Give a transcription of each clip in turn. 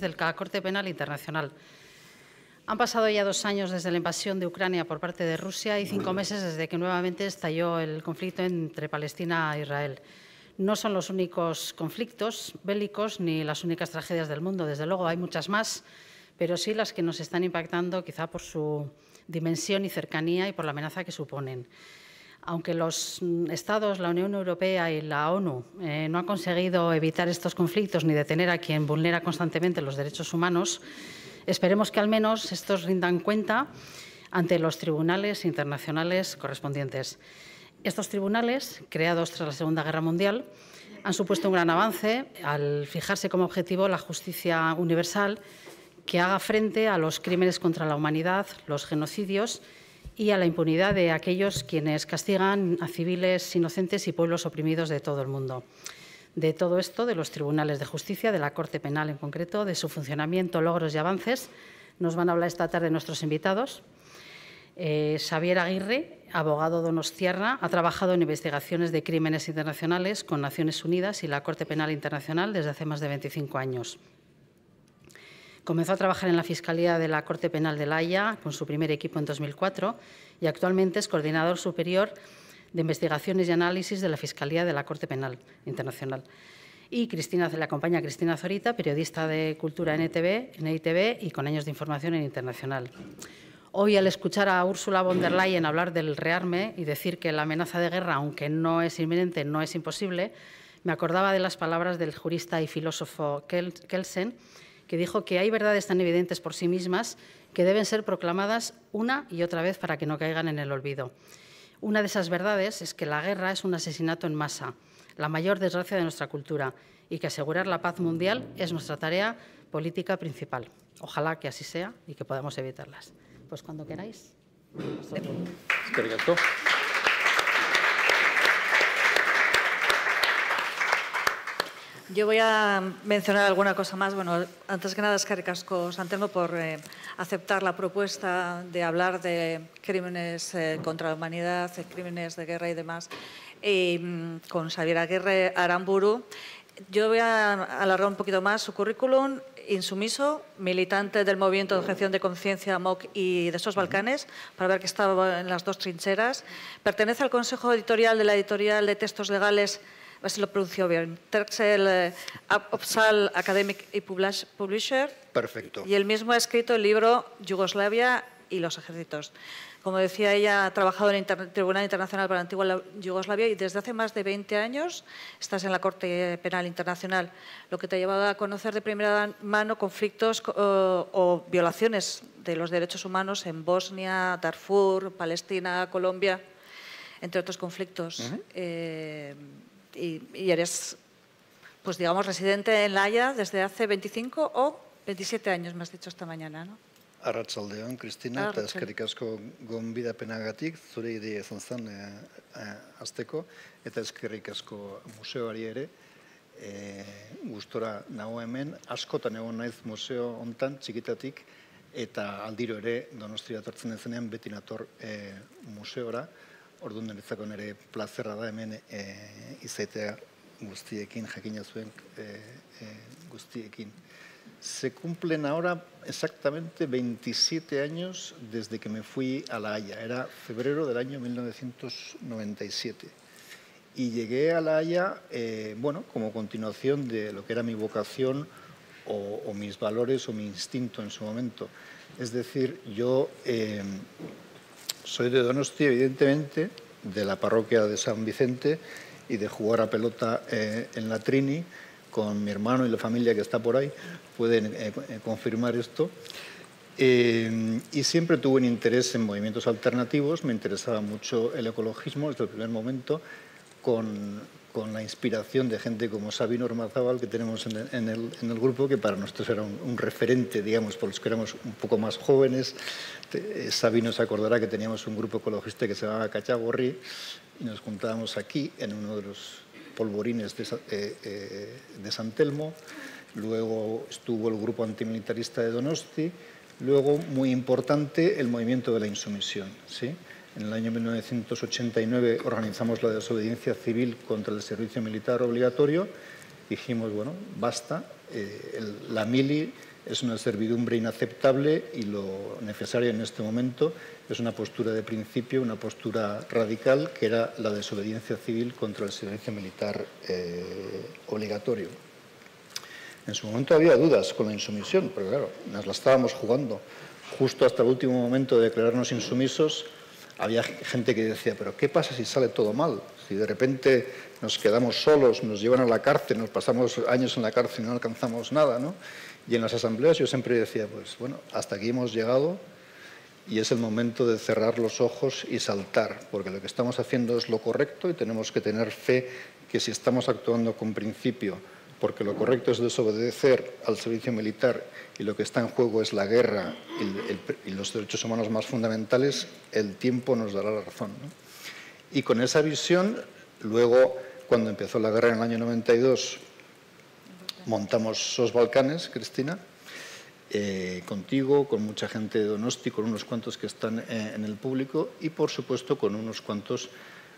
del la Corte Penal Internacional. Han pasado ya dos años desde la invasión de Ucrania por parte de Rusia y cinco meses desde que nuevamente estalló el conflicto entre Palestina e Israel. No son los únicos conflictos bélicos ni las únicas tragedias del mundo, desde luego hay muchas más, pero sí las que nos están impactando quizá por su dimensión y cercanía y por la amenaza que suponen. Aunque los Estados, la Unión Europea y la ONU eh, no han conseguido evitar estos conflictos ni detener a quien vulnera constantemente los derechos humanos, esperemos que al menos estos rindan cuenta ante los tribunales internacionales correspondientes. Estos tribunales, creados tras la Segunda Guerra Mundial, han supuesto un gran avance al fijarse como objetivo la justicia universal que haga frente a los crímenes contra la humanidad, los genocidios y a la impunidad de aquellos quienes castigan a civiles inocentes y pueblos oprimidos de todo el mundo. De todo esto, de los tribunales de justicia, de la Corte Penal en concreto, de su funcionamiento, logros y avances, nos van a hablar esta tarde nuestros invitados. Eh, Xavier Aguirre, abogado donostiarra, ha trabajado en investigaciones de crímenes internacionales con Naciones Unidas y la Corte Penal Internacional desde hace más de 25 años. Comenzó a trabajar en la Fiscalía de la Corte Penal de La Haya con su primer equipo en 2004 y actualmente es coordinador superior de investigaciones y análisis de la Fiscalía de la Corte Penal Internacional. Y Cristina, le acompaña Cristina Zorita, periodista de cultura en ETV, EITV y con años de información en internacional. Hoy, al escuchar a Ursula von der Leyen hablar del rearme y decir que la amenaza de guerra, aunque no es inminente, no es imposible, me acordaba de las palabras del jurista y filósofo Kelsen, que dijo que hay verdades tan evidentes por sí mismas que deben ser proclamadas una y otra vez para que no caigan en el olvido. Una de esas verdades es que la guerra es un asesinato en masa, la mayor desgracia de nuestra cultura, y que asegurar la paz mundial es nuestra tarea política principal. Ojalá que así sea y que podamos evitarlas. Pues cuando queráis. Yo voy a mencionar alguna cosa más. Bueno, antes que nada, es Caricasco Santelmo por eh, aceptar la propuesta de hablar de crímenes eh, contra la humanidad, de crímenes de guerra y demás, mm, con Xavier Aguirre Aramburu. Yo voy a alargar un poquito más su currículum. Insumiso, militante del movimiento de objeción de conciencia MOC y de esos Balcanes, para ver que estaba en las dos trincheras. Pertenece al Consejo Editorial de la Editorial de Textos Legales a ver si lo pronuncio bien, Terxel eh, Opsal Academic y Publisher. Perfecto. Y él mismo ha escrito el libro Yugoslavia y los ejércitos. Como decía ella, ha trabajado en el Tribunal Internacional para la Antigua Yugoslavia y desde hace más de 20 años estás en la Corte Penal Internacional, lo que te ha llevado a conocer de primera mano conflictos o, violaciones de los derechos humanos en Bosnia, Darfur, Palestina, Colombia, entre otros conflictos y, eres, pues digamos, residente en La Haya desde hace 25 o 27 años, me has dicho esta mañana, ¿no? Arratsaldeon, Cristina, eta eskerrik asko gonbidapenagatik, zure idea izan zen e, e, azteko, eta eskerrik asko museoari ere, e, gustora nago hemen, askotan egon naiz museo hontan txikitatik, eta aldiro ere donostia tortzen dezenean beti nator e, museora, orduan niretzako nire plazerra da hemen e, izatea guztiekin, jakina zuen e, e, guztiekin. Se cumplen ahora exactamente 27 años desde que me fui a La Haya. Era febrero del año 1997. Y llegué a La Haya, eh, bueno, como continuación de lo que era mi vocación o, o, mis valores o mi instinto en su momento. Es decir, yo eh, soy de Donosti, evidentemente, de la parroquia de San Vicente y de jugar a pelota eh, en la Trini con mi hermano y la familia que está por ahí, pueden eh, eh, confirmar esto. y siempre tuve un interés en movimientos alternativos, me interesaba mucho el ecologismo desde el primer momento, con, con la inspiración de gente como Sabino Ormazábal que tenemos en el, en el, grupo, que para nosotros era un, referente, digamos, por los que éramos un poco más jóvenes. Eh, Sabino se acordará que teníamos un grupo ecologista que se llamaba Cachagorri y nos juntábamos aquí en uno de los polvorines de, eh, eh, de San Telmo. Luego estuvo el grupo antimilitarista de Donosti. Luego, muy importante, el movimiento de la insumisión. ¿sí? En el año 1989 organizamos la desobediencia civil contra el servicio militar obligatorio. Dijimos, bueno, basta, eh, la mili es una servidumbre inaceptable y lo necesario en este momento es una postura de principio, una postura radical, que era la desobediencia civil contra el servicio militar eh, obligatorio. En su momento había dudas con la insumisión, pero claro, nos la estábamos jugando. Justo hasta el último momento de declararnos insumisos, había gente que decía, pero ¿qué pasa si sale todo mal? Si de repente nos quedamos solos, nos llevan a la cárcel, nos pasamos años en la cárcel y no alcanzamos nada, ¿no? Y en las asambleas yo siempre decía, pues bueno, hasta aquí hemos llegado y es el momento de cerrar los ojos y saltar, porque lo que estamos haciendo es lo correcto y tenemos que tener fe que si estamos actuando con principio, porque lo correcto es desobedecer al servicio militar y lo que está en juego es la guerra y, los derechos humanos más fundamentales, el tiempo nos dará la razón. Y con esa visión, luego, cuando empezó la guerra en el año 92, montamos SOS Balcanes, Cristina, eh, contigo, con mucha gente de Donosti, con unos cuantos que están eh, en el público y, por supuesto, con unos cuantos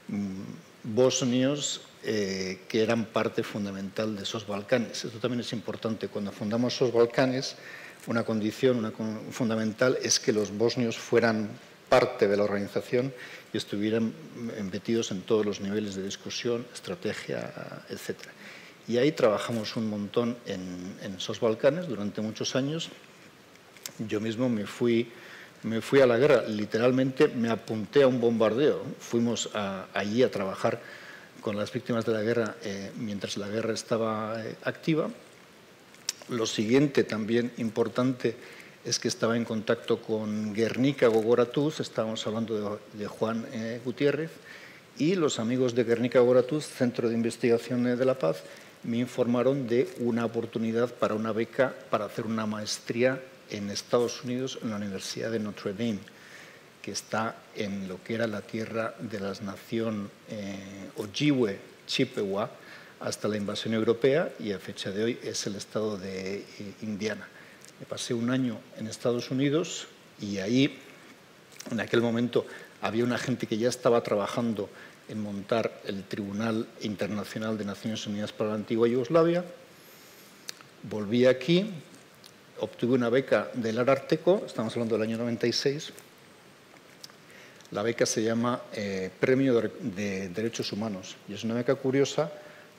mm, bosnios eh, que eran parte fundamental de SOS Balcanes. Esto también es importante. Cuando fundamos SOS Balcanes, una condición una fundamental es que los bosnios fueran parte de la organización y estuvieran metidos en todos los niveles de discusión, estrategia, etcétera. Y ahí trabajamos un montón en, esos Balcanes durante muchos años. Yo mismo me fui, me fui a la guerra, literalmente me apunté a un bombardeo. Fuimos allí a trabajar con las víctimas de la guerra eh, mientras la guerra estaba eh, activa. Lo siguiente también importante es que estaba en contacto con Guernica Gogoratuz, estábamos hablando de, Juan eh, Gutiérrez, y los amigos de Guernica Gogoratuz, Centro de Investigación de la Paz, me informaron de una oportunidad para una beca para hacer una maestría en Estados Unidos en la Universidad de Notre Dame, que está en lo que era la tierra de la nación eh, Ojibwe, Chippewa, hasta la invasión europea y a fecha de hoy es el estado de eh, Indiana. Me pasé un año en Estados Unidos y ahí, en aquel momento, había una gente que ya estaba trabajando en montar el Tribunal Internacional de Naciones Unidas para la Antigua Yugoslavia. Volví aquí, obtuve una beca del Arártico, estamos hablando del año 96. La beca se llama eh, Premio de Derechos Humanos y es una beca curiosa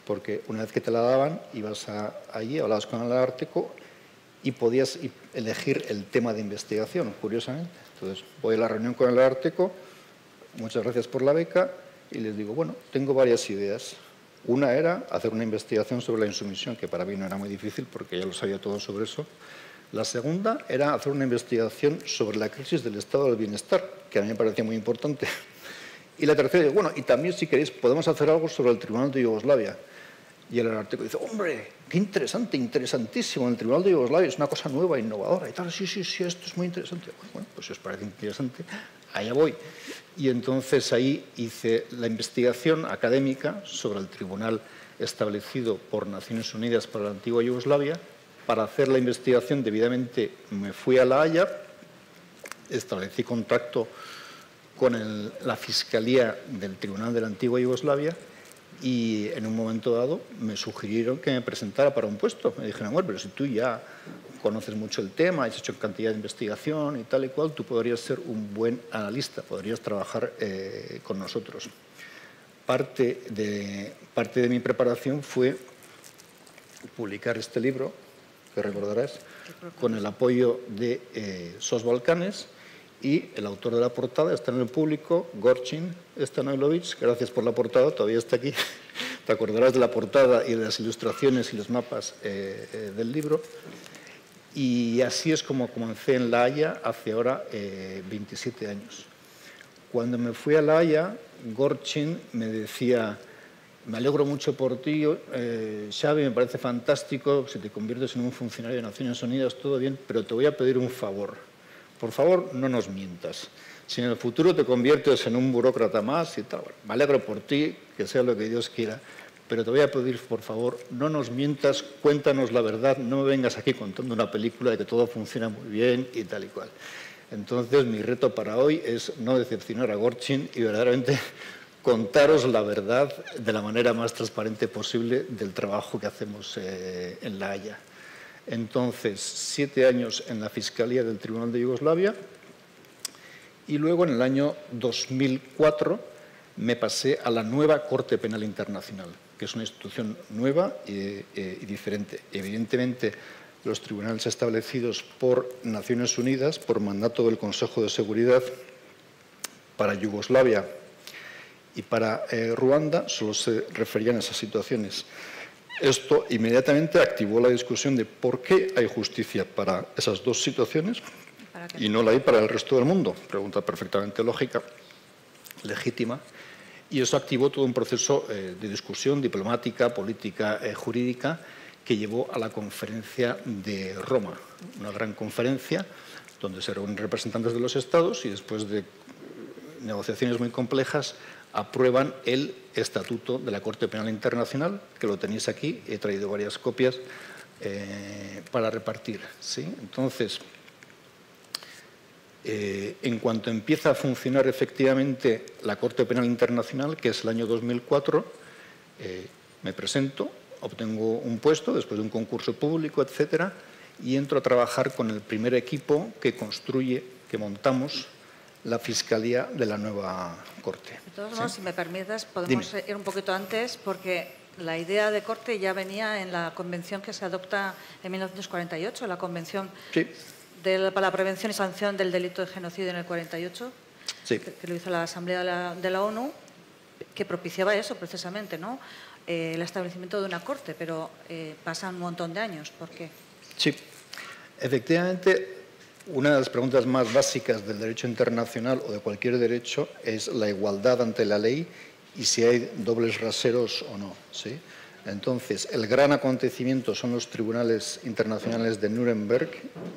porque una vez que te la daban, ibas allí, hablabas con el Ártico y podías elegir el tema de investigación, curiosamente. Entonces, voy a la reunión con el Ártico, muchas gracias por la beca, y les digo, bueno, tengo varias ideas. Una era hacer una investigación sobre la insumisión, que para mí no era muy difícil porque ya lo sabía todo sobre eso. La segunda era hacer una investigación sobre la crisis del estado del bienestar, que a mí me parecía muy importante. Y la tercera, bueno, y también si queréis podemos hacer algo sobre el Tribunal de Yugoslavia. Y el artículo dice, hombre, qué interesante, interesantísimo, el Tribunal de Yugoslavia es una cosa nueva, innovadora y tal, sí, sí, sí, esto es muy interesante. Bueno, pues si os parece interesante, allá voy. Y entonces ahí hice la investigación académica sobre el tribunal establecido por Naciones Unidas para la antigua Yugoslavia. Para hacer la investigación debidamente me fui a La Haya, establecí contacto con la Fiscalía del Tribunal de la Antigua Yugoslavia y en un momento dado me sugirieron que me presentara para un puesto. Me dijeron, bueno, pero si tú ya conoces mucho el tema, has hecho cantidad de investigación y tal y cual, tú podrías ser un buen analista, podrías trabajar eh, con nosotros. Parte de, parte de mi preparación fue publicar este libro, que recordarás, con el apoyo de eh, SOS Balcanes y el autor de la portada está en el público, Gorchin Stanoilovich, gracias por la portada, todavía está aquí, te acordarás de la portada y de las ilustraciones y los mapas eh, del libro. Y así es como comencé en La Haya hace ahora 27 eh, años. Cuando me fui a La Haya, Gorchin me decía, me alegro mucho por ti, eh, Xavi, me parece fantástico, si te conviertes en un funcionario de Naciones Unidas, todo bien, pero te voy a pedir un favor. Por favor, no nos mientas. Si en el futuro te conviertes en un burócrata más y tal, me alegro por ti, que sea lo que Dios quiera, pero te voy a pedir, por favor, no nos mientas, cuéntanos la verdad, no me vengas aquí contando una película de que todo funciona muy bien y tal y cual. Entonces, mi reto para hoy es no decepcionar a Gorchin y verdaderamente contaros la verdad de la manera más transparente posible del trabajo que hacemos eh, en La Haya. Entonces, siete años en la Fiscalía del Tribunal de Yugoslavia y luego en el año 2004 me pasé a la nueva Corte Penal Internacional, que es una institución nueva y, eh, y diferente. Evidentemente, los tribunales establecidos por Naciones Unidas, por mandato del Consejo de Seguridad para Yugoslavia y para eh, Ruanda, solo se referían a esas situaciones. Esto inmediatamente activó la discusión de por qué hay justicia para esas dos situaciones y no la hay para el resto del mundo. Pregunta perfectamente lógica, legítima. Y eso activó todo un proceso eh, de discusión diplomática, política, eh, jurídica, que llevó a la conferencia de Roma, una gran conferencia donde se reúnen representantes de los estados y después de negociaciones muy complejas aprueban el estatuto de la Corte Penal Internacional, que lo tenéis aquí, he traído varias copias eh, para repartir. ¿sí? Entonces, eh, en cuanto empieza a funcionar efectivamente la Corte Penal Internacional, que es el año 2004, eh, me presento, obtengo un puesto después de un concurso público, etcétera, y entro a trabajar con el primer equipo que construye, que montamos la Fiscalía de la nueva Corte. De todos modos, si me permites, podemos ir un poquito antes porque la idea de corte ya venía en la convención que se adopta en 1948, la convención para la prevención y sanción del delito de genocidio en el 48, que, lo hizo la Asamblea de la, ONU, que propiciaba eso precisamente, ¿no? Eh, el establecimiento de una corte, pero eh, pasan un montón de años. ¿Por qué? Sí, efectivamente, una de las preguntas más básicas del derecho internacional o de cualquier derecho es la igualdad ante la ley y si hay dobles raseros o no. ¿sí? Entonces, el gran acontecimiento son los tribunales internacionales de Nuremberg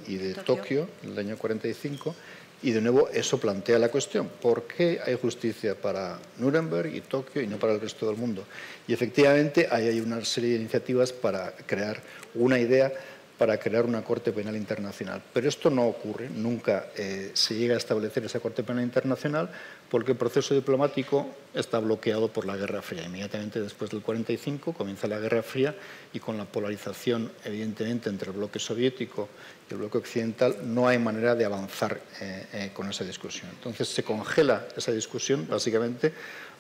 y de Tokio, en el año 45, y de nuevo eso plantea la cuestión, ¿por qué hay justicia para Nuremberg y Tokio y no para el resto del mundo? Y efectivamente ahí hay una serie de iniciativas para crear una idea para crear una Corte Penal Internacional. Pero esto no ocurre, nunca eh, se llega a establecer esa Corte Penal Internacional porque el proceso diplomático está bloqueado por la Guerra Fría. Inmediatamente después del 45 comienza la Guerra Fría y con la polarización, evidentemente, entre el bloque soviético y el bloque occidental, no hay manera de avanzar eh, eh, con esa discusión. Entonces se congela esa discusión, básicamente,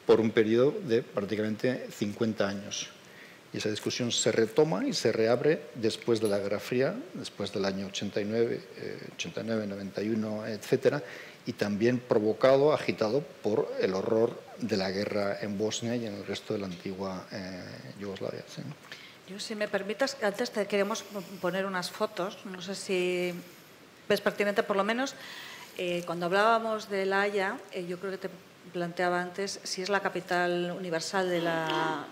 por un periodo de prácticamente 50 años. Esa discusión se retoma y se reabre después de la Guerra Fría, después del año 89, 89 91, etcétera, y también provocado, agitado por el horror de la guerra en Bosnia y en el resto de la antigua eh, Yugoslavia. Yo, si me permitas, antes te queremos poner unas fotos, no sé si ves pertinente por lo menos. Eh, cuando hablábamos de La Haya, eh, yo creo que te planteaba antes si es la capital universal de la,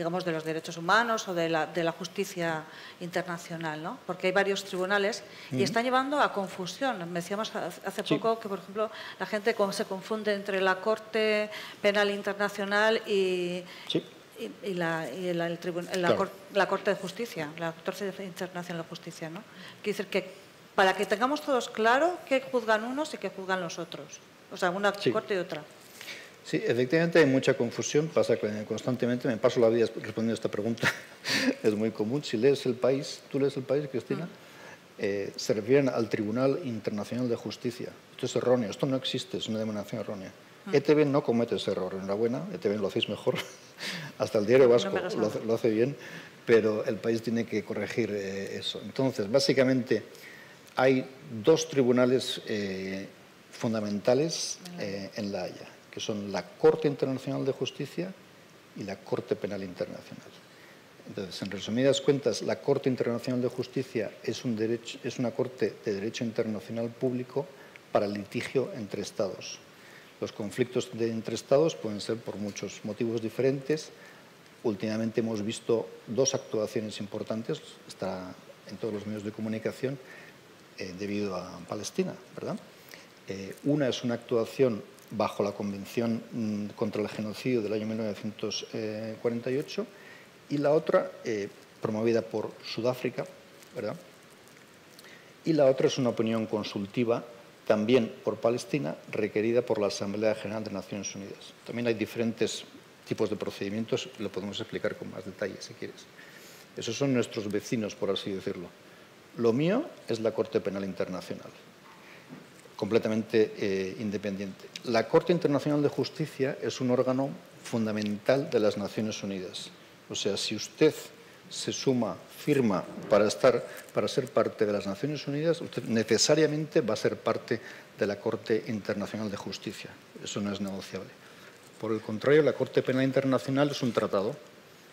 digamos, de los derechos humanos o de la, de la justicia internacional, ¿no? Porque hay varios tribunales y están llevando a confusión. Me decíamos hace poco que, por ejemplo, la gente se confunde entre la Corte Penal Internacional y, y, la, la, Corte de Justicia, la Corte Internacional de Justicia, ¿no? Quiere decir que para que tengamos todos claro qué juzgan unos y qué juzgan los otros. O sea, una corte y otra. Sí, efectivamente hay mucha confusión, pasa constantemente, me paso la vida respondiendo a esta pregunta, es muy común. Si lees el país, ¿tú lees el país, Cristina? Eh, se refieren al Tribunal Internacional de Justicia. Esto es erróneo, esto no existe, es una denominación errónea. ETV no comete ese error, enhorabuena, ETV lo hacéis mejor, hasta el diario vasco lo, hace bien, pero el país tiene que corregir eh, eso. Entonces, básicamente, hay dos tribunales eh, fundamentales en La Haya que son la Corte Internacional de Justicia y la Corte Penal Internacional. Entonces, en resumidas cuentas, la Corte Internacional de Justicia es, un derecho, es una corte de derecho internacional público para litigio entre Estados. Los conflictos de, entre Estados pueden ser por muchos motivos diferentes. Últimamente hemos visto dos actuaciones importantes, está en todos los medios de comunicación, eh, debido a Palestina, ¿verdad? Eh, una es una actuación bajo la Convención mm, contra el Genocidio del año 1948 y la otra eh, promovida por Sudáfrica, ¿verdad? Y la otra es una opinión consultiva también por Palestina, requerida por la Asamblea General de Naciones Unidas. También hay diferentes tipos de procedimientos, lo podemos explicar con más detalle si quieres. Esos son nuestros vecinos, por así decirlo. Lo mío es la Corte Penal Internacional, completamente eh, independiente. La Corte Internacional de Justicia es un órgano fundamental de las Naciones Unidas. O sea, si usted se suma, firma para, estar, para ser parte de las Naciones Unidas, usted necesariamente va a ser parte de la Corte Internacional de Justicia. Eso no es negociable. Por el contrario, la Corte Penal Internacional es un tratado.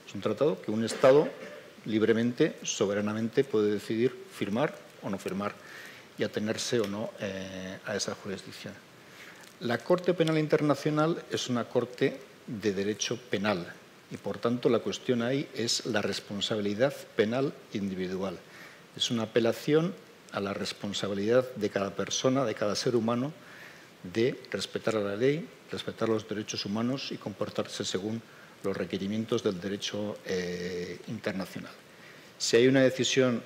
Es un tratado que un Estado libremente, soberanamente, puede decidir firmar o no firmar y atenerse o no eh, a esa jurisdicción. La Corte Penal Internacional es una corte de derecho penal, y por tanto la cuestión ahí es la responsabilidad penal individual. Es una apelación a la responsabilidad de cada persona, de cada ser humano, de respetar a la ley, respetar los derechos humanos y comportarse según los requerimientos del derecho eh, internacional. Si hay una decisión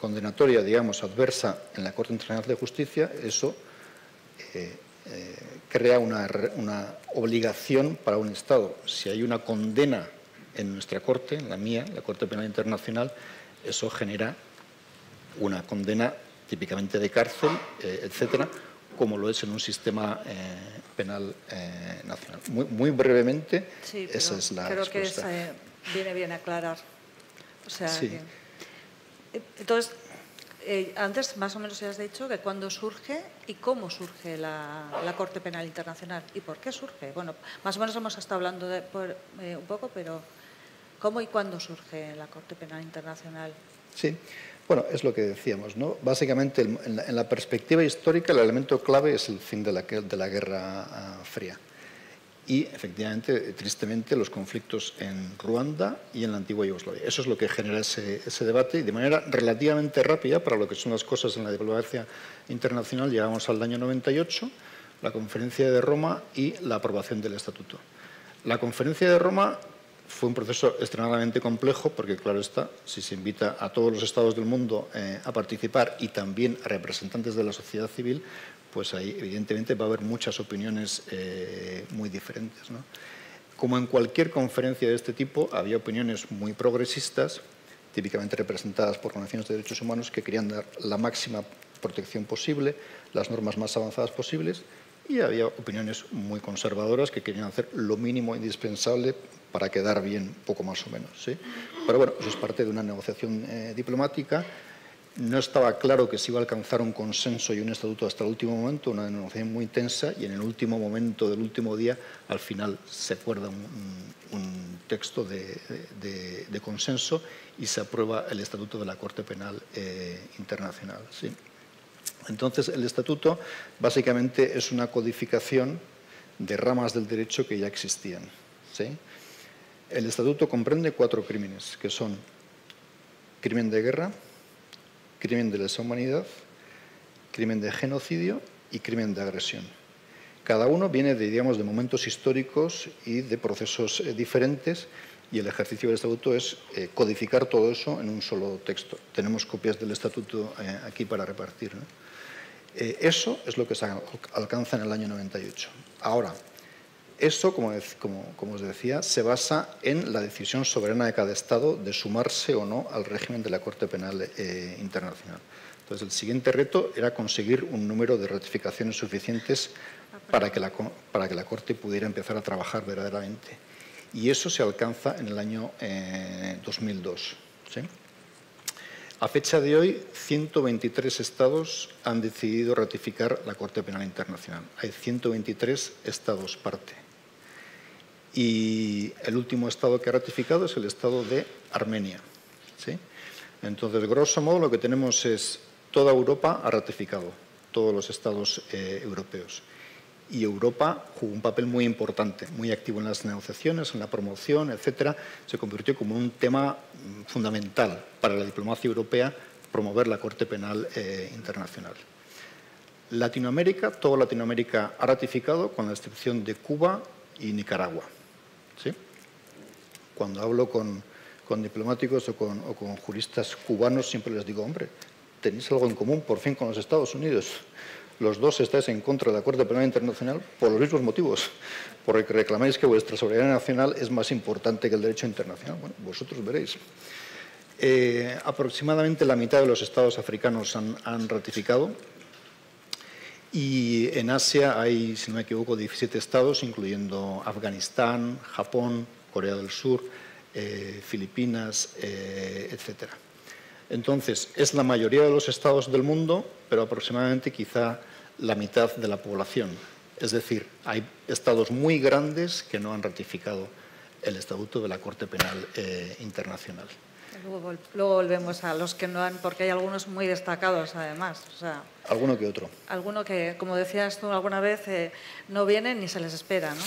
condenatoria, digamos, adversa en la Corte Internacional de Justicia, eso eh, eh, crea una, obligación para un Estado. Si hay una condena en nuestra Corte, en la mía, la Corte Penal Internacional, eso genera una condena típicamente de cárcel, eh, etcétera, como lo es en un sistema eh, penal nacional. Muy, brevemente, esa es la creo que viene bien aclarar. O sea, entonces, eh, antes más o menos has dicho que cuándo surge y cómo surge la, Corte Penal Internacional y por qué surge. Bueno, más o menos hemos estado hablando de, eh, un poco, pero ¿cómo y cuándo surge la Corte Penal Internacional? Sí, bueno, es lo que decíamos, ¿no? Básicamente, en la, perspectiva histórica, el elemento clave es el fin de la, de la Guerra ah, Fría y efectivamente, tristemente, los conflictos en Ruanda y en la antigua Yugoslavia. Eso es lo que genera ese, debate y de manera relativamente rápida, para lo que son las cosas en la diplomacia internacional, llegamos al año 98, la conferencia de Roma y la aprobación del estatuto. La conferencia de Roma fue un proceso extremadamente complejo porque, claro está, si se invita a todos los estados del mundo eh, a participar y también a representantes de la sociedad civil, pues ahí evidentemente va a haber muchas opiniones eh, muy diferentes. Como en cualquier conferencia de este tipo, había opiniones muy progresistas, típicamente representadas por organizaciones de derechos humanos, que querían dar la máxima protección posible, las normas más avanzadas posibles, y había opiniones muy conservadoras que querían hacer lo mínimo indispensable para quedar bien, poco más o menos. Pero bueno, eso es parte de una negociación eh, diplomática no estaba claro que se iba a alcanzar un consenso y un estatuto hasta el último momento, una negociación muy intensa y en el último momento del último día al final se acuerda un, texto de, consenso y se aprueba el estatuto de la Corte Penal eh, Internacional. Entonces el estatuto básicamente es una codificación de ramas del derecho que ya existían. El estatuto comprende cuatro crímenes que son crimen de guerra, crimen de lesa humanidad, crimen de genocidio y crimen de agresión. Cada uno viene de, digamos, de momentos históricos y de procesos eh, diferentes y el ejercicio del estatuto es eh, codificar todo eso en un solo texto. Tenemos copias del estatuto eh, aquí para repartir. eso es lo que se alcanza en el año 98. Ahora, eso, como, os decía, se basa en la decisión soberana de cada Estado de sumarse o no al régimen de la Corte Penal eh, Internacional. Entonces, el siguiente reto era conseguir un número de ratificaciones suficientes para que la, para que la Corte pudiera empezar a trabajar verdaderamente. Y eso se alcanza en el año 2002. Eh, a fecha de hoy, 123 estados han decidido ratificar la Corte Penal Internacional. Hay 123 estados parte. Y el último Estado que ha ratificado es el Estado de Armenia. ¿sí? Entonces, grosso modo, lo que tenemos es toda Europa ha ratificado, todos los Estados eh, europeos. Y Europa jugó un papel muy importante, muy activo en las negociaciones, en la promoción, etcétera. Se convirtió como un tema mm, fundamental para la diplomacia europea promover la Corte Penal eh, Internacional. Latinoamérica, toda Latinoamérica ha ratificado, con la excepción de Cuba y Nicaragua. ¿Sí? Cuando hablo con, diplomáticos o con, juristas cubanos, siempre les digo, hombre, tenéis algo en común por fin con los Estados Unidos. Los dos estáis en contra del Acuerdo Penal Internacional por los mismos motivos, porque reclamáis que vuestra soberanía nacional es más importante que el derecho internacional. Bueno, vosotros veréis. Eh, aproximadamente la mitad de los estados africanos han, ratificado y en Asia hay, si no me equivoco, 17 estados, incluyendo Afganistán, Japón, Corea del Sur, eh, Filipinas, eh, etc. Entonces, es la mayoría de los estados del mundo, pero aproximadamente quizá la mitad de la población. Es decir, hay estados muy grandes que no han ratificado el Estatuto de la Corte Penal eh, Internacional. Luego, volvemos a los que no han, porque hay algunos muy destacados además. alguno que otro. Alguno que, como decías tú alguna vez, eh, no vienen ni se les espera, ¿no?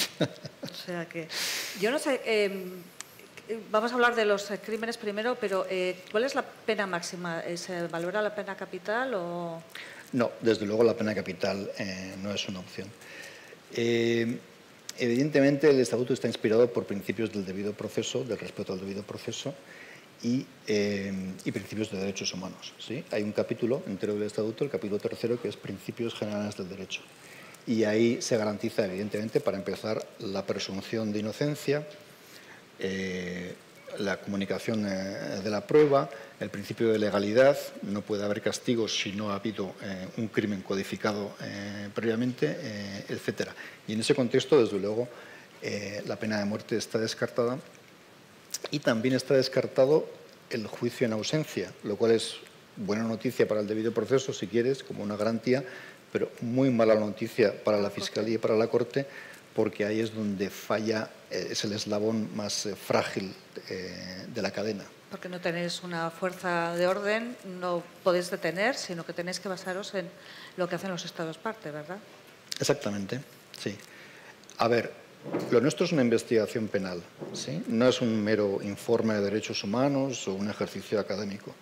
o sea que, yo no sé, em, vamos a hablar de los crímenes primero, pero eh, ¿cuál es la pena máxima? ¿Se valora la pena capital o...? No, desde luego la pena capital no es una opción. Evidentemente, el Estatuto está inspirado por principios del debido proceso, del respeto al debido proceso y, eh, principios de derechos humanos. ¿sí? Hay un capítulo entero del Estatuto, el capítulo tercero, que es Principios Generales del Derecho. Y ahí se garantiza, evidentemente, para empezar, la presunción de inocencia, eh, la comunicación eh, de la prueba, el principio de legalidad, no puede haber castigos si no ha habido eh, un crimen codificado eh, previamente, etc. Y en ese contexto, desde luego, la pena de muerte está descartada y también está descartado el juicio en ausencia, lo cual es buena noticia para el debido proceso, si quieres, como una garantía, pero muy mala noticia para la Fiscalía y para la Corte, porque ahí es donde falla, eh, es el eslabón más eh, frágil eh, de la cadena. Porque no tenéis una fuerza de orden, no podéis detener, sino que tenéis que basaros en lo que hacen los Estados parte, ¿verdad? Exactamente, sí. A ver, lo nuestro es una investigación penal, ¿sí? no es un mero informe de derechos humanos o un ejercicio académico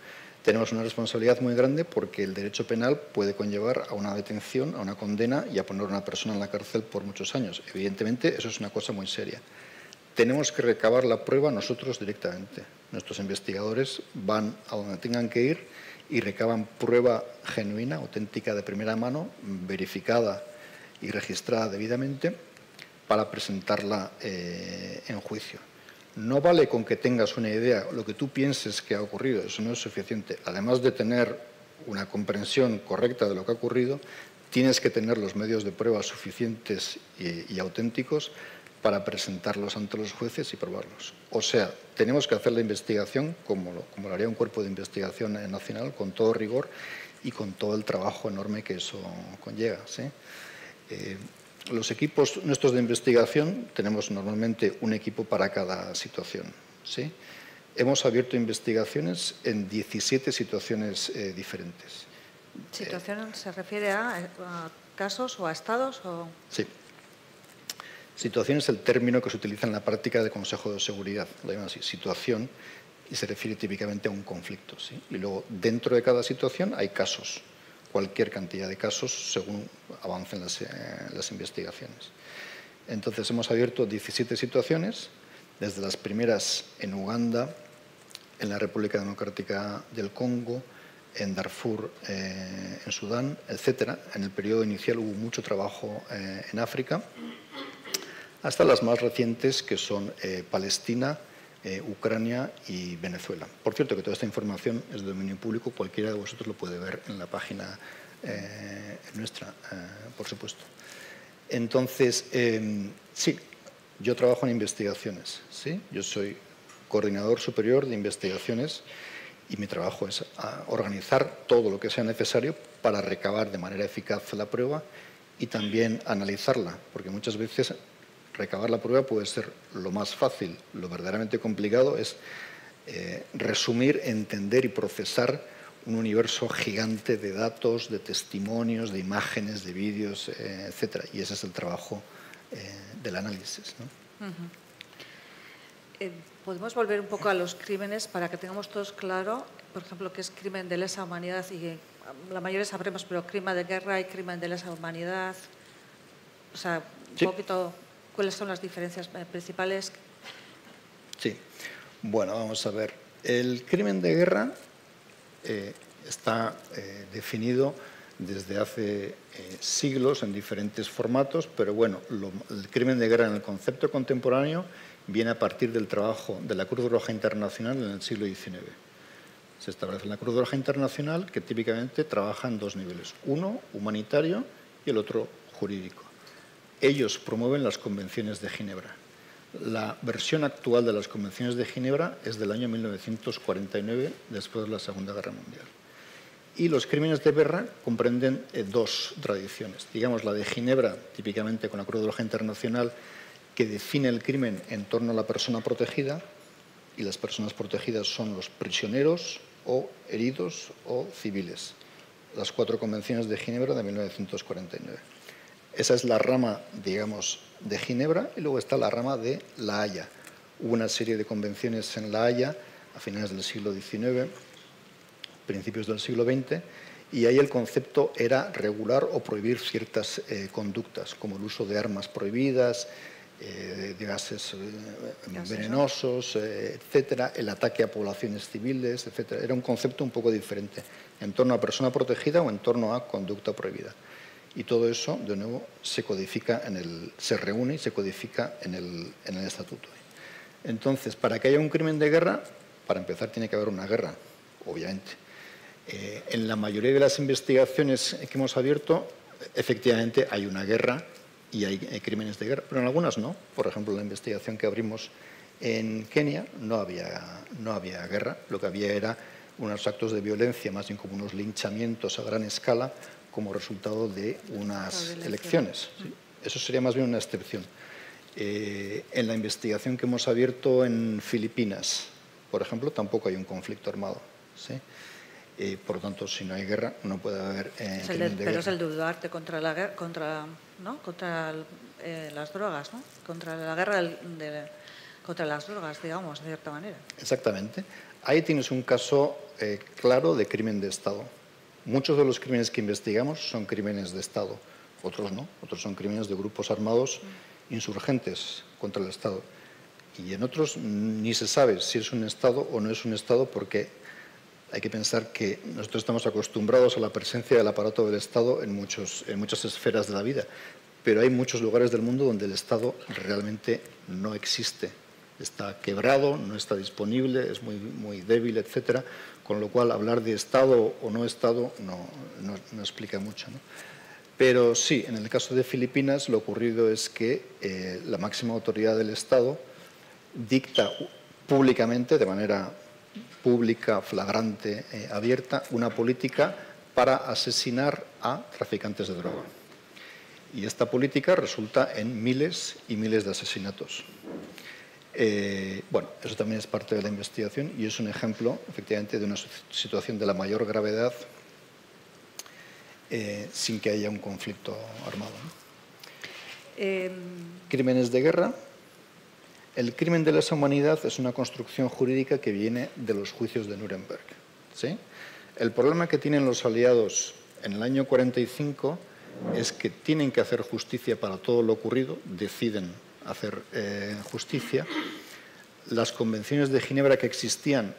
tenemos una responsabilidad muy grande porque el derecho penal puede conllevar a una detención, a una condena y a poner a una persona en la cárcel por muchos años. Evidentemente, eso es una cosa muy seria. Tenemos que recabar la prueba nosotros directamente. Nuestros investigadores van a donde tengan que ir y recaban prueba genuina, auténtica, de primera mano, verificada y registrada debidamente para presentarla eh, en juicio. No vale con que tengas una idea, lo que tú pienses que ha ocurrido, eso no es suficiente. Además de tener una comprensión correcta de lo que ha ocurrido, tienes que tener los medios de prueba suficientes y, auténticos para presentarlos ante los jueces y probarlos. O sea, tenemos que hacer la investigación como lo, haría un cuerpo de investigación nacional, con todo rigor y con todo el trabajo enorme que eso conlleva. ¿sí? Eh, los equipos nuestros de investigación tenemos normalmente un equipo para cada situación. ¿sí? Hemos abierto investigaciones en 17 situaciones eh, diferentes. ¿Situación se refiere a, casos o a estados? O... Sí. Situación es el término que se utiliza en la práctica de Consejo de Seguridad. Lo llaman así, situación, y se refiere típicamente a un conflicto. ¿sí? Y luego, dentro de cada situación hay casos cualquier cantidad de casos según avancen las, eh, investigaciones. Entonces hemos abierto 17 situaciones, desde las primeras en Uganda, en la República Democrática del Congo, en Darfur, eh, en Sudán, etc. En el periodo inicial hubo mucho trabajo eh, en África, hasta las más recientes que son Palestina, eh, Ucrania y Venezuela. Por cierto, que toda esta información es de dominio público, cualquiera de vosotros lo puede ver en la página eh, nuestra, eh, por supuesto. Entonces, em, sí, yo trabajo en investigaciones, ¿sí? yo soy coordinador superior de investigaciones y mi trabajo es organizar todo lo que sea necesario para recabar de manera eficaz la prueba y también analizarla, porque muchas veces recabar la prueba puede ser lo más fácil, lo verdaderamente complicado es eh, resumir, entender y procesar un universo gigante de datos, de testimonios, de imágenes, de vídeos, eh, etc. Y ese es el trabajo eh, del análisis. Podemos volver un poco a los crímenes para que tengamos todos claro, por ejemplo, qué es crimen de lesa humanidad y la mayoría sabremos, pero crimen de guerra y crimen de lesa humanidad. O sea, un poquito ¿Cuáles son las diferencias eh, principales? Sí, bueno, vamos a ver. El crimen de guerra eh, está eh, definido desde hace siglos en diferentes formatos, pero bueno, el crimen de guerra en el concepto contemporáneo viene a partir del trabajo de la Cruz Roja Internacional en el siglo XIX. Se establece la Cruz Roja Internacional que típicamente trabaja en dos niveles, uno humanitario y el otro jurídico. Ellos promueven las convenciones de Ginebra. La versión actual de las convenciones de Ginebra es del año 1949, después de la Segunda Guerra Mundial. Y los crímenes de guerra comprenden eh, dos tradiciones. Digamos, la de Ginebra, típicamente con la Cruz Roja Internacional, que define el crimen en torno a la persona protegida, y las personas protegidas son los prisioneros o heridos o civiles. Las cuatro convenciones de Ginebra de 1949. Esa es la rama, digamos, de Ginebra y luego está la rama de La Haya. Hubo una serie de convenciones en La Haya a finales del siglo XIX, principios del siglo XX, y ahí el concepto era regular o prohibir ciertas eh, conductas, como el uso de armas prohibidas, eh, de gases eh, venenosos, etcétera, el ataque a poblaciones civiles, etcétera. Era un concepto un poco diferente, en torno a persona protegida o en torno a conducta prohibida. Y todo eso, de nuevo, se codifica en el, se reúne y se codifica en el, en el estatuto. Entonces, para que haya un crimen de guerra, para empezar tiene que haber una guerra, obviamente. Eh, en la mayoría de las investigaciones que hemos abierto, efectivamente hay una guerra y hay, crímenes de guerra, pero en algunas no. Por ejemplo, la investigación que abrimos en Kenia no había, no había guerra, lo que había era unos actos de violencia, más bien como unos linchamientos a gran escala como resultado de unas elecciones. Eso sería más bien una excepción. Eh, en la investigación que hemos abierto en Filipinas, por ejemplo, tampoco hay un conflicto armado. ¿sí? Eh, por lo tanto, si no hay guerra, no puede haber. Eh, pero es el de Duarte contra, la, contra, ¿no? contra eh, las drogas, ¿no? contra la guerra de, contra las drogas, digamos, de cierta manera. Exactamente. Ahí tienes un caso claro de crimen de Estado. Muchos de los crímenes que investigamos son crímenes de Estado, otros no, otros son crímenes de grupos armados insurgentes contra el Estado. Y en otros ni se sabe si es un Estado o no es un Estado porque hay que pensar que nosotros estamos acostumbrados a la presencia del aparato del Estado en, muchas esferas de la vida, pero hay muchos lugares del mundo donde el Estado realmente no existe. Está quebrado, no está disponible, es muy, muy débil, etcétera, con lo cual hablar de Estado o no Estado no, no, explica mucho. Pero sí, en el caso de Filipinas lo ocurrido es que eh, la máxima autoridad del Estado dicta públicamente, de manera pública, flagrante, eh, abierta, una política para asesinar a traficantes de droga. Y esta política resulta en miles y miles de asesinatos. Eh, bueno, eso también es parte de la investigación y es un ejemplo, efectivamente, de una situación de la mayor gravedad eh, sin que haya un conflicto armado. Em, Crímenes de guerra, el crimen de lesa humanidad es una construcción jurídica que viene de los juicios de Nuremberg. ¿sí? El problema que tienen los aliados en el año 45 es que tienen que hacer justicia para todo lo ocurrido, deciden hacer eh, justicia. Las convenciones de Ginebra que existían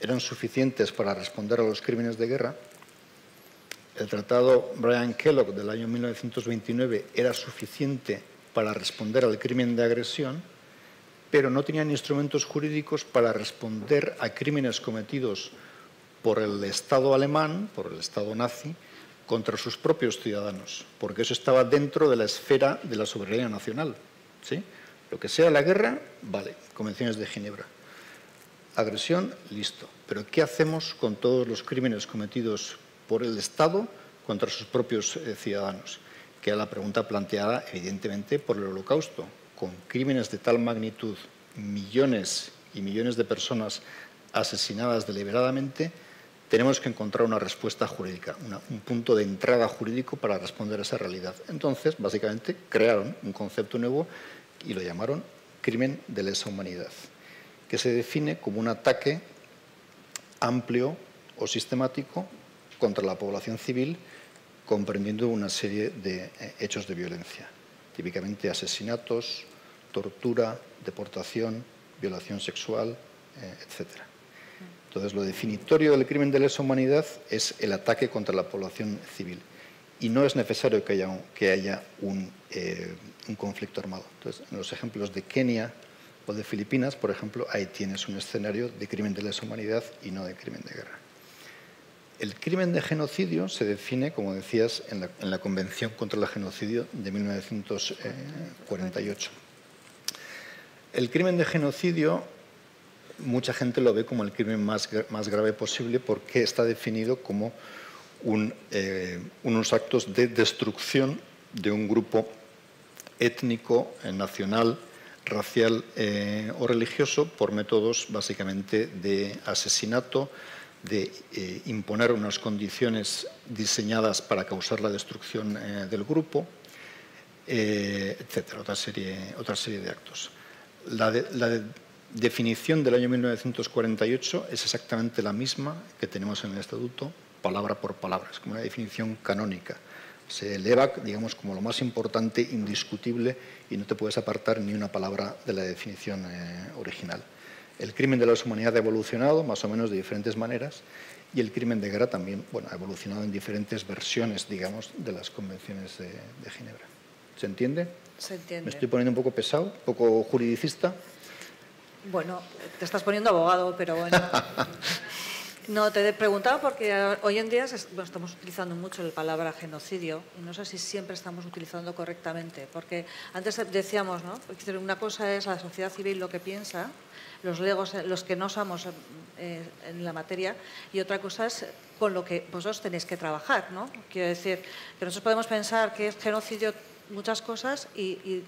eran suficientes para responder a los crímenes de guerra. El tratado Brian Kellogg del año 1929 era suficiente para responder al crimen de agresión pero no tenían instrumentos jurídicos para responder a crímenes cometidos por el Estado alemán, por el Estado nazi, contra sus propios ciudadanos, porque eso estaba dentro de la esfera de la soberanía nacional. Lo que sea la guerra, vale, convenciones de Ginebra. Agresión, listo. Pero ¿qué hacemos con todos los crímenes cometidos por el Estado contra sus propios eh, ciudadanos? Que era la pregunta planteada, evidentemente, por el Holocausto con crímenes de tal magnitud, millones y millones de personas asesinadas deliberadamente, tenemos que encontrar una respuesta jurídica, un punto de entrada jurídico para responder a esa realidad. Entonces, básicamente, crearon un concepto nuevo y lo llamaron crimen de lesa humanidad, que se define como un ataque amplio o sistemático contra la población civil, comprendiendo una serie de eh, hechos de violencia típicamente asesinatos, tortura, deportación, violación sexual, eh, etc. Entonces, lo definitorio del crimen de lesa humanidad es el ataque contra la población civil y no es necesario que haya haya un, eh, conflicto armado. Entonces, en los ejemplos de Kenia, o de Filipinas, por ejemplo, ahí tienes un escenario de crimen de lesa humanidad y no de crimen de guerra. El crimen de genocidio se define, como decías, en la, en la Convención contra el Genocidio de 1948. El crimen de genocidio mucha gente lo ve como el crimen más, más grave posible porque está definido como eh, unos actos de destrucción de un grupo étnico, eh, nacional, racial eh, o religioso por métodos básicamente de asesinato, de imponer unas condiciones diseñadas para causar la destrucción del grupo, etcétera, otra serie, otra serie de actos. La, la definición del año 1948 es exactamente la misma que tenemos en el Estatuto, palabra por palabra, es como una definición canónica. Se eleva, digamos, como lo más importante, indiscutible, y no te puedes apartar ni una palabra de la definición eh, original. El crimen de la humanidad ha evolucionado más o menos de diferentes maneras y el crimen de guerra también bueno, ha evolucionado en diferentes versiones, digamos, de las convenciones de, de Ginebra. ¿Se entiende? Se entiende. Me estoy poniendo un poco pesado, un poco juridicista. Bueno, te estás poniendo abogado, pero bueno. No, te he preguntado porque hoy en día estamos utilizando mucho la palabra genocidio y no sé si siempre estamos utilizando correctamente, porque antes decíamos, ¿no? Una cosa es la sociedad civil lo que piensa, los legos, los que no somos eh, en la materia, y otra cosa es con lo que vosotros tenéis que trabajar, ¿no? Quiero decir, que nosotros podemos pensar que es genocidio muchas cosas y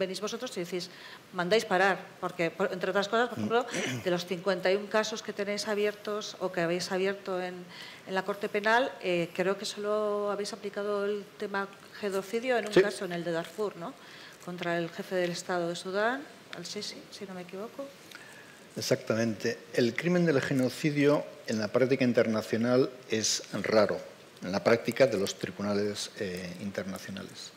venís vosotros y decís, mandáis parar, porque, entre otras cosas, por mm. ejemplo, de los 51 casos que tenéis abiertos o que habéis abierto en, la Corte Penal, eh, creo que solo habéis aplicado el tema genocidio en un caso, en el de Darfur, ¿no? Contra el jefe del Estado de Sudán, al-Sisi, si no me equivoco. Exactamente. El crimen del genocidio en la práctica internacional es raro, en la práctica de los tribunales eh, internacionales.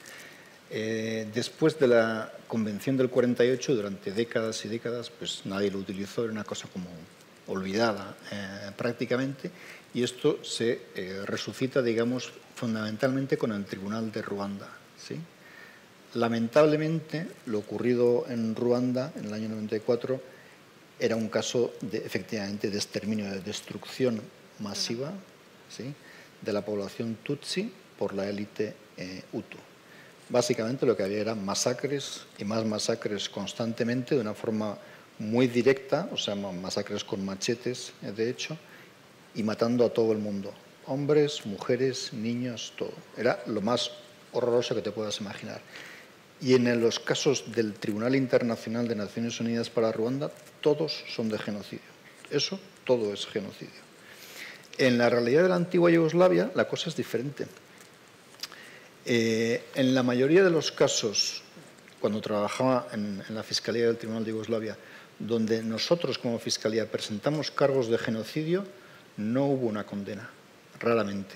Eh, después de la Convención del 48, durante décadas y décadas, pues nadie lo utilizó, era una cosa como olvidada eh, prácticamente, y esto se eh, resucita, digamos, fundamentalmente con el Tribunal de Ruanda. Lamentablemente, lo ocurrido en Ruanda en el año 94 era un caso de, efectivamente, de exterminio, de destrucción masiva de la población Tutsi por la élite Hutu básicamente lo que había eran masacres y más masacres constantemente de una forma muy directa, o sea, masacres con machetes, de hecho, y matando a todo el mundo, hombres, mujeres, niños, todo. Era lo más horroroso que te puedas imaginar. Y en los casos del Tribunal Internacional de Naciones Unidas para Ruanda, todos son de genocidio. Eso, todo es genocidio. En la realidad de la antigua Yugoslavia, la cosa es diferente. Eh, en la mayoría de los casos, cuando trabajaba en, la Fiscalía del Tribunal de Yugoslavia, donde nosotros como Fiscalía presentamos cargos de genocidio, no hubo una condena, raramente.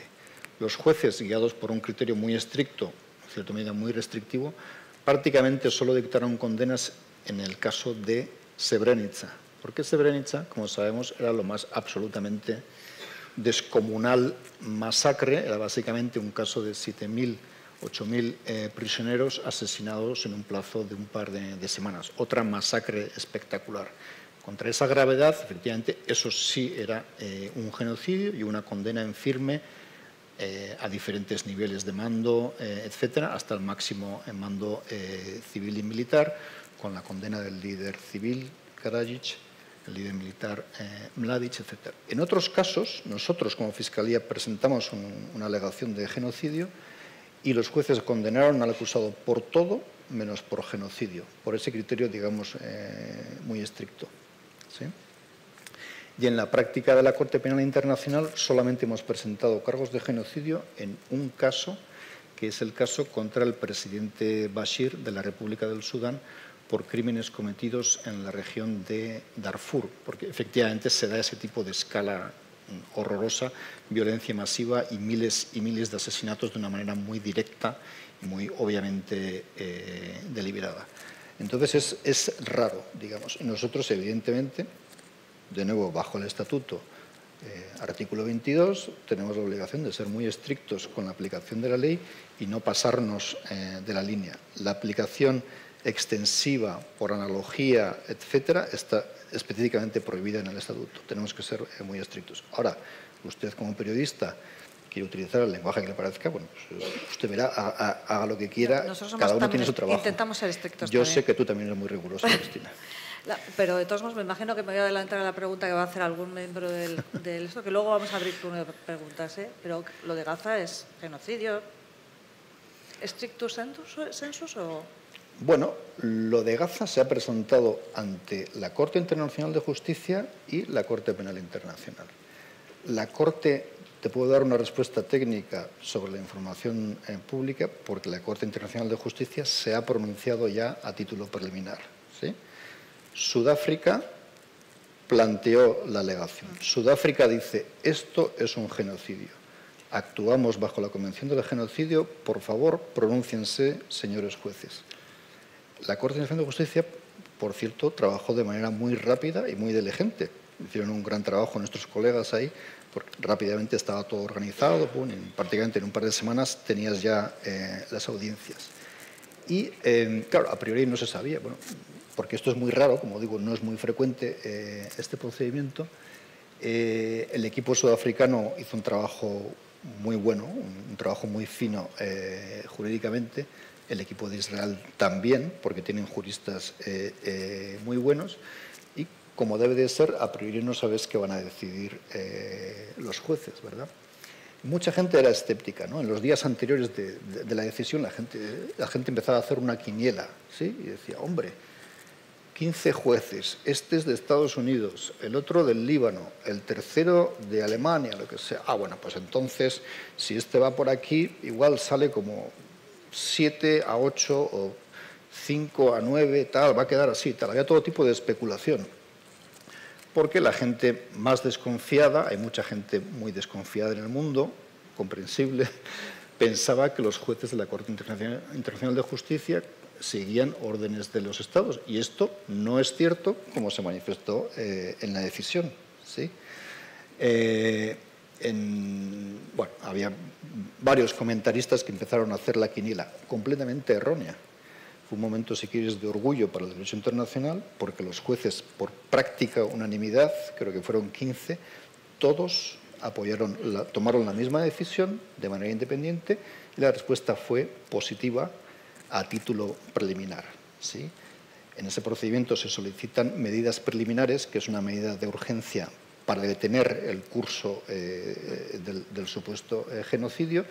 Los jueces, guiados por un criterio muy estricto, en cierta medida muy restrictivo, prácticamente solo dictaron condenas en el caso de Srebrenica, porque Srebrenica, como sabemos, era lo más absolutamente descomunal masacre, era básicamente un caso de 7.000 8.000 eh, prisioneros asesinados en un plazo de un par de, semanas. Otra masacre espectacular. Contra esa gravedad, efectivamente, eso sí era eh, un genocidio y una condena en firme eh, a diferentes niveles de mando, etcétera, hasta el máximo en mando civil y militar, con la condena del líder civil, Karadzic, el líder militar Mladic, etcétera. En otros casos, nosotros como Fiscalía presentamos una alegación de genocidio y los jueces condenaron al acusado por todo menos por genocidio, por ese criterio, digamos, eh, muy estricto. Y en la práctica de la Corte Penal Internacional solamente hemos presentado cargos de genocidio en un caso, que es el caso contra el presidente Bashir de la República del Sudán por crímenes cometidos en la región de Darfur, porque efectivamente se da ese tipo de escala horrorosa, violencia masiva y miles y miles de asesinatos de una manera muy directa y muy obviamente eh, deliberada. Entonces es, raro, digamos. Nosotros, evidentemente, de nuevo, bajo el estatuto, eh, artículo 22, tenemos la obligación de ser muy estrictos con la aplicación de la ley y no pasarnos eh, de la línea. La aplicación extensiva, por analogía, etcétera, está específicamente prohibida en el estatuto. Tenemos que ser eh, muy estrictos. Ahora, usted como periodista quiere utilizar el lenguaje que le parezca, bueno, pues eh, usted verá, haga, lo que quiera, cada uno tiene su trabajo. Intentamos ser estrictos Yo sé que tú también eres muy rigurosa, Cristina. pero de todos modos me imagino que me voy a adelantar a la pregunta que va a hacer algún miembro del, esto, que luego vamos a abrir turno de preguntas, ¿eh? pero lo de Gaza es genocidio. ¿Estrictos sensus o...? Bueno, lo de Gaza se ha presentado ante la Corte Internacional de Justicia y la Corte Penal Internacional. La Corte, te puedo dar una respuesta técnica sobre la información eh, pública porque la Corte Internacional de Justicia se ha pronunciado ya a título preliminar. Sudáfrica planteó la alegación. Sudáfrica dice, esto es un genocidio. Actuamos bajo la Convención del Genocidio, por favor, pronúnciense, señores jueces. La Corte Nacional de Justicia, por cierto, trabajó de manera muy rápida y muy diligente. Hicieron un gran trabajo nuestros colegas ahí, porque rápidamente estaba todo organizado, prácticamente en un par de semanas tenías ya eh, las audiencias. Y, eh, claro, a priori no se sabía, porque esto es muy raro, como digo, no es muy frecuente eh, este procedimiento. el equipo sudafricano hizo un trabajo muy bueno, un, trabajo muy fino jurídicamente, el equipo de Israel también, porque tienen juristas eh, eh, muy buenos, y como debe de ser, a priori no sabes qué van a decidir eh, los jueces, ¿verdad? Mucha gente era escéptica, ¿no? En los días anteriores de, la decisión la gente, la gente empezaba a hacer una quiniela, ¿sí? Y decía, hombre, 15 jueces, este es de Estados Unidos, el otro del Líbano, el tercero de Alemania, lo que sea. Ah, bueno, pues entonces, si este va por aquí, igual sale como 7 a 8 o 5 a 9, tal, va a quedar así, tal. Había todo tipo de especulación. Porque la gente más desconfiada, hay mucha gente muy desconfiada en el mundo, comprensible, pensaba que los jueces de la Corte Internacional de Justicia seguían órdenes de los estados. Y esto no es cierto, como se manifestó eh, en la decisión. ¿sí? Eh, bueno, había varios comentaristas que empezaron a hacer la quiniela completamente errónea. Fue un momento, si quieres, de orgullo para el derecho internacional, porque los jueces, por práctica unanimidad, creo que fueron 15, todos apoyaron, tomaron la misma decisión de manera independiente y la respuesta fue positiva a título preliminar. ¿sí? En ese procedimiento se solicitan medidas preliminares, que es una medida de urgencia para detener el curso eh, del, supuesto eh, genocidio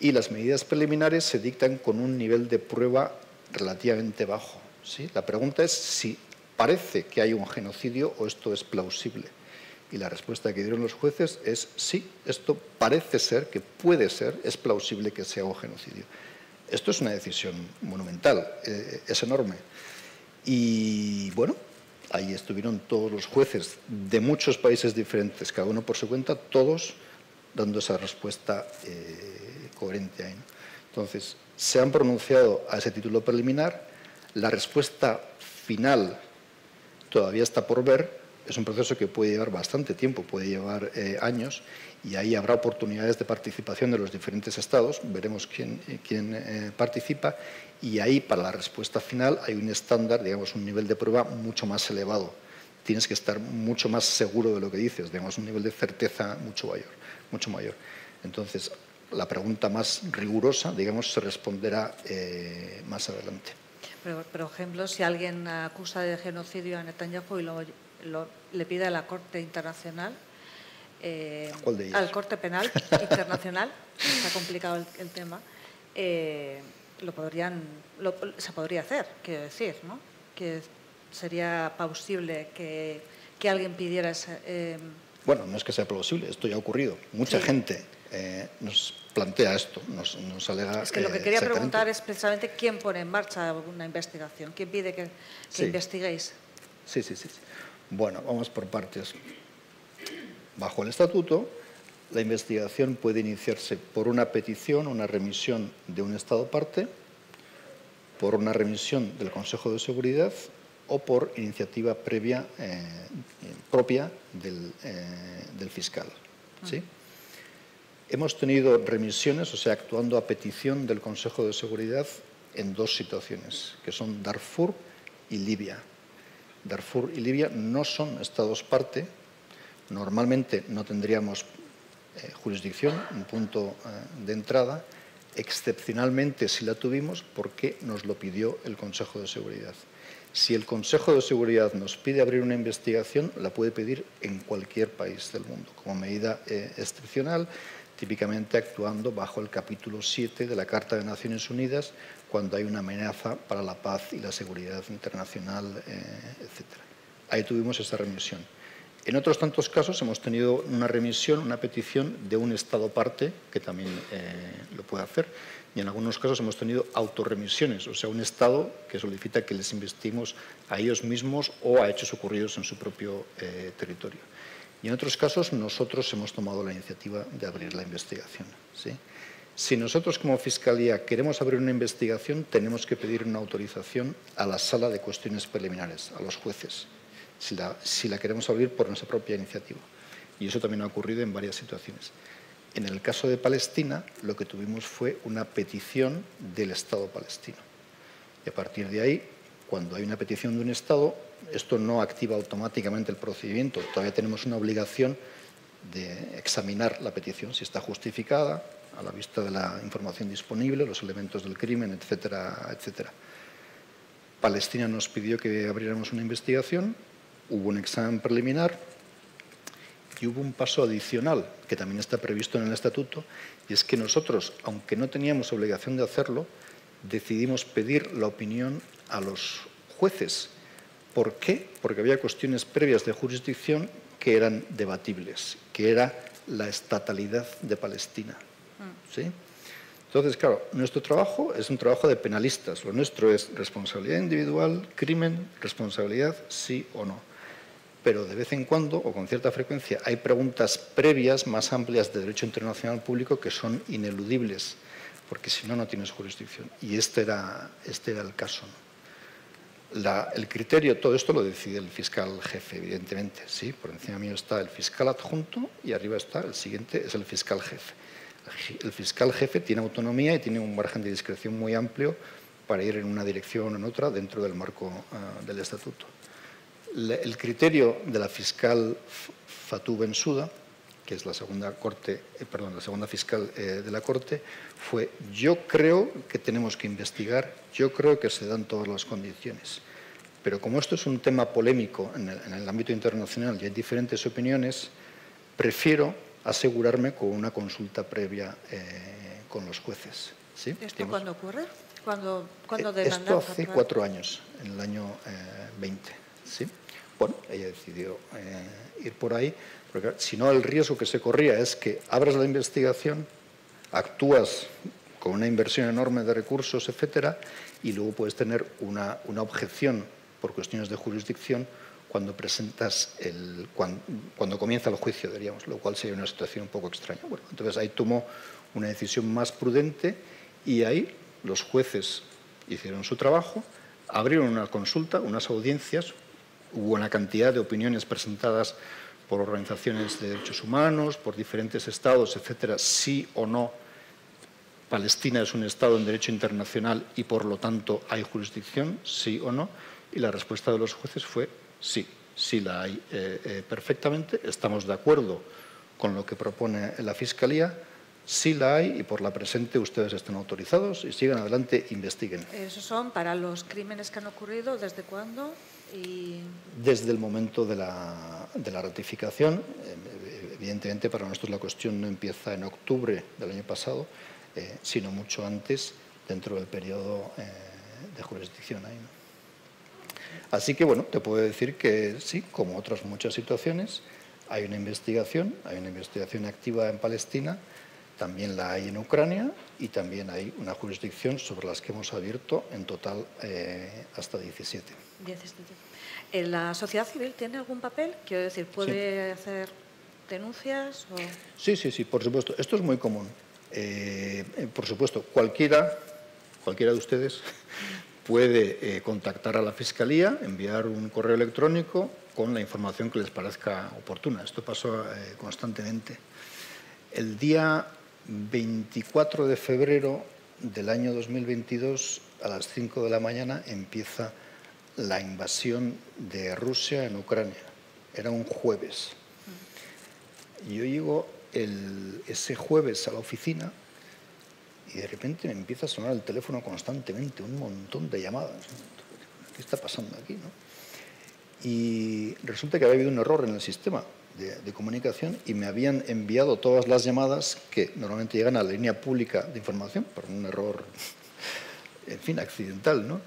y las medidas preliminares se dictan con un nivel de prueba relativamente bajo. ¿sí? La pregunta es si parece que hay un genocidio o esto es plausible. Y la respuesta que dieron los jueces es sí, esto parece ser, que puede ser, es plausible que sea un genocidio. Esto es una decisión monumental, eh, es enorme. Y bueno, Ahí estuvieron todos los jueces de muchos países diferentes, cada uno por su cuenta, todos dando esa respuesta eh, coherente ahí. Entonces, se han pronunciado a ese título preliminar, la respuesta final todavía está por ver, es un proceso que puede llevar bastante tiempo, puede llevar eh, años, y ahí habrá oportunidades de participación de los diferentes estados, veremos quién, eh, quién eh, participa, y ahí para la respuesta final hay un estándar, digamos, un nivel de prueba mucho más elevado. Tienes que estar mucho más seguro de lo que dices, digamos, un nivel de certeza mucho mayor. Mucho mayor. Entonces, la pregunta más rigurosa, digamos, se responderá más adelante. Pero, por ejemplo, si alguien acusa de genocidio a Netanyahu y le pide a la Corte Internacional, eh, al Corte Penal Internacional, está complicado el, tema, eh, lo podrían, se podría hacer, quiero decir, ¿no? que sería plausible que, que alguien pidiera ese... Eh, bueno, no es que sea plausible, esto ya ha ocurrido. Mucha gente nos plantea esto, nos, nos, alega. Es que lo que quería preguntar es precisamente quién pone en marcha una investigación, quién pide que, investiguéis. Sí, sí, sí. Bueno, vamos por partes. Bajo el estatuto, la investigación puede iniciarse por una petición, una remisión de un Estado parte, por una remisión del Consejo de Seguridad o por iniciativa previa eh, propia del, eh, fiscal. ¿sí? Hemos tenido remisiones, o sea, actuando a petición del Consejo de Seguridad en dos situaciones, que son Darfur y Libia. Darfur y Libia no son estados parte, normalmente no tendríamos eh, jurisdicción, un punto eh, de entrada, excepcionalmente si la tuvimos porque nos lo pidió el Consejo de Seguridad. Si el Consejo de Seguridad nos pide abrir una investigación, la puede pedir en cualquier país del mundo, como medida eh, excepcional, típicamente actuando bajo el capítulo 7 de la Carta de Naciones Unidas, cuando hay una amenaza para la paz y la seguridad internacional, eh, etc. Ahí tuvimos esa remisión. En otros tantos casos hemos tenido una remisión, una petición de un Estado parte, que también eh, lo puede hacer, y en algunos casos hemos tenido autorremisiones, o sea, un Estado que solicita que les investigemos a ellos mismos o a hechos ocurridos en su propio eh, territorio. Y en otros casos nosotros hemos tomado la iniciativa de abrir la investigación. Si nosotros como Fiscalía queremos abrir una investigación, tenemos que pedir una autorización a la sala de cuestiones preliminares, a los jueces, si la, si la queremos abrir por nuestra propia iniciativa. Y eso también ha ocurrido en varias situaciones. En el caso de Palestina, lo que tuvimos fue una petición del Estado palestino. Y a partir de ahí, cuando hay una petición de un Estado, esto no activa automáticamente el procedimiento. Todavía tenemos una obligación de examinar la petición, si está justificada, a la vista de la información disponible, los elementos del crimen, etcétera, etcétera. Palestina nos pidió que abriéramos una investigación, hubo un examen preliminar, y hubo un paso adicional que también está previsto en el estatuto, y es que nosotros, aunque no teníamos obligación de hacerlo, decidimos pedir la opinión a los jueces. ¿Por qué? Porque había cuestiones previas de jurisdicción que eran debatibles, que era la estatalidad de Palestina. Mm. ¿sí? Entonces, claro, nuestro trabajo es un trabajo de penalistas. Lo nuestro es responsabilidad individual, crimen, responsabilidad, sí o no pero de vez en cuando o con cierta frecuencia hay preguntas previas más amplias de derecho internacional público que son ineludibles, porque si no, no tienes jurisdicción. Y este era, este el caso. el criterio, todo esto lo decide el fiscal jefe, evidentemente. ¿sí? Por encima mío está el fiscal adjunto y arriba está el siguiente, es el fiscal jefe. El fiscal jefe tiene autonomía y tiene un margen de discreción muy amplio para ir en una dirección o en otra dentro del marco ah, del estatuto el criterio de la fiscal Fatou Bensouda, que es la segunda, corte, eh, perdón, la segunda fiscal eh, de la Corte, fue yo creo que tenemos que investigar, yo creo que se dan todas las condiciones. Pero como esto es un tema polémico en el, ámbito internacional y hay diferentes opiniones, prefiero asegurarme con una consulta previa eh, con los jueces. ¿sí? ¿Esto cuándo ocurre? ¿Cuándo, Esto hace cuatro años, en el año 20. ¿sí? Bueno, ella decidió eh, ir por ahí, porque si no el riesgo que se corría es que abras la investigación, actúas con una inversión enorme de recursos, etcétera, y luego puedes tener una, objeción por cuestiones de jurisdicción cuando presentas el, cuando, comienza el juicio, diríamos, lo cual sería una situación un poco extraña. Bueno, entonces ahí tomó una decisión más prudente y ahí los jueces hicieron su trabajo, abrieron una consulta, unas audiencias, Hubo una cantidad de opiniones presentadas por organizaciones de derechos humanos, por diferentes estados, etcétera, sí o no Palestina es un Estado en derecho internacional y por lo tanto hay jurisdicción, sí o no, y la respuesta de los jueces fue sí, sí la hay eh, eh, perfectamente, estamos de acuerdo con lo que propone la Fiscalía, sí la hay y por la presente ustedes están autorizados y sigan adelante, investiguen. ¿Esos son para los crímenes que han ocurrido? ¿Desde cuándo? Desde el momento de la, ratificación, eh, evidentemente para nosotros la cuestión no empieza en octubre del año pasado, eh, sino mucho antes dentro del periodo eh, de jurisdicción. Así que, bueno, te puedo decir que sí, como otras muchas situaciones, hay una investigación, hay una investigación activa en Palestina, también la hay en Ucrania y también hay una jurisdicción sobre las que hemos abierto en total hasta 17. ¿La sociedad civil tiene algún papel? Quiero decir, ¿puede hacer denuncias? Sí, sí, sí, por supuesto. Esto es muy común. Eh, por supuesto, cualquiera, cualquiera de ustedes puede eh, contactar a la Fiscalía, enviar un correo electrónico con la información que les parezca oportuna. Esto pasó eh, constantemente. El día 24 de febrero del año 2022 a las 5 de la mañana empieza la invasión de Rusia en Ucrania. Era un jueves. Yo llego ese jueves a la oficina y de repente me empieza a sonar el teléfono constantemente, un montón de llamadas. ¿Qué está pasando aquí? Y resulta que había habido un error en el sistema de, comunicación y me habían enviado todas las llamadas que normalmente llegan a la línea pública de información por un error, en fin, accidental, ¿no?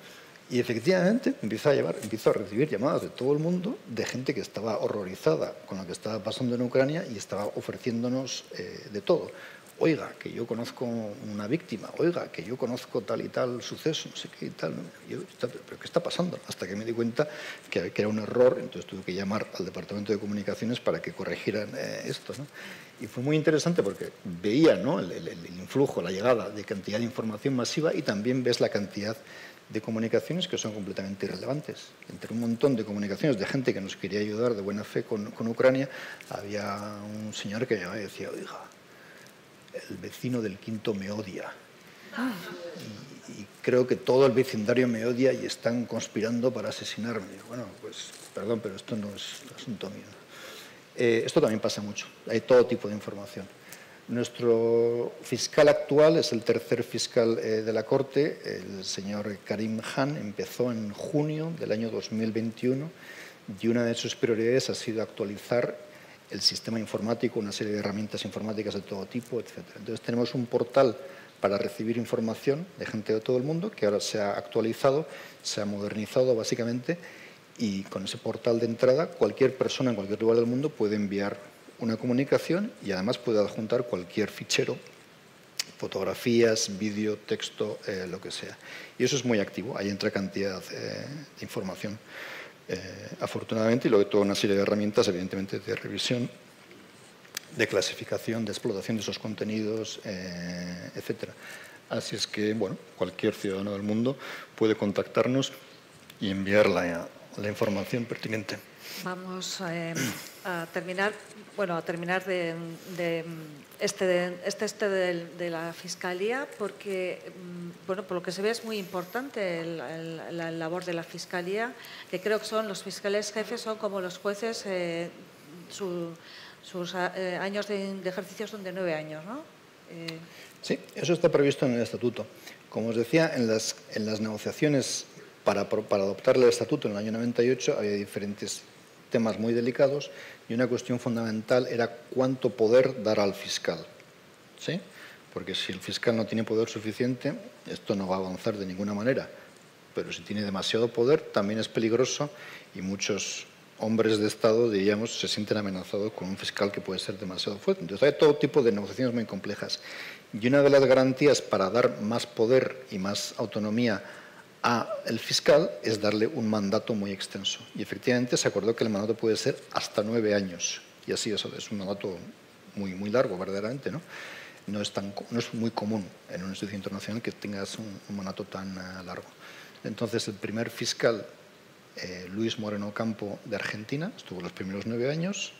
Y efectivamente empiezo a, llevar, empiezo a recibir llamadas de todo el mundo, de gente que estaba horrorizada con lo que estaba pasando en Ucrania y estaba ofreciéndonos eh, de todo oiga, que yo conozco una víctima, oiga, que yo conozco tal y tal suceso, no sé qué y tal. ¿Pero qué está pasando? Hasta que me di cuenta que, era un error, entonces tuve que llamar al Departamento de Comunicaciones para que corrigieran eh, esto. Y fue muy interesante porque veía ¿no? el, el, influjo, la llegada de cantidad de información masiva y también ves la cantidad de comunicaciones que son completamente irrelevantes. Entre un montón de comunicaciones de gente que nos quería ayudar de buena fe con, Ucrania, había un señor que llamaba y decía, oiga, el vecino del quinto me odia. Y, creo que todo el vecindario me odia y están conspirando para asesinarme. Bueno, pues perdón, pero esto no es asunto mío. Eh, esto también pasa mucho. Hay todo tipo de información. Nuestro fiscal actual es el tercer fiscal eh, de la Corte, el señor Karim Han, empezó en junio del año 2021 y una de sus prioridades ha sido actualizar el sistema informático, una serie de herramientas informáticas de todo tipo, etc. Entonces tenemos un portal para recibir información de gente de todo el mundo que ahora se ha actualizado, se ha modernizado básicamente y con ese portal de entrada cualquier persona en cualquier lugar del mundo puede enviar una comunicación y además puede adjuntar cualquier fichero, fotografías, vídeo, texto, eh, lo que sea. Y eso es muy activo, ahí entra cantidad eh, de información. Eh, afortunadamente, y luego toda una serie de herramientas, evidentemente, de revisión, de clasificación, de explotación de esos contenidos, eh, etc. Así es que, bueno, cualquier ciudadano del mundo puede contactarnos y enviar la, información pertinente. Vamos eh, a terminar, bueno, a terminar de este, este, este de, la Fiscalía, porque, mm, bueno, por lo que se ve es muy importante la labor de la Fiscalía, que creo que son los fiscales jefes, son como los jueces, eh, sus eh, años de, ejercicio son de nueve años, ¿no? Eh, sí, eso está previsto en el Estatuto. Como os decía, en las, en las negociaciones para, para adoptar el Estatuto en el año 98 había diferentes temas muy delicados y una cuestión fundamental era cuánto poder dar al fiscal. ¿sí? Porque si el fiscal no tiene poder suficiente, esto no va a avanzar de ninguna manera. Pero si tiene demasiado poder, también es peligroso y muchos hombres de Estado, diríamos, se sienten amenazados con un fiscal que puede ser demasiado fuerte. Entonces hay todo tipo de negociaciones muy complejas. Y una de las garantías para dar más poder y más autonomía el fiscal es darle un mandato muy extenso. Y efectivamente se acordó que el mandato puede ser hasta nueve años. Y así es, es un mandato muy, muy largo, verdaderamente. ¿no? No, es tan, no es muy común en una institución internacional que tengas un, mandato tan eh, largo. Entonces, el primer fiscal, eh, Luis Moreno Campo, de Argentina, estuvo los primeros nueve años.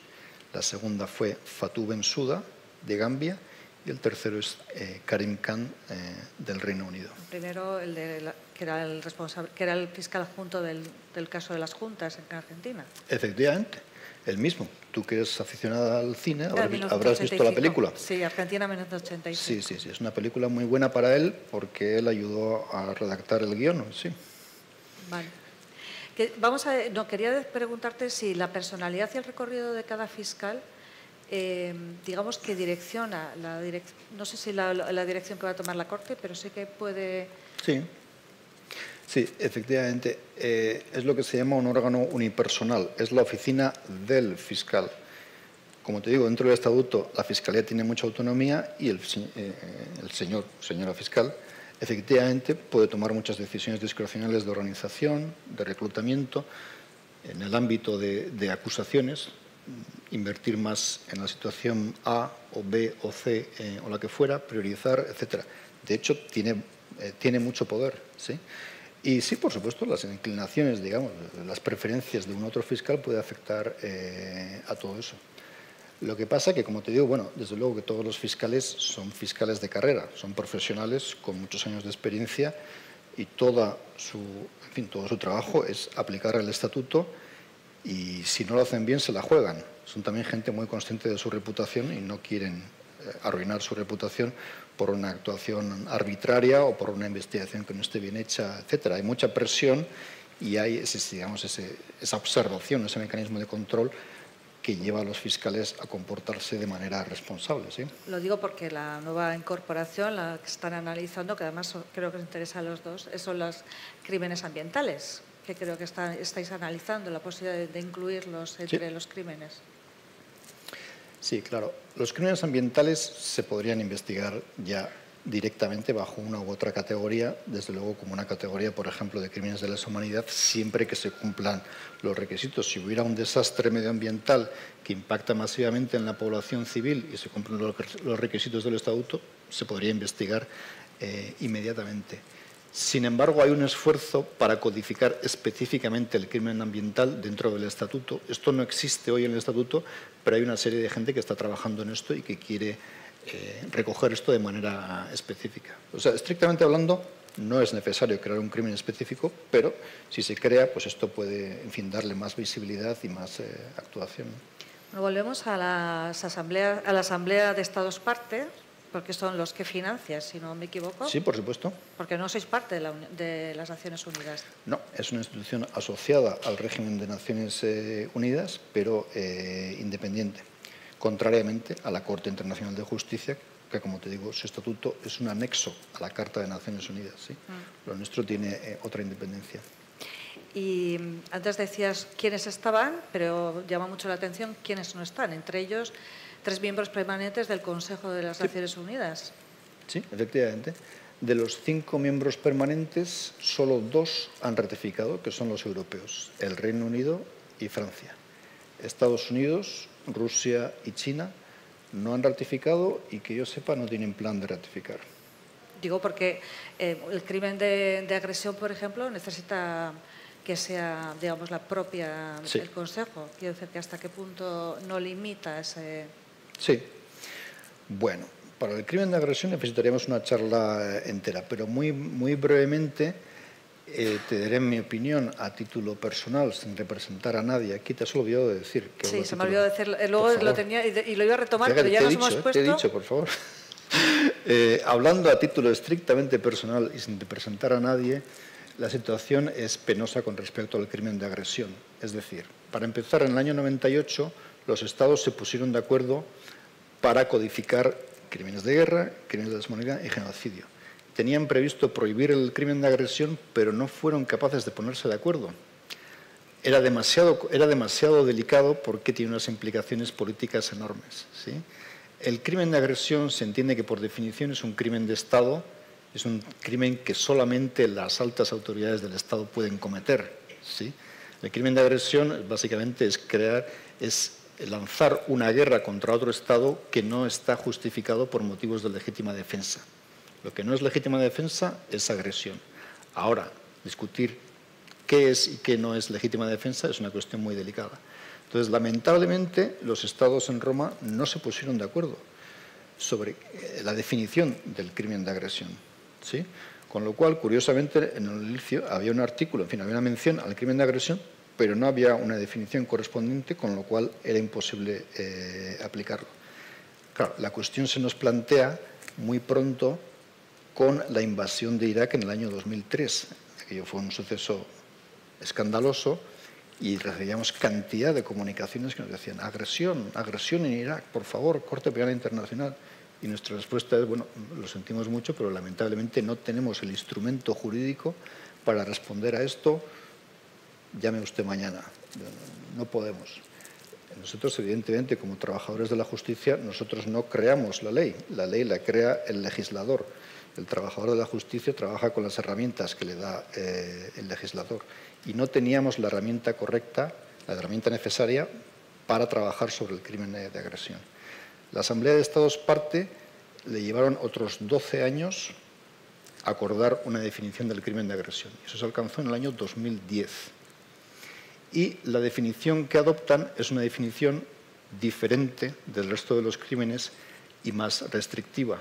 La segunda fue Fatou Bensouda, de Gambia y el tercero es eh, Karim Khan eh, del Reino Unido. primero, el de que, era el responsable, que era el fiscal adjunto del, del, caso de las juntas en Argentina. Efectivamente, el mismo. Tú que eres aficionada al cine, habrás, visto la película. Sí, Argentina 1985. Sí, sí, sí. Es una película muy buena para él porque él ayudó a redactar el guion, sí. Vale. vamos a, no, quería preguntarte si la personalidad y el recorrido de cada fiscal Em, digamos que direcciona, la no sé si la, dirección que va a tomar la Corte, pero sé que puede... Sí, sí efectivamente, eh, es lo que se llama un órgano unipersonal, es la oficina del fiscal. Como te digo, dentro del estatuto la Fiscalía tiene mucha autonomía y el, eh, el señor, señora fiscal, efectivamente puede tomar muchas decisiones discrecionales de organización, de reclutamiento, en el ámbito de acusaciones, invertir más en la situación A o B o C eh, o la que fuera, priorizar, etcétera. De hecho, tiene, eh, tiene mucho poder, ¿sí? Y sí, por supuesto, las inclinaciones, digamos, las preferencias de un otro fiscal puede afectar eh, a todo eso. Lo que pasa que, como te digo, bueno, desde luego que todos los fiscales son fiscales de carrera, son profesionales con muchos años de experiencia y toda su, en fin, todo su trabajo es aplicar el estatuto y si no lo hacen bien se la juegan. Son también gente muy consciente de su reputación y no quieren eh, arruinar su reputación por una actuación arbitraria o por una investigación que no esté bien hecha, etcétera. Hay mucha presión y hay digamos, esa observación, ese mecanismo de control que lleva a los fiscales a comportarse de manera responsable. ¿sí? Lo digo porque la nueva incorporación, la que están analizando, que además creo que os interesa a los dos, son los crímenes ambientales, que creo que estáis analizando, la posibilidad de, incluirlos entre los crímenes. Sí, claro. Los crímenes ambientales se podrían investigar ya directamente bajo una u otra categoría, desde luego como una categoría, por ejemplo, de crímenes de lesa humanidad, siempre que se cumplan los requisitos. Si hubiera un desastre medioambiental que impacta masivamente en la población civil y se cumplen los requisitos del estatuto, se podría investigar eh, inmediatamente. Sin embargo, hay un esfuerzo para codificar específicamente el crimen ambiental dentro del estatuto. Esto no existe hoy en el estatuto, pero hay una serie de gente que está trabajando en esto y que quiere eh, recoger esto de manera específica. O sea, estrictamente hablando, no es necesario crear un crimen específico, pero si se crea, pues esto puede, en fin, darle más visibilidad y más eh, actuación. volvemos a, a la Asamblea de Estados Parte, porque son los que financian, si no me equivoco. Sí, por supuesto. Porque no sois parte de, las Naciones Unidas. No, es una institución asociada al régimen de Naciones eh, Unidas, pero independiente contrariamente a la Corte Internacional de Justicia, que, como te digo, su estatuto es un anexo a la Carta de Naciones Unidas. ¿sí? Mm. Lo nuestro tiene eh, otra independencia. Y antes decías quiénes estaban, pero llama mucho la atención quiénes no están, entre ellos tres miembros permanentes del Consejo de las Naciones Unidas. Sí, efectivamente. De los cinco miembros permanentes, solo dos han ratificado, que son los europeos, el Reino Unido y Francia. Estados Unidos Rusia y China no han ratificado y que yo sepa no tienen plan de ratificar. Digo porque eh, el crimen de, agresión, por ejemplo, necesita que sea, digamos, la propia del Consejo. Quiero decir que hasta qué punto no limita ese... Sí. Bueno, para el crimen de agresión necesitaríamos una charla entera, pero muy, muy brevemente eh, te daré mi opinión a título personal, sin representar a nadie. Aquí te has olvidado de decir. Que sí, se me olvidó decir. Eh, luego lo tenía y, lo iba a retomar, pero ya nos hemos puesto. Te he dicho, por favor. Eh, hablando a título estrictamente personal y sin representar a nadie, la situación es penosa con respecto al crimen de agresión. Es decir, para empezar, en el año 98 los estados se pusieron de acuerdo para codificar crímenes de guerra, crímenes de deshumanidad y genocidio tenían previsto prohibir el crimen de agresión, pero no fueron capaces de ponerse de acuerdo. Era demasiado, delicado porque tiene unas implicaciones políticas enormes. ¿sí? El crimen de agresión se entiende que por definición es un crimen de Estado, es un crimen que solamente las altas autoridades del Estado pueden cometer. ¿sí? El crimen de agresión básicamente es crear, es lanzar una guerra contra otro Estado que no está justificado por motivos de legítima defensa. Lo que no es legítima defensa es agresión. Ahora, discutir qué es y qué no es legítima defensa es una cuestión muy delicada. Entonces, lamentablemente, los estados en Roma no se pusieron de acuerdo sobre eh, la definición del crimen de agresión. ¿sí? Con lo cual, curiosamente, en el inicio había un artículo, en fin, había una mención al crimen de agresión, pero no había una definición correspondiente, con lo cual era imposible eh, aplicarlo. La cuestión se nos plantea muy pronto con la invasión de Irak en el año 2003. Aquello fue un suceso escandaloso y recibíamos cantidad de comunicaciones que nos decían agresión, agresión en Irak, por favor, corte penal internacional. Y nuestra respuesta es, bueno, lo sentimos mucho, pero lamentablemente no tenemos el instrumento jurídico para responder a esto. Llame usted mañana. No podemos. Nosotros, evidentemente, como trabajadores de la justicia, nosotros no creamos la ley. La ley la crea el legislador. El trabajador de la justicia trabaja con las herramientas que le da eh, el legislador y no teníamos la herramienta correcta, la herramienta necesaria para trabajar sobre el crimen de, agresión. La Asamblea de Estados parte le llevaron otros 12 años acordar una definición del crimen de agresión. Eso se alcanzó en el año 2010. Y la definición que adoptan es una definición diferente del resto de los crímenes y más restrictiva,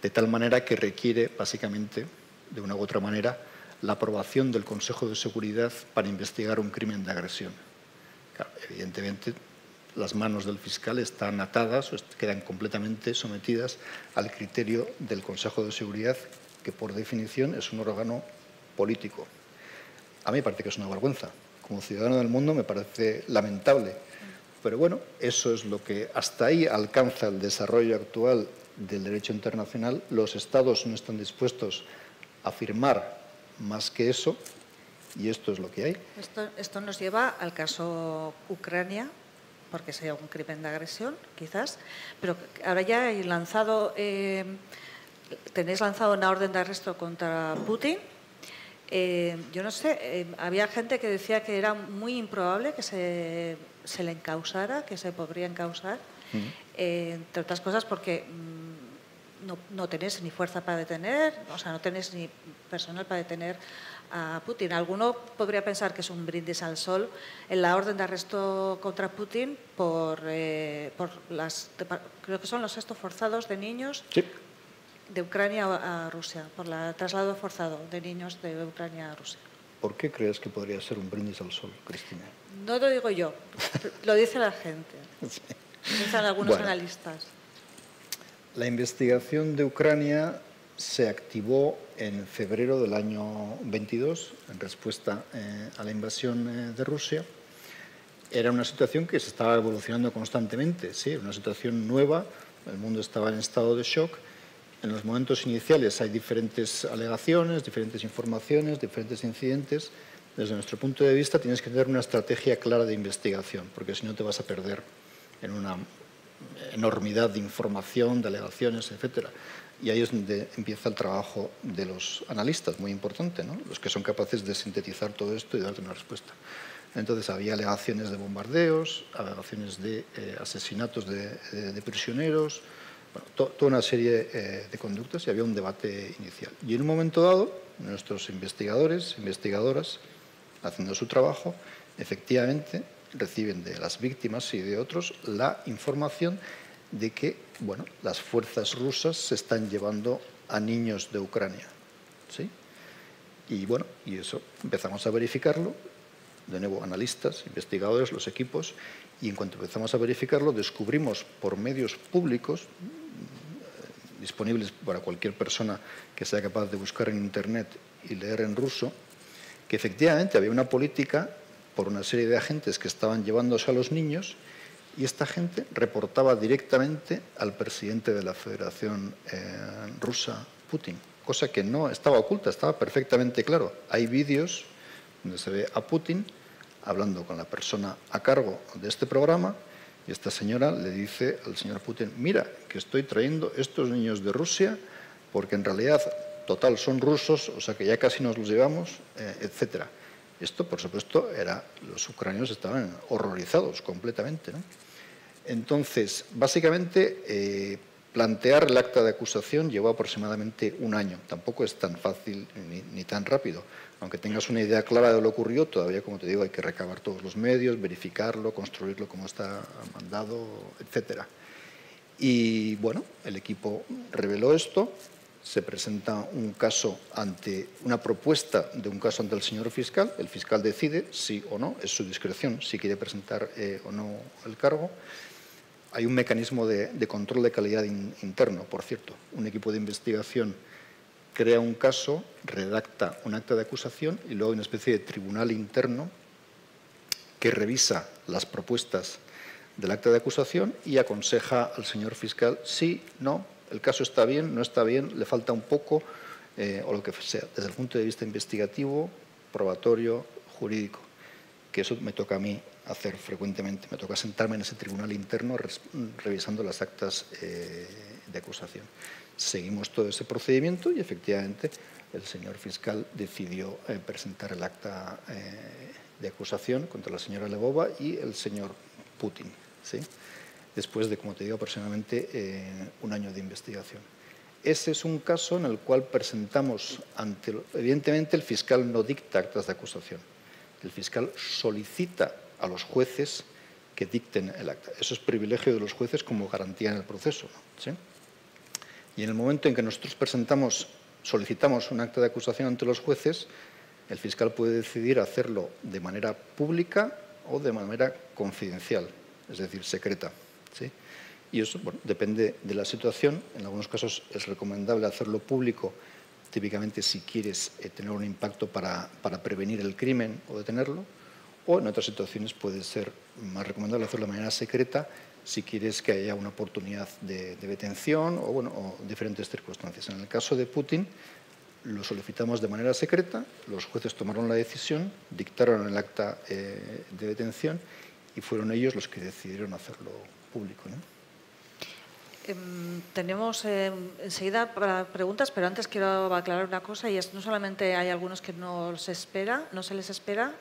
de tal manera que requiere, básicamente, de una u otra manera, la aprobación del Consejo de Seguridad para investigar un crimen de agresión. evidentemente, las manos del fiscal están atadas o quedan completamente sometidas al criterio del Consejo de Seguridad, que por definición es un órgano político. A mí me parece que es una vergüenza. Como ciudadano del mundo me parece lamentable. Pero bueno, eso es lo que hasta ahí alcanza el desarrollo actual del derecho internacional. Los estados no están dispuestos a firmar más que eso y esto es lo que hay. Esto, esto nos lleva al caso Ucrania, porque sería un crimen de agresión, quizás, pero ahora ya hay lanzado, eh, tenéis lanzado una orden de arresto contra Putin. Eh, yo no sé, eh, había gente que decía que era muy improbable que se, se le encausara, que se podría encausar, entre otras cosas porque mm, no, no tenéis ni fuerza para detener, o sea, no tenéis ni personal para detener a Putin. Alguno podría pensar que es un brindis al sol en la orden de arresto contra Putin por, eh, por las, creo que son los estos forzados de niños de Ucrania a Rusia, por el traslado forzado de niños de Ucrania a Rusia. ¿Por qué crees que podría ser un brindis al sol, Cristina? No lo digo yo, lo dice la gente, dicen algunos analistas. La investigación de Ucrania se activó en febrero del año 22 en respuesta eh, a la invasión eh, de Rusia. Era una situación que se estaba evolucionando constantemente, sí, una situación nueva, el mundo estaba en estado de shock. En los momentos iniciales hay diferentes alegaciones, diferentes informaciones, diferentes incidentes. Desde nuestro punto de vista tienes que tener una estrategia clara de investigación, porque si no te vas a perder en una enormidad de información, de alegaciones, etcétera. Y ahí es donde empieza el trabajo de los analistas, muy importante, ¿no? los que son capaces de sintetizar todo esto y darte una respuesta. Entonces había alegaciones de bombardeos, alegaciones de eh, asesinatos de, prisioneros, toda una serie eh, de conductas y había un debate inicial. Y en un momento dado, nuestros investigadores, investigadoras, haciendo su trabajo, efectivamente reciben de las víctimas y de otros la información de que bueno, las fuerzas rusas se están llevando a niños de Ucrania. ¿sí? Y bueno, y eso empezamos a verificarlo, de nuevo analistas, investigadores, los equipos, y en cuanto empezamos a verificarlo descubrimos por medios públicos eh, disponibles para cualquier persona que sea capaz de buscar en Internet y leer en ruso, que efectivamente había una política por una serie de agentes que estaban llevándose a los niños y esta gente reportaba directamente al presidente de la Federación eh, Rusa, Putin, cosa que no estaba oculta, estaba perfectamente claro. Hay vídeos donde se ve a Putin hablando con la persona a cargo de este programa y esta señora le dice al señor Putin, mira, que estoy trayendo estos niños de Rusia porque en realidad, total, son rusos, o sea que ya casi nos los llevamos, eh, etcétera. Esto, por supuesto, era, los ucranianos estaban horrorizados completamente. ¿no? Entonces, básicamente, eh, plantear el acta de acusación llevó aproximadamente un año. Tampoco es tan fácil ni, tan rápido. Aunque tengas una idea clara de lo ocurrido, todavía, como te digo, hay que recabar todos los medios, verificarlo, construirlo como está mandado, etc. Y bueno, el equipo reveló esto, se presenta un caso ante una propuesta de un caso ante el señor fiscal, el fiscal decide sí o no, es su discreción si quiere presentar eh, o no el cargo hay un mecanismo de, control de calidad interno, por cierto. Un equipo de investigación crea un caso, redacta un acta de acusación y luego hay una especie de tribunal interno que revisa las propuestas del acta de acusación y aconseja al señor fiscal sí, no, el caso está bien, no está bien, le falta un poco, eh, o lo que sea, desde el punto de vista investigativo, probatorio, jurídico, que eso me toca a mí hacer frecuentemente. Me toca sentarme en ese tribunal interno revisando las actas eh, de acusación. Seguimos todo ese procedimiento y efectivamente el señor fiscal decidió eh, presentar el acta eh, de acusación contra la señora Lebova y el señor Putin, ¿sí? después de, como te digo, aproximadamente un año de investigación. Ese es un caso en el cual presentamos ante, evidentemente el fiscal no dicta actas de acusación, el fiscal solicita a los jueces que dicten el acta. Eso es privilegio de los jueces como garantía en el proceso. Y en el momento en que nosotros presentamos, solicitamos un acta de acusación ante los jueces, El fiscal puede decidir hacerlo de manera pública o de manera confidencial, es decir, secreta. ¿sí? Y eso depende de la situación. En algunos casos es recomendable hacerlo público, típicamente si quieres eh, tener un impacto para, prevenir el crimen o detenerlo, o en otras situaciones puede ser más recomendable hacerlo de manera secreta si quieres que haya una oportunidad de, detención o, bueno, diferentes circunstancias. En el caso de Putin, lo solicitamos de manera secreta, los jueces tomaron la decisión, dictaron el acta eh, de detención y fueron ellos los que decidieron hacerlo público. Em, tenemos eh, enseguida preguntas, pero antes quiero aclarar una cosa y es no solamente hay algunos que no se espera, no se les espera,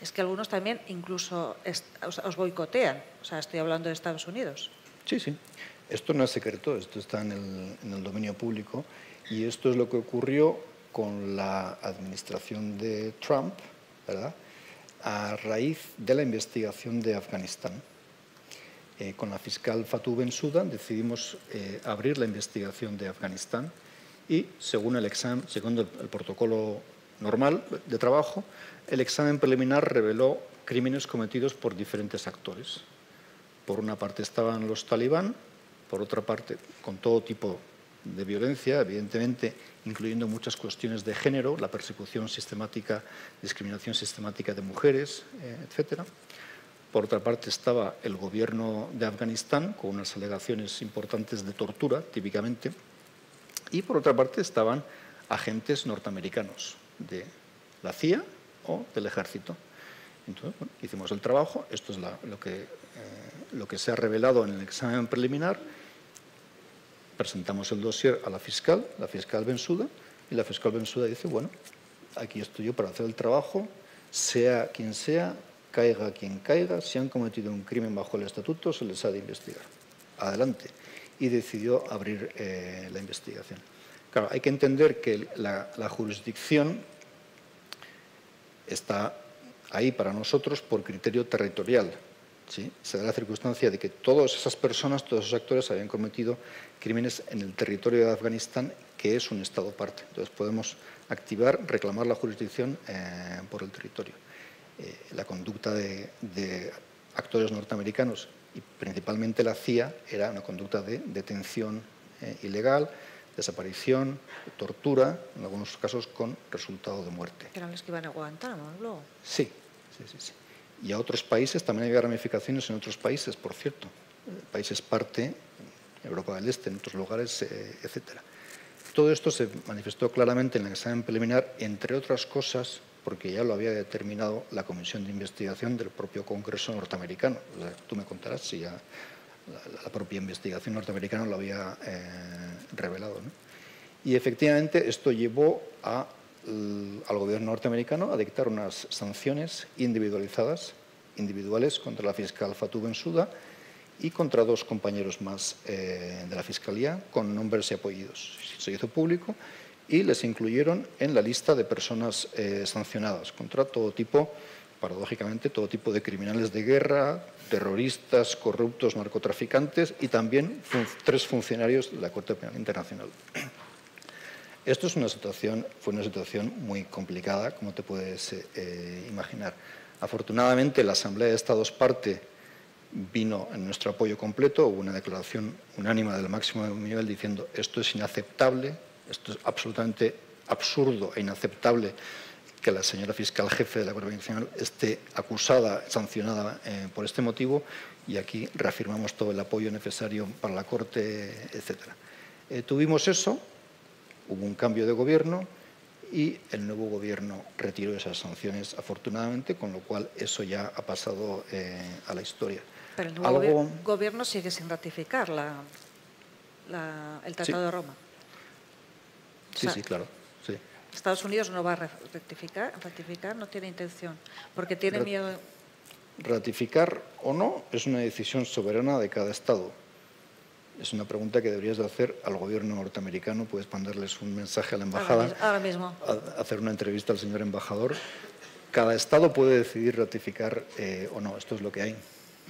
es que algunos también incluso os, boicotean. O sea, estoy hablando de Estados Unidos. Sí, sí. Esto no es secreto, esto está en el, en el dominio público y esto es lo que ocurrió con la administración de Trump, ¿verdad? A raíz de la investigación de Afganistán. Eh, con la fiscal Fatou Bensouda decidimos eh, abrir la investigación de Afganistán y, según el examen, segundo el, protocolo normal de trabajo, el examen preliminar reveló crímenes cometidos por diferentes actores. Por una parte estaban los talibán, por otra parte, con todo tipo de violencia, evidentemente incluyendo muchas cuestiones de género, la persecución sistemática, discriminación sistemática de mujeres, eh, etcétera. Por otra parte estaba el gobierno de Afganistán, con unas alegaciones importantes de tortura, típicamente. Y por otra parte estaban agentes norteamericanos de la CIA o del ejército. Entonces, hicimos el trabajo, esto es lo, que, eh, lo que se ha revelado en el examen preliminar. Presentamos el dossier a la fiscal, la fiscal Bensuda, y la fiscal Bensuda dice, bueno, aquí estoy yo para hacer el trabajo, sea quien sea, caiga quien caiga, si han cometido un crimen bajo el estatuto, se les ha de investigar. Adelante. Y decidió abrir eh, la investigación. Hay que entender que la, jurisdicción está ahí para nosotros por criterio territorial. ¿sí? Se da la circunstancia de que todas esas personas, todos esos actores habían cometido crímenes en el territorio de Afganistán, que es un Estado parte. Entonces podemos activar, reclamar la jurisdicción eh, por el territorio. Eh, la conducta de, actores norteamericanos y principalmente la CIA era una conducta de detención eh, ilegal, desaparición, tortura, en algunos casos con resultado de muerte. ¿Eran los que iban a Guantánamo luego? Sí, sí, sí, sí. Y a otros países, también había ramificaciones en otros países, por cierto. Países parte, Europa del Este, en otros lugares, eh, etc. Todo esto se manifestó claramente en el examen preliminar, entre otras cosas, porque ya lo había determinado la comisión de investigación del propio Congreso norteamericano. tú me contarás si ya la, propia investigación norteamericana lo había eh, revelado. Y efectivamente esto llevó al gobierno norteamericano a dictar unas sanciones individualizadas, individuales, contra la fiscal Fatou Bensouda y contra dos compañeros más eh, de la Fiscalía con nombres y apellidos. Se hizo público y les incluyeron en la lista de personas eh, sancionadas contra todo tipo, paradójicamente, todo tipo de criminales de guerra, terroristas, corruptos, narcotraficantes y también tres funcionarios de la Corte Penal Internacional. Esto es una situación, fue una situación muy complicada, como te puedes eh, imaginar. Afortunadamente, la Asamblea de Estados parte vino en nuestro apoyo completo, hubo una declaración unánima del máximo nivel diciendo esto es inaceptable, esto es absolutamente absurdo e inaceptable que la señora fiscal jefe de la Corte Nacional esté acusada, sancionada eh, por este motivo y aquí reafirmamos todo el apoyo necesario para la Corte, etc. Eh, tuvimos eso, hubo un cambio de gobierno y el nuevo gobierno retiró esas sanciones afortunadamente, con lo cual eso ya ha pasado eh, a la historia. Pero el nuevo gobierno sigue sin ratificar el Tratado de Roma. Sí, sí, claro. Estados Unidos no va a rectificar, ratificar, no tiene intención, porque tiene miedo. Ratificar o no es una decisión soberana de cada Estado. Es una pregunta que deberías de hacer al gobierno norteamericano. Puedes mandarles un mensaje a la embajada. Ahora mismo. hacer una entrevista al señor embajador. Cada Estado puede decidir ratificar eh, o no. Esto es lo que hay.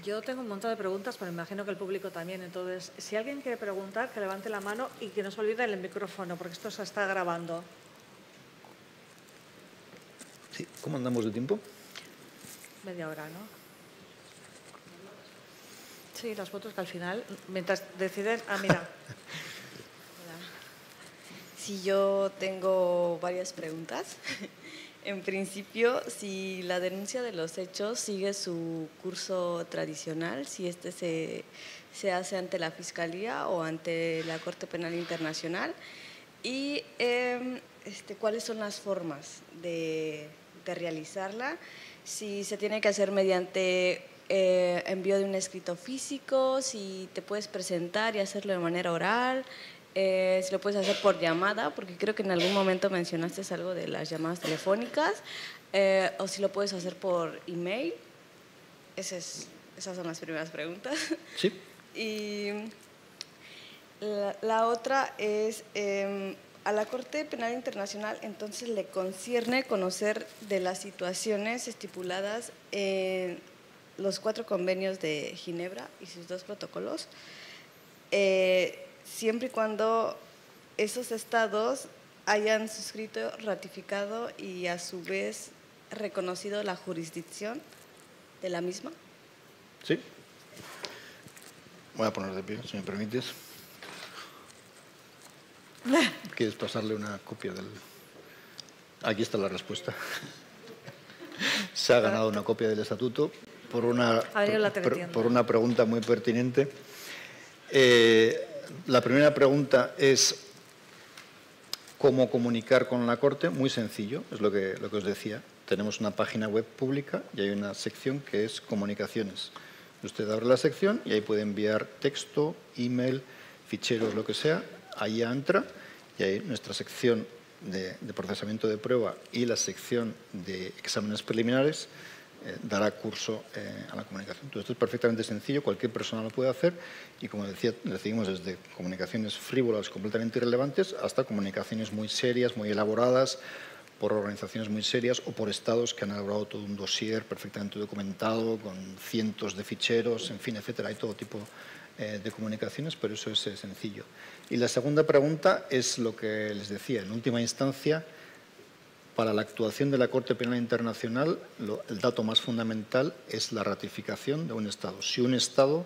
Yo tengo un montón de preguntas, pero imagino que el público también. Entonces, si alguien quiere preguntar, que levante la mano y que no se olvide el micrófono, porque esto se está grabando. Sí, ¿Cómo andamos de tiempo? Media hora, ¿no? Sí, las fotos que al final, mientras deciden... Ah, mira. Sí, yo tengo varias preguntas. En principio, si la denuncia de los hechos sigue su curso tradicional, si este se, se hace ante la Fiscalía o ante la Corte Penal Internacional, y em, este, cuáles son las formas de, de, realizarla, si se tiene que hacer mediante eh, envío de un escrito físico, si te puedes presentar y hacerlo de manera oral, eh, si lo puedes hacer por llamada, porque creo que en algún momento mencionaste algo de las llamadas telefónicas, eh, o si lo puedes hacer por email. Esas, esas son las primeras preguntas. Sí. Y la, la otra es, eh, a la Corte Penal Internacional entonces le concierne conocer de las situaciones estipuladas en los cuatro convenios de Ginebra y sus dos protocolos. Eh, siempre y cuando esos estados hayan suscrito, ratificado y a su vez reconocido la jurisdicción de la misma. Sí. Voy a poner de pie, si me permites. ¿Quieres pasarle una copia del...? Aquí está la respuesta. Se ha ganado una copia del estatuto por una, por, por una pregunta muy pertinente. Eh, la primera pregunta es cómo comunicar con la Corte. Muy sencillo, es lo que, lo que os decía. Tenemos una página web pública y hay una sección que es comunicaciones. Usted abre la sección y ahí puede enviar texto, email, ficheros, lo que sea. Ahí entra y ahí nuestra sección de, de procesamiento de prueba y la sección de exámenes preliminares eh, dará curso eh, a la comunicación. Entonces, esto es perfectamente sencillo, cualquier persona lo puede hacer y, como decía, recibimos desde comunicaciones frívolas completamente irrelevantes hasta comunicaciones muy serias, muy elaboradas, por organizaciones muy serias o por estados que han elaborado todo un dossier perfectamente documentado, con cientos de ficheros, en fin, etcétera. Hay todo tipo eh, de comunicaciones, pero eso es eh, sencillo. Y la segunda pregunta es lo que les decía. En última instancia, para la actuación de la Corte Penal Internacional, el dato más fundamental es la ratificación de un Estado. Si un Estado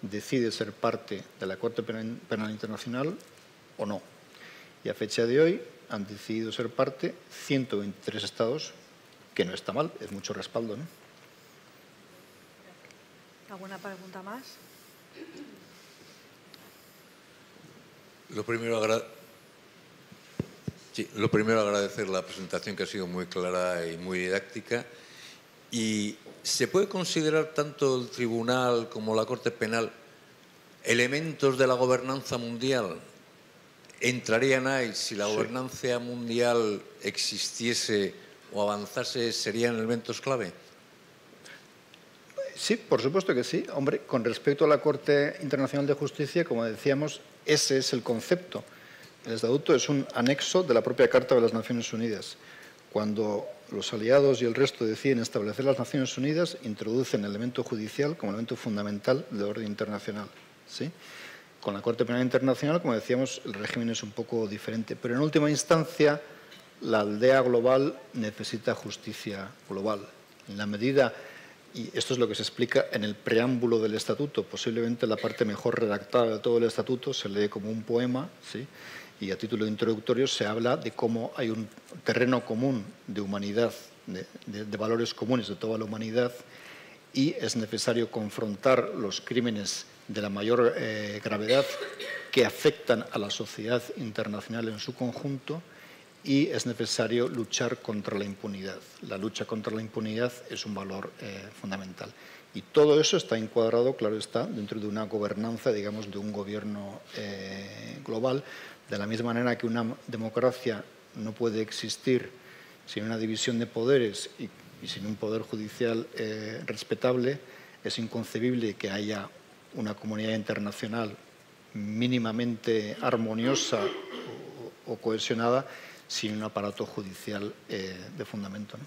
decide ser parte de la Corte Penal, Penal Internacional o no. Y a fecha de hoy han decidido ser parte 123 Estados, que no está mal, es mucho respaldo. ¿no? ¿Alguna pregunta más? Lo primero, sí, lo primero agradecer la presentación que ha sido muy clara y muy didáctica. ¿Y se puede considerar tanto el tribunal como la Corte Penal elementos de la gobernanza mundial? ¿Entrarían ahí si la sí. gobernanza mundial existiese o avanzase? ¿Serían elementos clave? Sí, por supuesto que sí. Hombre, con respecto a la Corte Internacional de Justicia, como decíamos, ese es el concepto. El estatuto es un anexo de la propia Carta de las Naciones Unidas. Cuando los aliados y el resto deciden establecer las Naciones Unidas, introducen el elemento judicial como elemento fundamental del orden internacional. ¿sí? Con la Corte Penal Internacional, como decíamos, el régimen es un poco diferente, pero en última instancia la aldea global necesita justicia global. En la medida, y esto es lo que se explica en el preámbulo del estatuto, posiblemente la parte mejor redactada de todo el estatuto, se lee como un poema, ¿sí? y a título introductorio se habla de cómo hay un terreno común de humanidad, de, valores comunes de toda la humanidad, y es necesario confrontar los crímenes de la mayor eh, gravedad que afectan a la sociedad internacional en su conjunto y es necesario luchar contra la impunidad. La lucha contra la impunidad es un valor eh, fundamental. Y todo eso está encuadrado, claro está, dentro de una gobernanza, digamos, de un gobierno eh, global, de la misma manera que una democracia no puede existir sin una división de poderes y, sin un poder judicial eh, respetable, es inconcebible que haya una comunidad internacional mínimamente armoniosa o cohesionada sin un aparato judicial eh, de fundamento.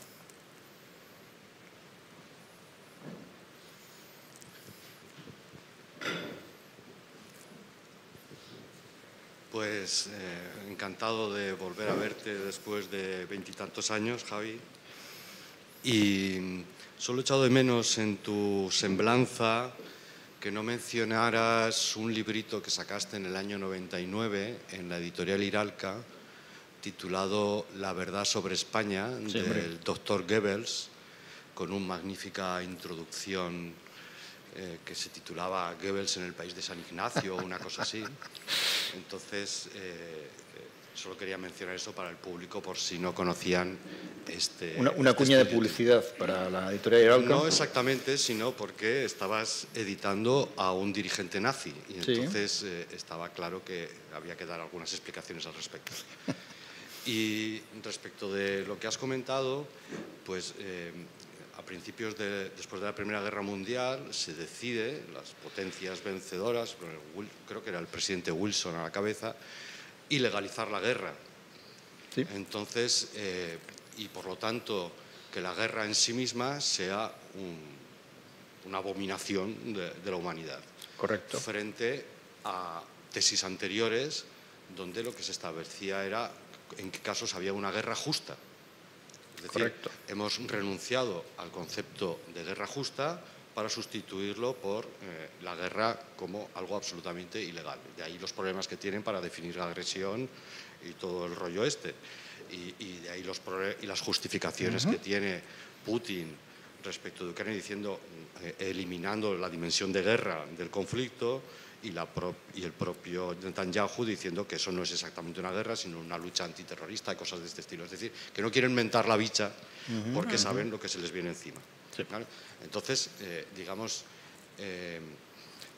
Pues eh, encantado de volver a verte después de veintitantos años, Javi. Y solo he echado de menos en tu semblanza que no mencionaras un librito que sacaste en el año 99 en la editorial Iralca, titulado La verdad sobre España, del doctor Goebbels, con una magnífica introducción eh, que se titulaba Goebbels en el país de San Ignacio o una cosa así. Entonces, eh, solo quería mencionar eso para el público por si no conocían este... Una, una este cuña de publicidad para la editorial Iralca. No exactamente, sino porque estabas editando a un dirigente nazi y Sí. entonces eh, estaba claro que había que dar algunas explicaciones al respecto. Y respecto de lo que has comentado, pues eh, a principios de, después de la Primera Guerra Mundial se decide, las potencias vencedoras, creo que era el presidente Wilson a la cabeza, ilegalizar la guerra. Sí. Entonces, eh, y por lo tanto, que la guerra en sí misma sea un- una abominación de, de la humanidad. Correcto. Frente a tesis anteriores, donde lo que se establecía era en qué casos había una guerra justa. Es decir, Correcto. hemos renunciado al concepto de guerra justa para sustituirlo por eh, la guerra como algo absolutamente ilegal. De ahí los problemas que tienen para definir la agresión y todo el rollo este. Y, y de ahí los prole- y las justificaciones que tiene Putin respecto de Ucrania diciendo, eh, eliminando la dimensión de guerra del conflicto y, la pro- y el propio Netanyahu diciendo que eso no es exactamente una guerra, sino una lucha antiterrorista y cosas de este estilo. Es decir, que no quieren mentar la bicha porque saben lo que se les viene encima. ¿vale? Entonces, eh, digamos, eh,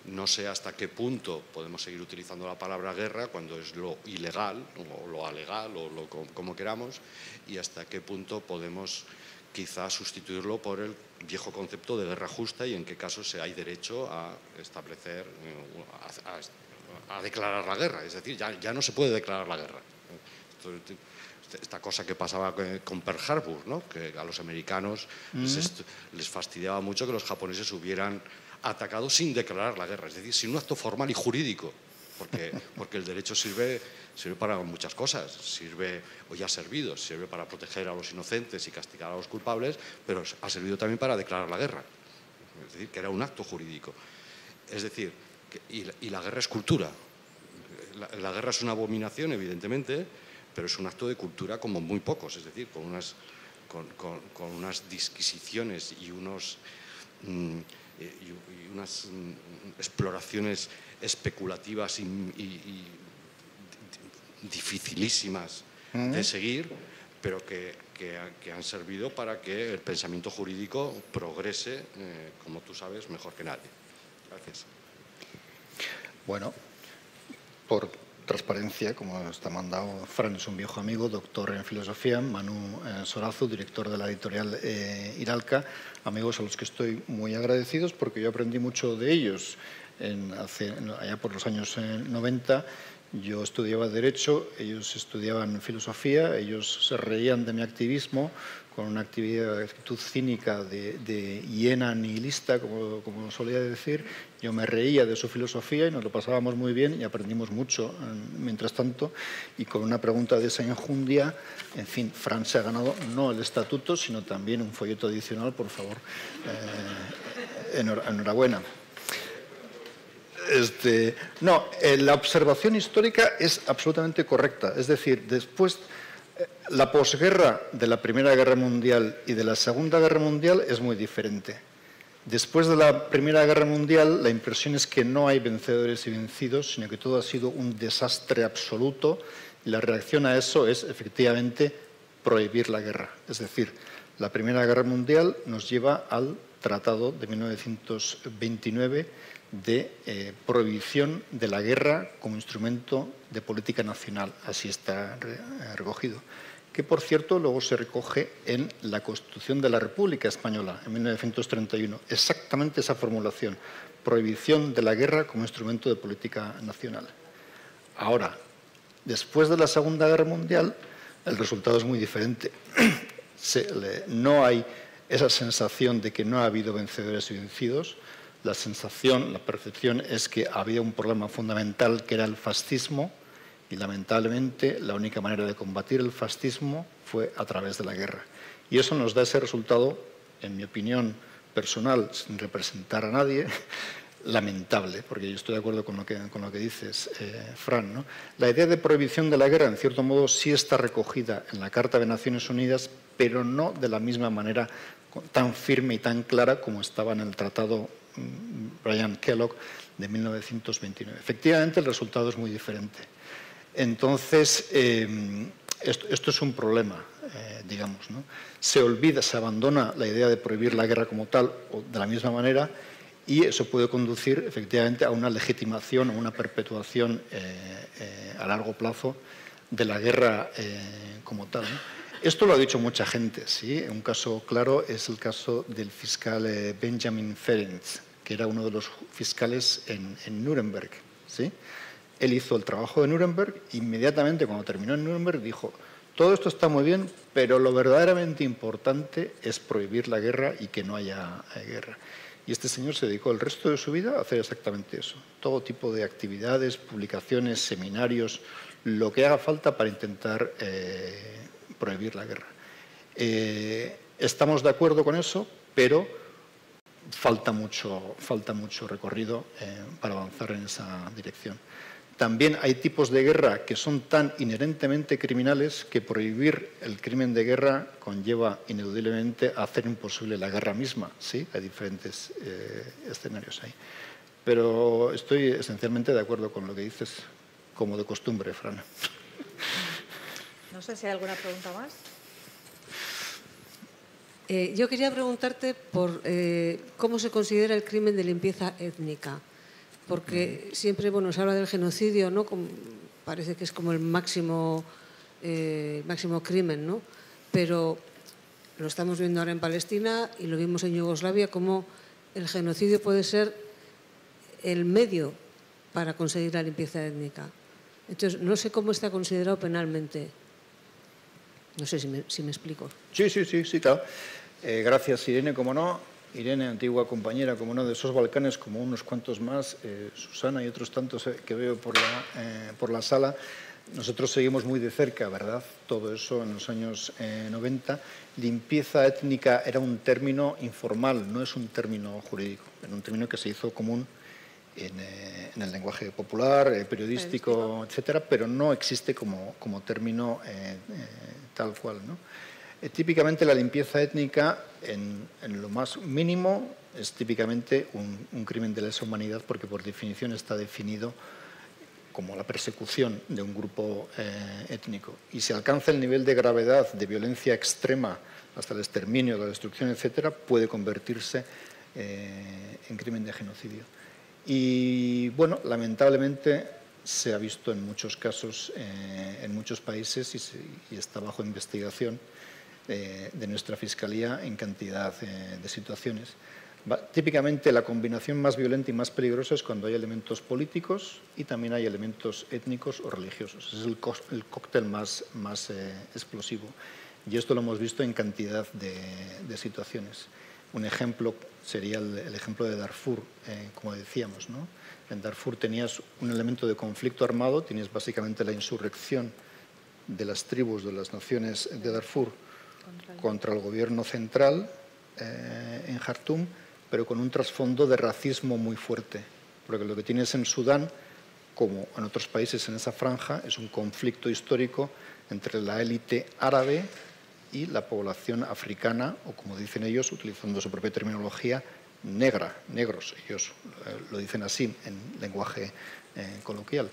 no sé hasta qué punto podemos seguir utilizando la palabra guerra cuando es lo ilegal o lo alegal o lo co- como queramos y hasta qué punto podemos quizás sustituirlo por el viejo concepto de guerra justa y en qué casos se hay derecho a establecer, eh, a, a- a declarar la guerra. Es decir, ya, ya no se puede declarar la guerra. Esto- esta cosa que pasaba con- Pearl Harbor, ¿no? que a los americanos les, les fastidiaba mucho que los japoneses hubieran atacado sin declarar la guerra, es decir, sin un acto formal y jurídico, porque, porque el derecho sirve, sirve para muchas cosas, sirve, o ya ha servido, sirve para proteger a los inocentes y castigar a los culpables, pero ha servido también para declarar la guerra, es decir, que era un acto jurídico. Es decir, y, la, guerra es cultura, la, guerra es una abominación, evidentemente, pero es un acto de cultura como muy pocos, es decir, con unas, con, con- unas disquisiciones y, unos, mm, eh, y- y unas mm, exploraciones especulativas y, y- y di- dificilísimas de seguir, pero que, que ha- que han servido para que el pensamiento jurídico progrese, eh, como tú sabes, mejor que nadie. Gracias. Bueno, por transparencia, como está mandado, Fran es un viejo amigo, doctor en filosofía, Manu eh, Sorazu, director de la editorial eh, Iralca, amigos a los que estoy muy agradecidos porque yo aprendí mucho de ellos allá por los años eh, 90. Yo estudiaba Derecho, ellos estudiaban Filosofía, ellos se reían de mi activismo con una actitud cínica de, hiena nihilista, como, solía decir. Yo me reía de su filosofía y nos lo pasábamos muy bien y aprendimos mucho eh, mientras tanto. Y con una pregunta de esa enjundia, en fin, Fran se ha ganado no el estatuto, sino también un folleto adicional, por favor. Eh, enhor- enhorabuena. Este, no, eh, la observación histórica es absolutamente correcta. Es decir, después, eh, la posguerra de la Primera Guerra Mundial y de la Segunda Guerra Mundial es muy diferente. Después de la Primera Guerra Mundial, la impresión es que no hay vencedores y vencidos, sino que todo ha sido un desastre absoluto. Y la reacción a eso es, efectivamente, prohibir la guerra. Es decir, la Primera Guerra Mundial nos lleva al Tratado de 1929 de eh, prohibición de la guerra como instrumento de política nacional. Así está eh, recogido. Que, por cierto, luego se recoge en la Constitución de la República Española, en 1931. Exactamente esa formulación. Prohibición de la guerra como instrumento de política nacional. Ahora, después de la Segunda Guerra Mundial, el resultado es muy diferente. No hay esa sensación de que no ha habido vencedores y vencidos. La sensación, la percepción es que había un problema fundamental que era el fascismo Y lamentablemente la única manera de combatir el fascismo fue a través de la guerra. Y eso nos da ese resultado, en mi opinión personal, sin representar a nadie, lamentable, porque yo estoy de acuerdo con lo que, con lo que dices, eh, Fran. La idea de prohibición de la guerra, en cierto modo, sí está recogida en la Carta de Naciones Unidas, pero no de la misma manera tan firme y tan clara como estaba en el Tratado Brian Kellogg de 1929. Efectivamente, el resultado es muy diferente. Entonces, eh, esto, es un problema, eh, digamos. Se olvida, se abandona la idea de prohibir la guerra como tal, o de la misma manera, y eso puede conducir efectivamente a una legitimación, a una perpetuación eh, eh, a largo plazo de la guerra como tal. Esto lo ha dicho mucha gente. ¿sí? Un caso claro es el caso del fiscal Benjamin Ferencz, que era uno de los fiscales en, en Nuremberg. ¿sí? Él hizo el trabajo de Nuremberg, inmediatamente cuando terminó en Nuremberg dijo, todo esto está muy bien, pero lo verdaderamente importante es prohibir la guerra y que no haya guerra. Y este señor se dedicó el resto de su vida a hacer exactamente eso. Todo tipo de actividades, publicaciones, seminarios, lo que haga falta para intentar eh, prohibir la guerra. Eh, estamos de acuerdo con eso, pero falta mucho, falta mucho recorrido eh, para avanzar en esa dirección. También hay tipos de guerra que son tan inherentemente criminales que prohibir el crimen de guerra conlleva ineludiblemente hacer imposible la guerra misma. ¿sí? Hay diferentes eh, escenarios ahí. Pero estoy esencialmente de acuerdo con lo que dices, como de costumbre, Fran. No sé si hay alguna pregunta más. Eh, yo quería preguntarte por eh, cómo se considera el crimen de limpieza étnica porque siempre bueno, se habla del genocidio, ¿no? parece que es como el máximo, eh, máximo crimen, ¿no? pero lo estamos viendo ahora en Palestina y lo vimos en Yugoslavia, como el genocidio puede ser el medio para conseguir la limpieza étnica. Entonces, no sé cómo está considerado penalmente. No sé si me, si me explico. Sí, sí, sí, sí, claro. Eh, gracias, Irene, como no. Irene, antigua compañera, como uno de esos Balcanes, como unos cuantos más, eh, Susana y otros tantos eh, que veo por la, por la sala. Nosotros seguimos muy de cerca, ¿verdad? Todo eso en los años 90. Limpieza étnica era un término informal, no es un término jurídico, era un término que se hizo común en, el lenguaje popular, periodístico, etcétera, pero no existe como, como término tal cual, ¿no? Eh, típicamente la limpieza étnica, en, lo más mínimo, es típicamente un, crimen de lesa humanidad porque por definición está definido como la persecución de un grupo eh, étnico. Y si alcanza el nivel de gravedad, de violencia extrema, hasta el exterminio, la destrucción, etcétera, puede convertirse eh, en crimen de genocidio. Y bueno, lamentablemente se ha visto en muchos casos, en muchos países y está bajo investigación de, nuestra Fiscalía en cantidad eh, de situaciones. típicamente la combinación más violenta y más peligrosa es cuando hay elementos políticos y también hay elementos étnicos o religiosos. Es el, cóctel más, más eh, explosivo. Y esto lo hemos visto en cantidad de, situaciones. Un ejemplo sería el, ejemplo de Darfur, eh, como decíamos. ¿no? En Darfur tenías un elemento de conflicto armado, tienes básicamente la insurrección de las tribus de las naciones de Darfur contra el gobierno central eh, en Jartum, pero con un trasfondo de racismo muy fuerte, porque lo que tienes en Sudán, como en otros países en esa franja, es un conflicto histórico entre la élite árabe y la población africana, o como dicen ellos, utilizando su propia terminología, negra, negros, ellos eh, lo dicen así en lenguaje eh, coloquial.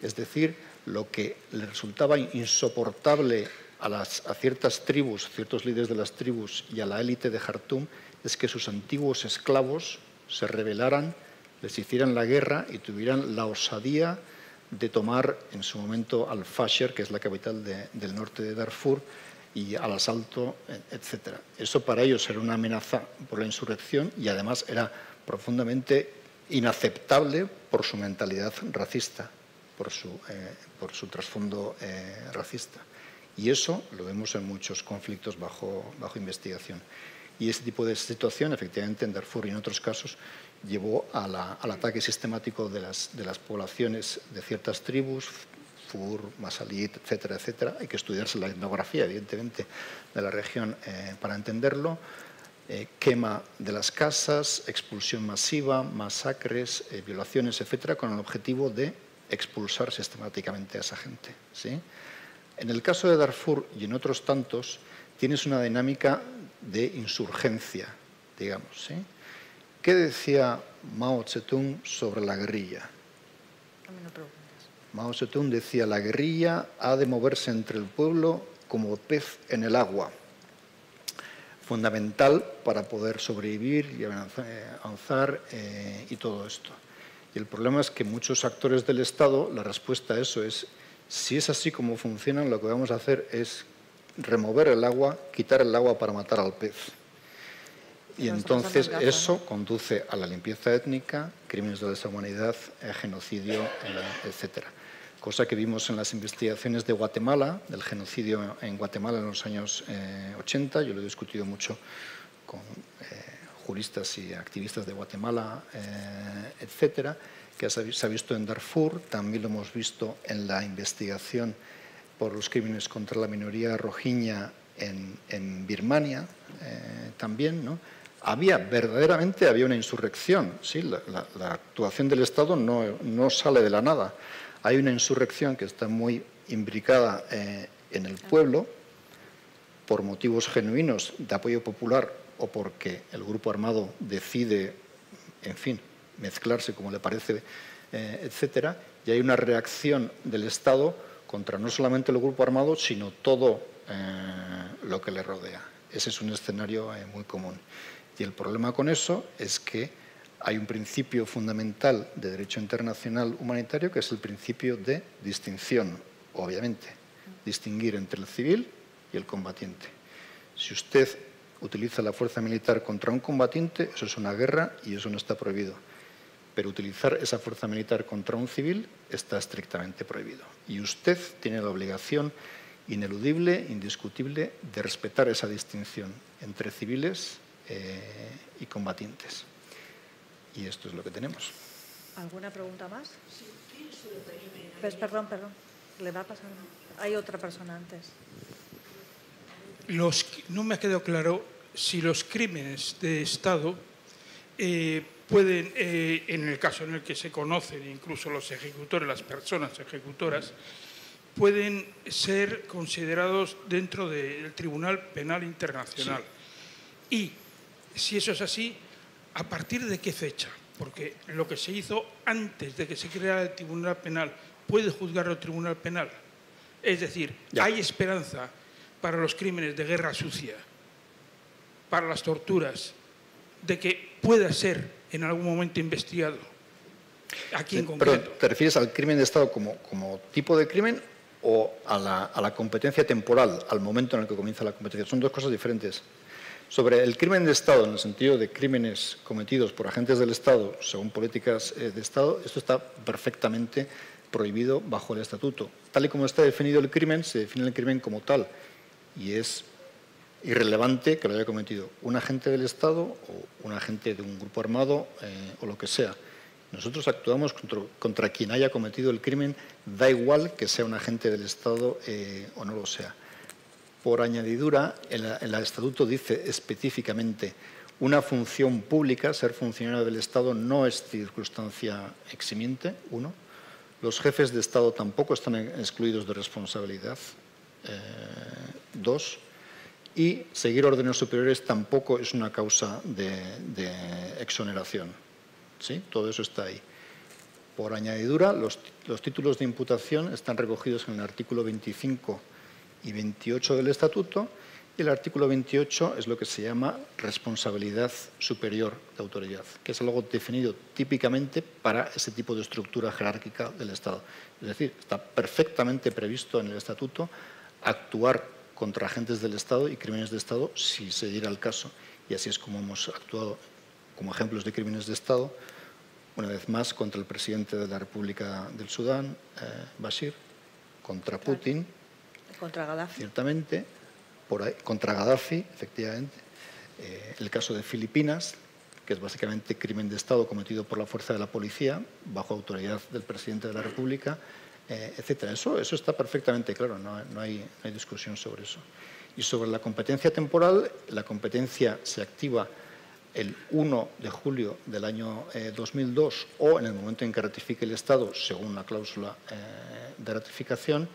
Es decir, lo que le resultaba insoportable a, ciertas tribus, ciertos líderes de las tribus y a la élite de Jartum es que sus antiguos esclavos se rebelaran, les hicieran la guerra y tuvieran la osadía de tomar en su momento Al-Fasher, que es la capital del norte de Darfur, y al asalto, etc. Eso para ellos era una amenaza por la insurrección y además era profundamente inaceptable por su mentalidad racista, por su, eh, por su trasfondo eh, racista. Y eso lo vemos en muchos conflictos bajo, bajo investigación. Y ese tipo de situación, efectivamente, en Darfur y en otros casos, llevó al ataque sistemático de las, de las poblaciones de ciertas tribus, Darfur, Masalit, etcétera, etcétera. Hay que estudiarse la etnografía, evidentemente, de la región eh, para entenderlo. Eh, quema de las casas, expulsión masiva, masacres, eh, violaciones, etcétera, con el objetivo de expulsar sistemáticamente a esa gente. ¿sí? En el caso de Darfur y en otros tantos, tienes una dinámica de insurgencia, digamos. ¿Qué decía Mao Zedong sobre la guerrilla? Mao Zedong decía, la guerrilla ha de moverse entre el pueblo como pez en el agua, fundamental para poder sobrevivir y avanzar eh, y todo esto. Y el problema es que muchos actores del Estado, la respuesta a eso es, si es así como funcionan, lo que vamos a hacer es remover el agua, quitar el agua para matar al pez. Y entonces eso conduce a la limpieza étnica, crímenes de lesa humanidad, eh, genocidio, eh, etcétera. Cosa que vimos en las investigaciones de Guatemala, del genocidio en Guatemala en los años 80. Eh, Yo lo he discutido mucho con juristas y activistas de Guatemala, etcétera, que se ha visto en Darfur, también lo hemos visto en la investigación por los crímenes contra la minoría rojiña en, Birmania, también, ¿no? había verdaderamente había una insurrección. ¿sí? La, actuación del Estado no, sale de la nada. Hay una insurrección que está muy imbricada eh, en el pueblo por motivos genuinos de apoyo popular o porque el grupo armado decide, en fin, mezclarse como le parece, eh, etcétera, y hay una reacción del Estado contra no solamente el grupo armado, sino todo eh, lo que le rodea. Ese es un escenario muy común. Y el problema con eso es que hay un principio fundamental de derecho internacional humanitario que es el principio de distinción, obviamente, distinguir entre el civil y el combatiente. Si usted utiliza la fuerza militar contra un combatiente, eso es una guerra y eso no está prohibido. Pero utilizar esa fuerza militar contra un civil está estrictamente prohibido. Y usted tiene la obligación ineludible, indiscutible, de respetar esa distinción entre civiles eh, y combatientes. Y esto es lo que tenemos. ¿Alguna pregunta más? Pues, perdón, perdón. Le va a pasar. Hay otra persona antes. Los, no me ha quedado claro si los crímenes de Estado eh, pueden, eh, en el caso en el que se conocen incluso los ejecutores, las personas ejecutoras, pueden ser considerados dentro del Tribunal Penal Internacional. Y si eso es así, ¿a partir de qué fecha? Porque lo que se hizo antes de que se creara el Tribunal Penal, ¿puede juzgarlo el Tribunal Penal? Es decir, ¿hay esperanza para los crímenes de guerra sucia, para las torturas, de que pueda ser en algún momento investigado? Aquí en concreto. ¿te refieres al crimen de Estado como, como tipo de crimen o a la, a la competencia temporal, al momento en el que comienza la competencia? Son dos cosas diferentes. Sobre el crimen de Estado, en el sentido de crímenes cometidos por agentes del Estado según políticas eh, de Estado, esto está perfectamente prohibido bajo el Estatuto. Tal y como está definido el crimen, se define el crimen como tal y es irrelevante que lo haya cometido un agente del Estado o un agente de un grupo armado eh, o lo que sea. Nosotros actuamos contra, quien haya cometido el crimen, da igual que sea un agente del Estado eh, o no lo sea por añadidura, el, estatuto dice específicamente una función pública, ser funcionario del Estado no es circunstancia eximiente, uno. Los jefes de Estado tampoco están excluidos de responsabilidad, eh, dos. Y seguir órdenes superiores tampoco es una causa de, exoneración. ¿Sí? Todo eso está ahí. Por añadidura, los títulos de imputación están recogidos en el artículo 25 y 28 del Estatuto y el artículo 28 es lo que se llama responsabilidad superior de autoridad, que es algo definido típicamente para ese tipo de estructura jerárquica del Estado. Es decir, está perfectamente previsto en el Estatuto actuar contra agentes del Estado y crímenes de Estado si se diera el caso. Y así es como hemos actuado como ejemplos de crímenes de Estado, una vez más contra el presidente de la República del Sudán, eh, Bashir, contra Putin contra Gaddafi. Ciertamente, contra Gaddafi, efectivamente. Eh, el caso de Filipinas, que es básicamente crimen de Estado cometido por la fuerza de la policía, bajo autoridad del presidente de la República, eh, etcétera. Eso, eso está perfectamente claro, no, no, hay, discusión sobre eso. Y sobre la competencia temporal, la competencia se activa el 1 de julio del año 2002 eh, o en el momento en que ratifique el Estado, según la cláusula eh, de ratificación,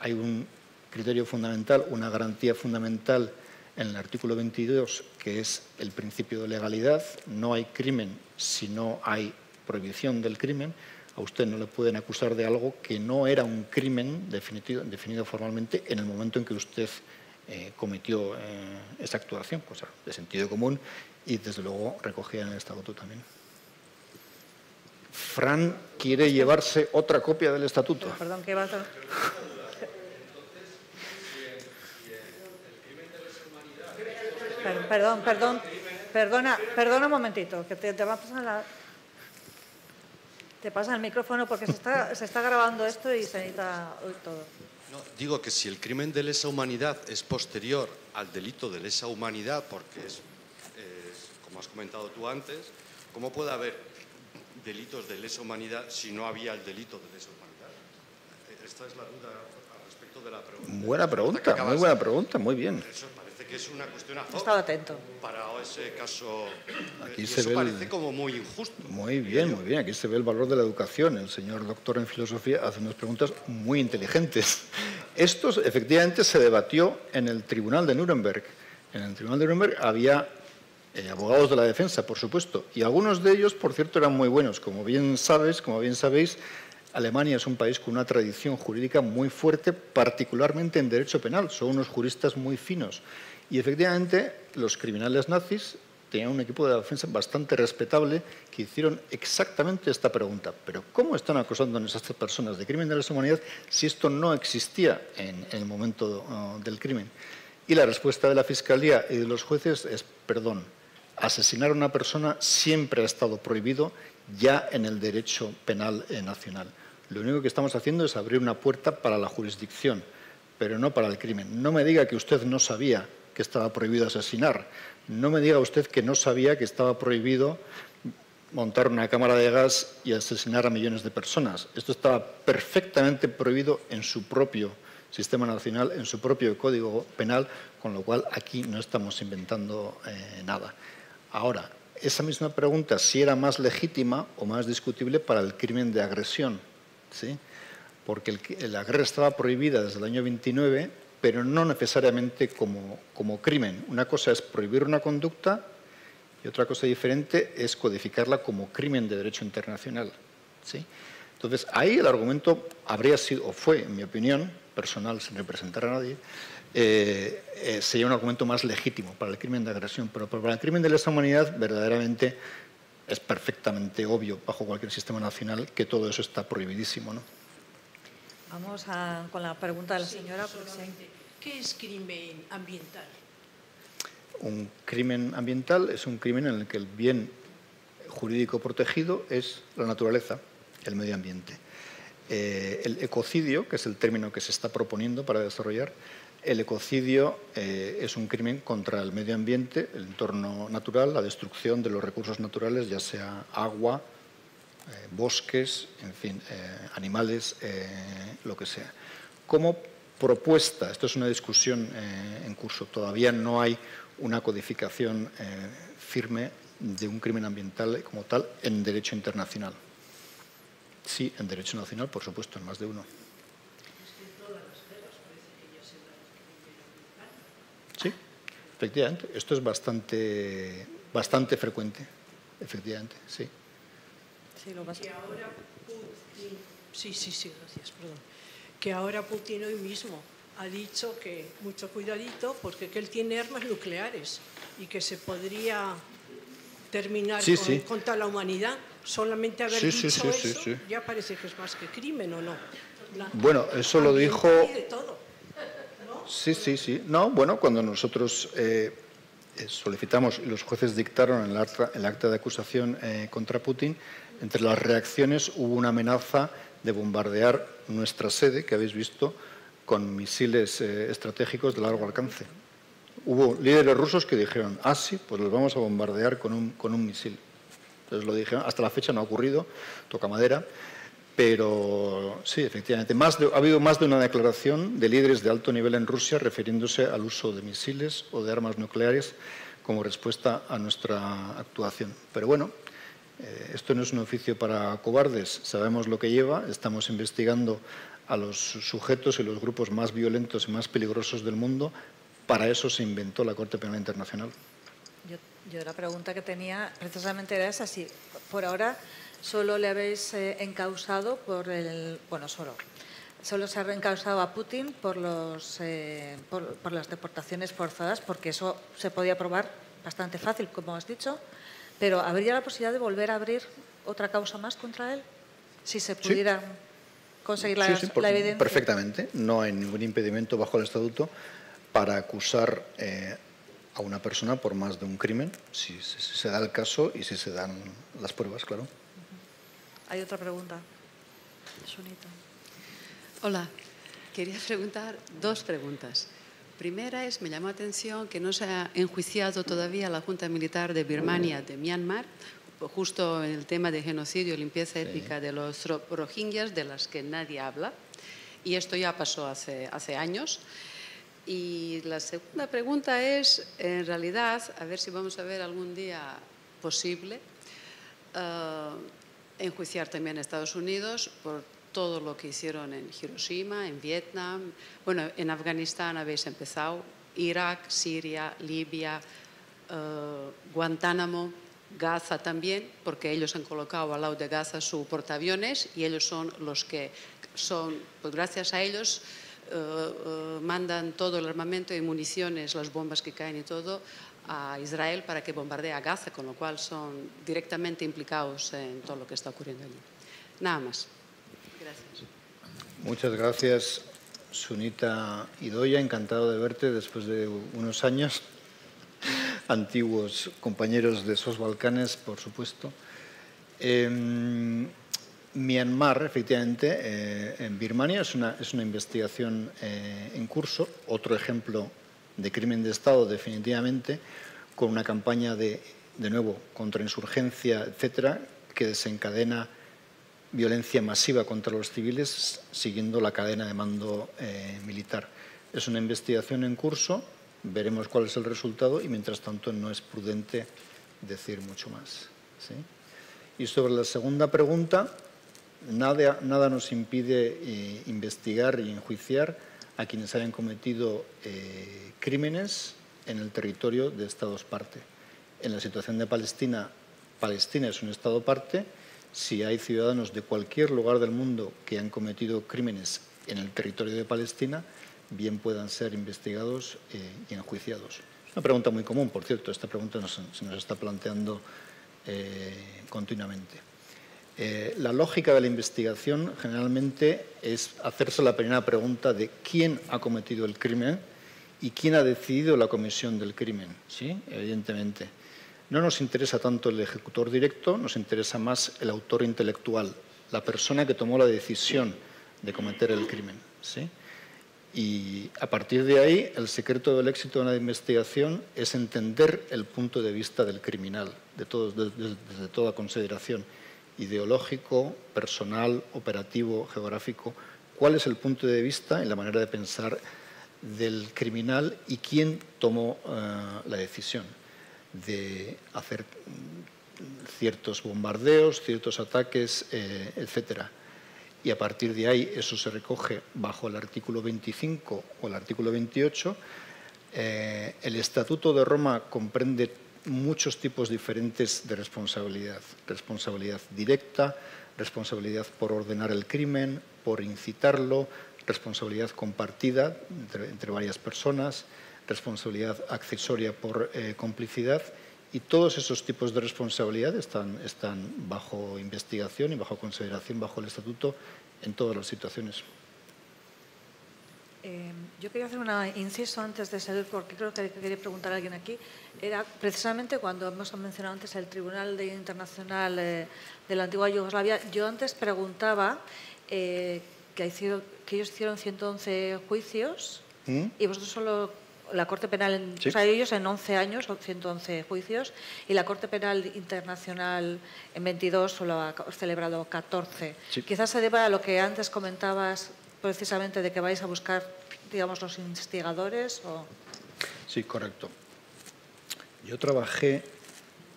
hay un criterio fundamental, una garantía fundamental en el artículo 22, que es el principio de legalidad. No hay crimen si no hay prohibición del crimen. A usted no le pueden acusar de algo que no era un crimen definido, formalmente en el momento en que usted eh, cometió esa actuación, cosa de sentido común y desde luego recogida en el estatuto también. Fran quiere llevarse otra copia del estatuto. Perdón, ¿qué va a Perdón, perdón, perdona, perdona un momentito, que te, va a pasar la... Te pasa el micrófono porque se está, se está grabando esto y se necesita todo. No, digo que si el crimen de lesa humanidad es posterior al delito de lesa humanidad, porque es has comentado tú antes, ¿cómo puede haber delitos de lesa humanidad si no había el delito de lesa humanidad? Esta es la duda al respecto de la pregunta. Buena pregunta, muy buena pregunta, muy bien. Eso parece que es una cuestión a Estaba atento. Para ese caso, aquí se ve parece como muy injusto. Muy bien, muy bien. Aquí se ve el valor de la educación. El señor doctor en filosofía hace unas preguntas muy inteligentes. Esto efectivamente se debatió en el Tribunal de Nuremberg. En el Tribunal de Nuremberg había eh, abogados de la defensa, por supuesto, y algunos de ellos, por cierto, eran muy buenos. Como bien sabes, como bien sabéis, Alemania es un país con una tradición jurídica muy fuerte, particularmente en derecho penal. Son unos juristas muy finos. Y efectivamente, los criminales nazis tenían un equipo de defensa bastante respetable que hicieron exactamente esta pregunta. Pero ¿cómo están acusando a estas personas de crimen de la humanidad si esto no existía en, el momento uh, del crimen? Y la respuesta de la Fiscalía y de los jueces es perdón asesinar a una persona siempre ha estado prohibido ya en el derecho penal eh, nacional. Lo único que estamos haciendo es abrir una puerta para la jurisdicción, pero no para el crimen. No me diga que usted no sabía que estaba prohibido asesinar. No me diga usted que no sabía que estaba prohibido montar una cámara de gas y asesinar a millones de personas. Esto estaba perfectamente prohibido en su propio sistema nacional, en su propio código penal, con lo cual aquí no estamos inventando eh, nada. Ahora, esa misma pregunta si era más legítima o más discutible para el crimen de agresión, ¿sí? porque la guerra estaba prohibida desde el año 29, pero no necesariamente como, crimen. Una cosa es prohibir una conducta y otra cosa diferente es codificarla como crimen de derecho internacional. ¿sí? Entonces, ahí el argumento habría sido, o fue, en mi opinión personal, sin representar a nadie, eh, eh, sería un argumento más legítimo para el crimen de agresión, pero para el crimen de lesa humanidad verdaderamente es perfectamente obvio bajo cualquier sistema nacional que todo eso está prohibidísimo. ¿no? Vamos con la pregunta de la señora. ¿Qué es crimen ambiental? Un crimen ambiental es un crimen en el que el bien jurídico protegido es la naturaleza, el medio ambiente. Eh, el ecocidio, que es el término que se está proponiendo para desarrollar, el ecocidio eh, es un crimen contra el medio ambiente, el entorno natural, la destrucción de los recursos naturales, ya sea agua, eh, bosques, en fin, eh, animales, lo que sea. Como propuesta, esto es una discusión en curso, todavía no hay una codificación firme de un crimen ambiental como tal en derecho internacional. Sí, en derecho nacional, por supuesto, en más de uno. Efectivamente, esto es bastante, bastante frecuente, efectivamente, sí. Sí, lo que ahora Putin, sí, sí, sí, gracias, perdón. Que ahora Putin hoy mismo ha dicho que mucho cuidadito porque que él tiene armas nucleares y que se podría terminar con, contra la humanidad. Solamente haber dicho eso ya parece que es más que crimen o no. bueno, eso lo dijo. Sí, sí, sí. No, bueno, cuando nosotros eh, eh, solicitamos y los jueces dictaron el acta, el acta de acusación eh, contra Putin, entre las reacciones hubo una amenaza de bombardear nuestra sede, que habéis visto, con misiles estratégicos de largo alcance. Hubo líderes rusos que dijeron, ah, sí, pues los vamos a bombardear con un, misil. Entonces lo dijeron, hasta la fecha no ha ocurrido, toca madera, Pero sí, efectivamente, ha habido más de una declaración de líderes de alto nivel en Rusia refiriéndose al uso de misiles o de armas nucleares como respuesta a nuestra actuación. Pero bueno, eh, esto no es un oficio para cobardes, sabemos lo que lleva, estamos investigando a los sujetos y los grupos más violentos y más peligrosos del mundo. Para eso se inventó la Corte Penal Internacional. Yo, la pregunta que tenía precisamente era esa, si por ahora solo le habéis eh, encausado por el... Bueno, solo. Solo se ha reencausado a Putin por, los, eh, por, las deportaciones forzadas, porque eso se podía probar bastante fácil, como has dicho, pero ¿habría la posibilidad de volver a abrir otra causa más contra él? Si se pudiera conseguir la, evidencia. Perfectamente. No hay ningún impedimento bajo el estatuto para acusar eh, a una persona por más de un crimen, si, se da el caso y si se dan las pruebas, claro. Hay otra pregunta. Hola, quería preguntar dos preguntas. Primera es, me llamó la atención que no se ha enjuiciado todavía la Junta Militar de Birmania de Myanmar, justo en el tema de genocidio y limpieza étnica de los rohingyas, de las que nadie habla. Y esto ya pasó hace, hace años. Y la segunda pregunta es, en realidad, a ver si vamos a ver algún día posible, eh, enjuiciar también a Estados Unidos por todo lo que hicieron en Hiroshima, en Vietnam, bueno, en Afganistán habéis empezado, Irak, Siria, Libia, eh, Guantánamo, Gaza también, porque ellos han colocado al lado de Gaza su portaaviones y ellos son los que son, pues gracias a ellos, eh, eh, mandan todo el armamento y municiones, las bombas que caen y todo a Israel para que bombardee a Gaza, con lo cual son directamente implicados en todo lo que está ocurriendo allí. Nada más. Muchas gracias, Sunita Idoya. Encantado de verte después de unos años. Antiguos compañeros de esos Balcanes, por supuesto. Em, Myanmar, efectivamente, eh, en Birmania es una, es una investigación eh, en curso. Otro ejemplo de crimen de Estado, definitivamente, con una campaña de, de nuevo, contrainsurgencia, etcétera, que desencadena violencia masiva contra los civiles siguiendo la cadena de mando eh, militar. Es una investigación en curso, veremos cuál es el resultado y mientras tanto no es prudente decir mucho más. Y sobre la segunda pregunta, nada, nada nos impide eh, investigar y enjuiciar a quienes hayan cometido eh, crímenes en el territorio de Estados parte. En la situación de Palestina, Palestina es un Estado parte. Si hay ciudadanos de cualquier lugar del mundo que han cometido crímenes en el territorio de Palestina, bien puedan ser investigados eh, y enjuiciados. Es una pregunta muy común, por cierto, esta pregunta se nos está planteando eh, continuamente. Eh, la lógica de la investigación generalmente es hacerse la primera pregunta de quién ha cometido el crimen y quién ha decidido la comisión del crimen, ¿sí? Evidentemente. No nos interesa tanto el ejecutor directo, nos interesa más el autor intelectual, la persona que tomó la decisión de cometer el crimen, ¿sí? Y a partir de ahí, el secreto del éxito de una investigación es entender el punto de vista del criminal, de desde toda consideración ideológico, personal, operativo, geográfico, cuál es el punto de vista y la manera de pensar del criminal y quién tomó eh, la decisión de hacer ciertos bombardeos, ciertos ataques, eh, etcétera. Y a partir de ahí eso se recoge bajo el artículo 25 o el artículo 28. Eh, el Estatuto de Roma comprende muchos tipos diferentes de responsabilidad. Responsabilidad directa, responsabilidad por ordenar el crimen, por incitarlo, responsabilidad compartida entre, varias personas, responsabilidad accesoria por eh, complicidad y todos esos tipos de responsabilidad están, están bajo investigación y bajo consideración bajo el estatuto en todas las situaciones. Eh, yo quería hacer un inciso antes de salir, porque creo que quería preguntar a alguien aquí. Era precisamente cuando hemos mencionado antes el Tribunal Internacional eh, de la antigua Yugoslavia. Yo antes preguntaba eh, que, que, ellos hicieron 111 juicios ¿Mm? y vosotros solo la Corte Penal, en, o sea, ellos en 11 años, 111 juicios, y la Corte Penal Internacional en 22 solo ha celebrado 14. Quizás se deba a lo que antes comentabas precisamente de que vais a buscar, digamos, los instigadores o... Sí, correcto. Yo trabajé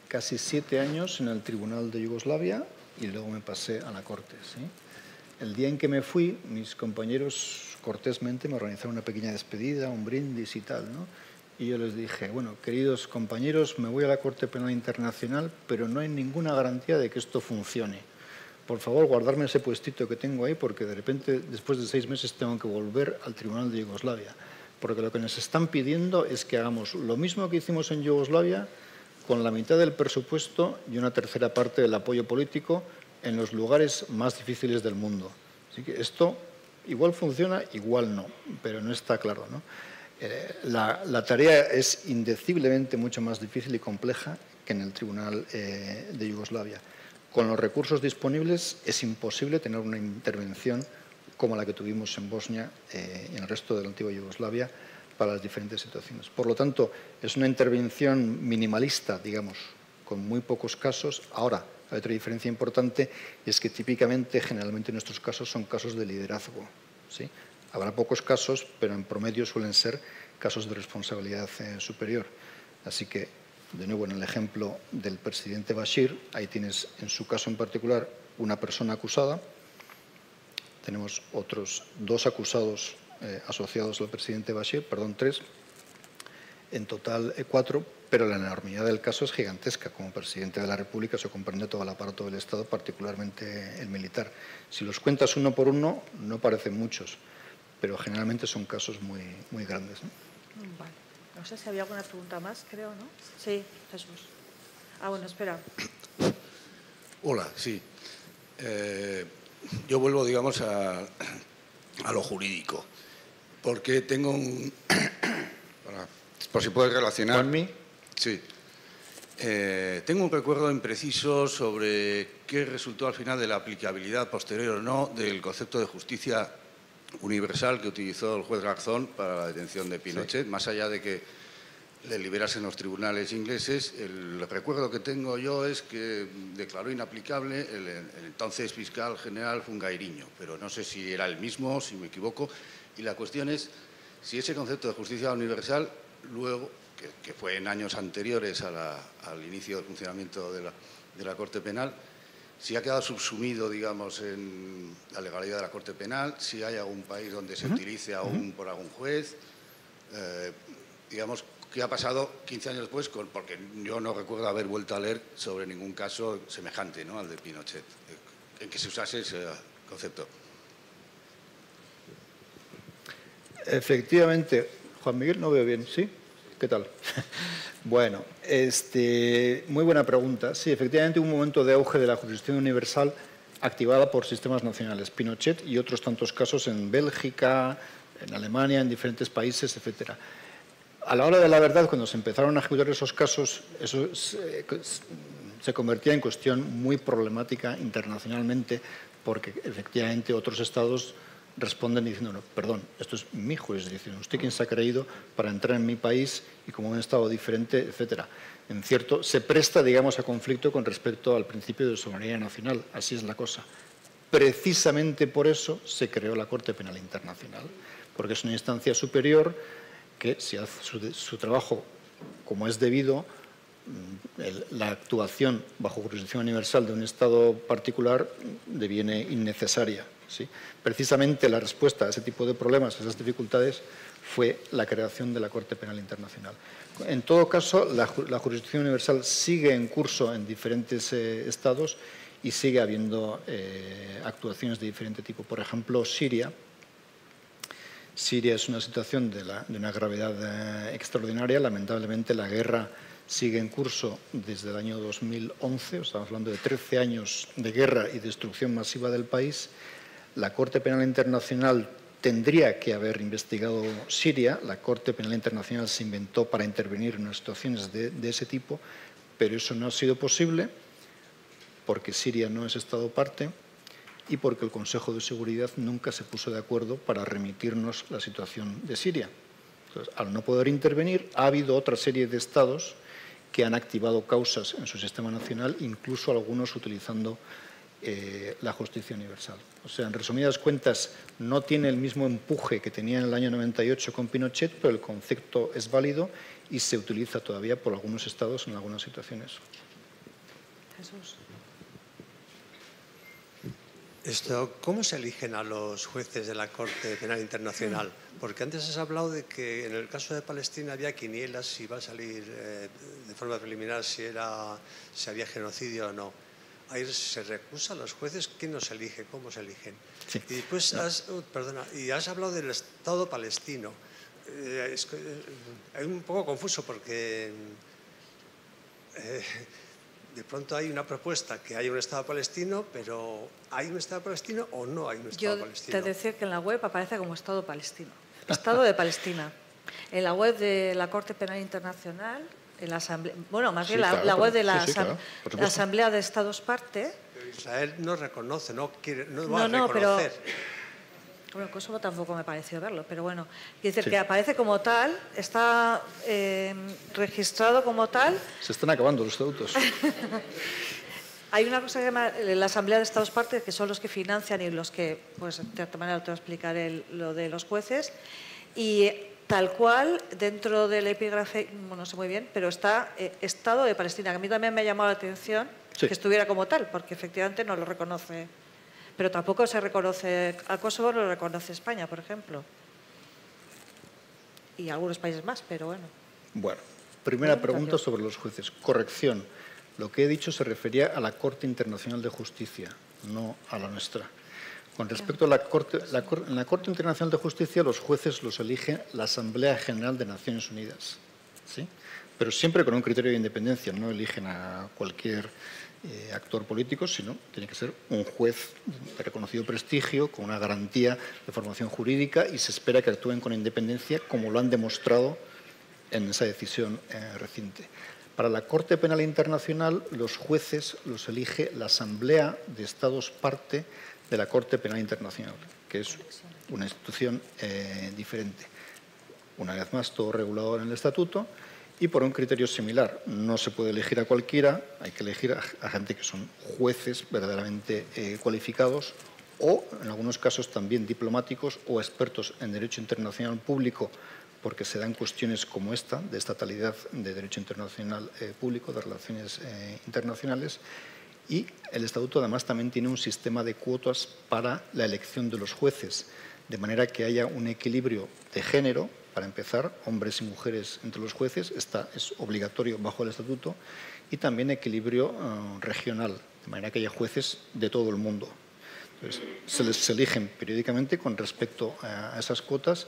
casi siete años en el Tribunal de Yugoslavia y luego me pasé a la Corte. ¿sí? El día en que me fui, mis compañeros cortésmente me organizaron una pequeña despedida, un brindis y tal, ¿no? Y yo les dije, bueno, queridos compañeros, me voy a la Corte Penal Internacional, pero no hay ninguna garantía de que esto funcione. Por favor, guardarme ese puestito que tengo ahí, porque de repente, después de seis meses, tengo que volver al Tribunal de Yugoslavia. Porque lo que nos están pidiendo es que hagamos lo mismo que hicimos en Yugoslavia, con la mitad del presupuesto y una tercera parte del apoyo político en los lugares más difíciles del mundo. Así que esto igual funciona, igual no, pero no está claro. Eh, la, tarea es indeciblemente mucho más difícil y compleja que en el Tribunal eh, de Yugoslavia. Con los recursos disponibles es imposible tener una intervención como la que tuvimos en Bosnia eh, y en el resto de la antigua Yugoslavia para las diferentes situaciones. Por lo tanto, es una intervención minimalista, digamos, con muy pocos casos. Ahora, hay otra diferencia importante y es que típicamente, generalmente nuestros casos son casos de liderazgo. Habrá pocos casos, pero en promedio suelen ser casos de responsabilidad eh, superior. Así que, de nuevo, en el ejemplo del presidente Bashir, ahí tienes, en su caso en particular, una persona acusada. Tenemos otros dos acusados eh, asociados al presidente Bashir, perdón, tres, en total eh, cuatro, pero la enormidad del caso es gigantesca. Como presidente de la República se comprende todo el aparato del Estado, particularmente el militar. Si los cuentas uno por uno, no parecen muchos, pero generalmente son casos muy, muy grandes. ¿no? no sé si había alguna pregunta más, creo, ¿no? Sí, Jesús. Ah, bueno, espera. Hola, sí. Eh, yo vuelvo, digamos, a, a lo jurídico porque tengo un... por si puedes relacionar... ¿Con mí? Sí. Eh, tengo un recuerdo impreciso sobre qué resultó al final de la aplicabilidad posterior o no del concepto de justicia universal que utilizó el juez Garzón para la detención de Pinochet, más allá de que le liberasen los tribunales ingleses. El recuerdo que tengo yo es que declaró inaplicable el, el entonces fiscal general Fungairiño, pero no sé si era el mismo, si me equivoco. Y la cuestión es si ese concepto de justicia universal, luego, que, fue en años anteriores al inicio del funcionamiento de la, Corte Penal, si ha quedado subsumido, digamos, en la legalidad de la Corte Penal, si hay algún país donde se utilice aún por algún juez, eh, digamos, ¿qué ha pasado 15 años después? porque yo no recuerdo haber vuelto a leer sobre ningún caso semejante ¿no? al de Pinochet, en que se usase ese concepto. Efectivamente, Juan Miguel, no veo bien, ¿sí? ¿Qué tal? bueno, este, muy buena pregunta. Sí, efectivamente, un momento de auge de la jurisdicción universal activada por sistemas nacionales, Pinochet y otros tantos casos en Bélgica, en Alemania, en diferentes países, etcétera. A la hora de la verdad, cuando se empezaron a ejecutar esos casos, eso se, se convertía en cuestión muy problemática internacionalmente, porque efectivamente otros estados responden diciendo, no, perdón, esto es mi jurisdicción, usted quién se ha creído para entrar en mi país y como un Estado diferente, etcétera. En cierto, se presta, digamos, a conflicto con respecto al principio de soberanía nacional, así es la cosa. Precisamente por eso se creó la Corte Penal Internacional, porque es una instancia superior que, si hace su, trabajo como es debido, mm, la actuación bajo jurisdicción universal de un Estado particular deviene innecesaria. Precisamente la respuesta a ese tipo de problemas, a esas dificultades, fue la creación de la Corte Penal Internacional. En todo caso, la, jurisdicción universal sigue en curso en diferentes eh, estados y sigue habiendo eh, actuaciones de diferente tipo. Por ejemplo, Siria. Siria es una situación de, una gravedad eh, extraordinaria. Lamentablemente, la guerra sigue en curso desde el año 2011. Estamos hablando de 13 años de guerra y destrucción masiva del país la Corte Penal Internacional tendría que haber investigado Siria. La Corte Penal Internacional se inventó para intervenir en situaciones de, ese tipo, pero eso no ha sido posible porque Siria no es Estado parte y porque el Consejo de Seguridad nunca se puso de acuerdo para remitirnos la situación de Siria. Entonces, al no poder intervenir, ha habido otra serie de estados que han activado causas en su sistema nacional, incluso algunos utilizando eh, la justicia universal. O sea, en resumidas cuentas, no tiene el mismo empuje que tenía en el año 98 con Pinochet, pero el concepto es válido y se utiliza todavía por algunos estados en algunas situaciones. Jesús. Esto, ¿Cómo se eligen a los jueces de la Corte Penal Internacional? Porque antes has hablado de que en el caso de Palestina había quinielas si va a salir eh, de forma preliminar si, era, si había genocidio o no. Ahí se recusan los jueces, ¿quién los elige? ¿Cómo se eligen? Y después has, uh, perdona, y has hablado del Estado palestino. Eh, es, eh, un poco confuso porque de pronto hay una propuesta que haya un Estado palestino, pero ¿hay un Estado palestino o no hay un Estado Yo palestino? te decía que en la web aparece como Estado palestino. Estado de Palestina. En la web de la Corte Penal Internacional, en la Asamblea, bueno, más bien la, web de la, Asamblea de Estados Parte. Pero Israel no reconoce, no quiere, no va a reconocer. Bueno, Kosovo tampoco me pareció verlo, pero bueno. Quiere decir que aparece como tal, está eh, registrado como tal. Se están acabando los estatutos. Hay una cosa que se llama la Asamblea de Estados Partes, que son los que financian y los que, pues de otra manera te voy a explicar lo de los jueces. Y tal cual, dentro del epígrafe, bueno, no sé muy bien, pero está eh, Estado de Palestina, que a mí también me ha llamado la atención que estuviera como tal, porque efectivamente no lo reconoce pero tampoco se reconoce, a Kosovo lo reconoce España, por ejemplo. Y algunos países más, pero bueno. Bueno, primera pregunta sobre los jueces. Corrección. Lo que he dicho se refería a la Corte Internacional de Justicia, no a la nuestra. Con respecto a la Corte, en la Corte Internacional de Justicia, los jueces los elige la Asamblea General de Naciones Unidas. ¿sí? Pero siempre con un criterio de independencia, no eligen a cualquier eh, actor político, sino tiene que ser un juez de reconocido prestigio, con una garantía de formación jurídica y se espera que actúen con independencia, como lo han demostrado en esa decisión eh, reciente. Para la Corte Penal Internacional, los jueces los elige la Asamblea de Estados parte de la Corte Penal Internacional, que es una institución eh, diferente. Una vez más, todo regulado en el Estatuto y por un criterio similar. No se puede elegir a cualquiera, hay que elegir a, gente que son jueces verdaderamente eh, cualificados o, en algunos casos, también diplomáticos o expertos en derecho internacional público, porque se dan cuestiones como esta, de estatalidad de derecho internacional eh, público, de relaciones eh, internacionales. Y el Estatuto, además, también tiene un sistema de cuotas para la elección de los jueces, de manera que haya un equilibrio de género para empezar, hombres y mujeres entre los jueces, está, es obligatorio bajo el estatuto, y también equilibrio eh, regional, de manera que haya jueces de todo el mundo. se les eligen periódicamente con respecto a esas cuotas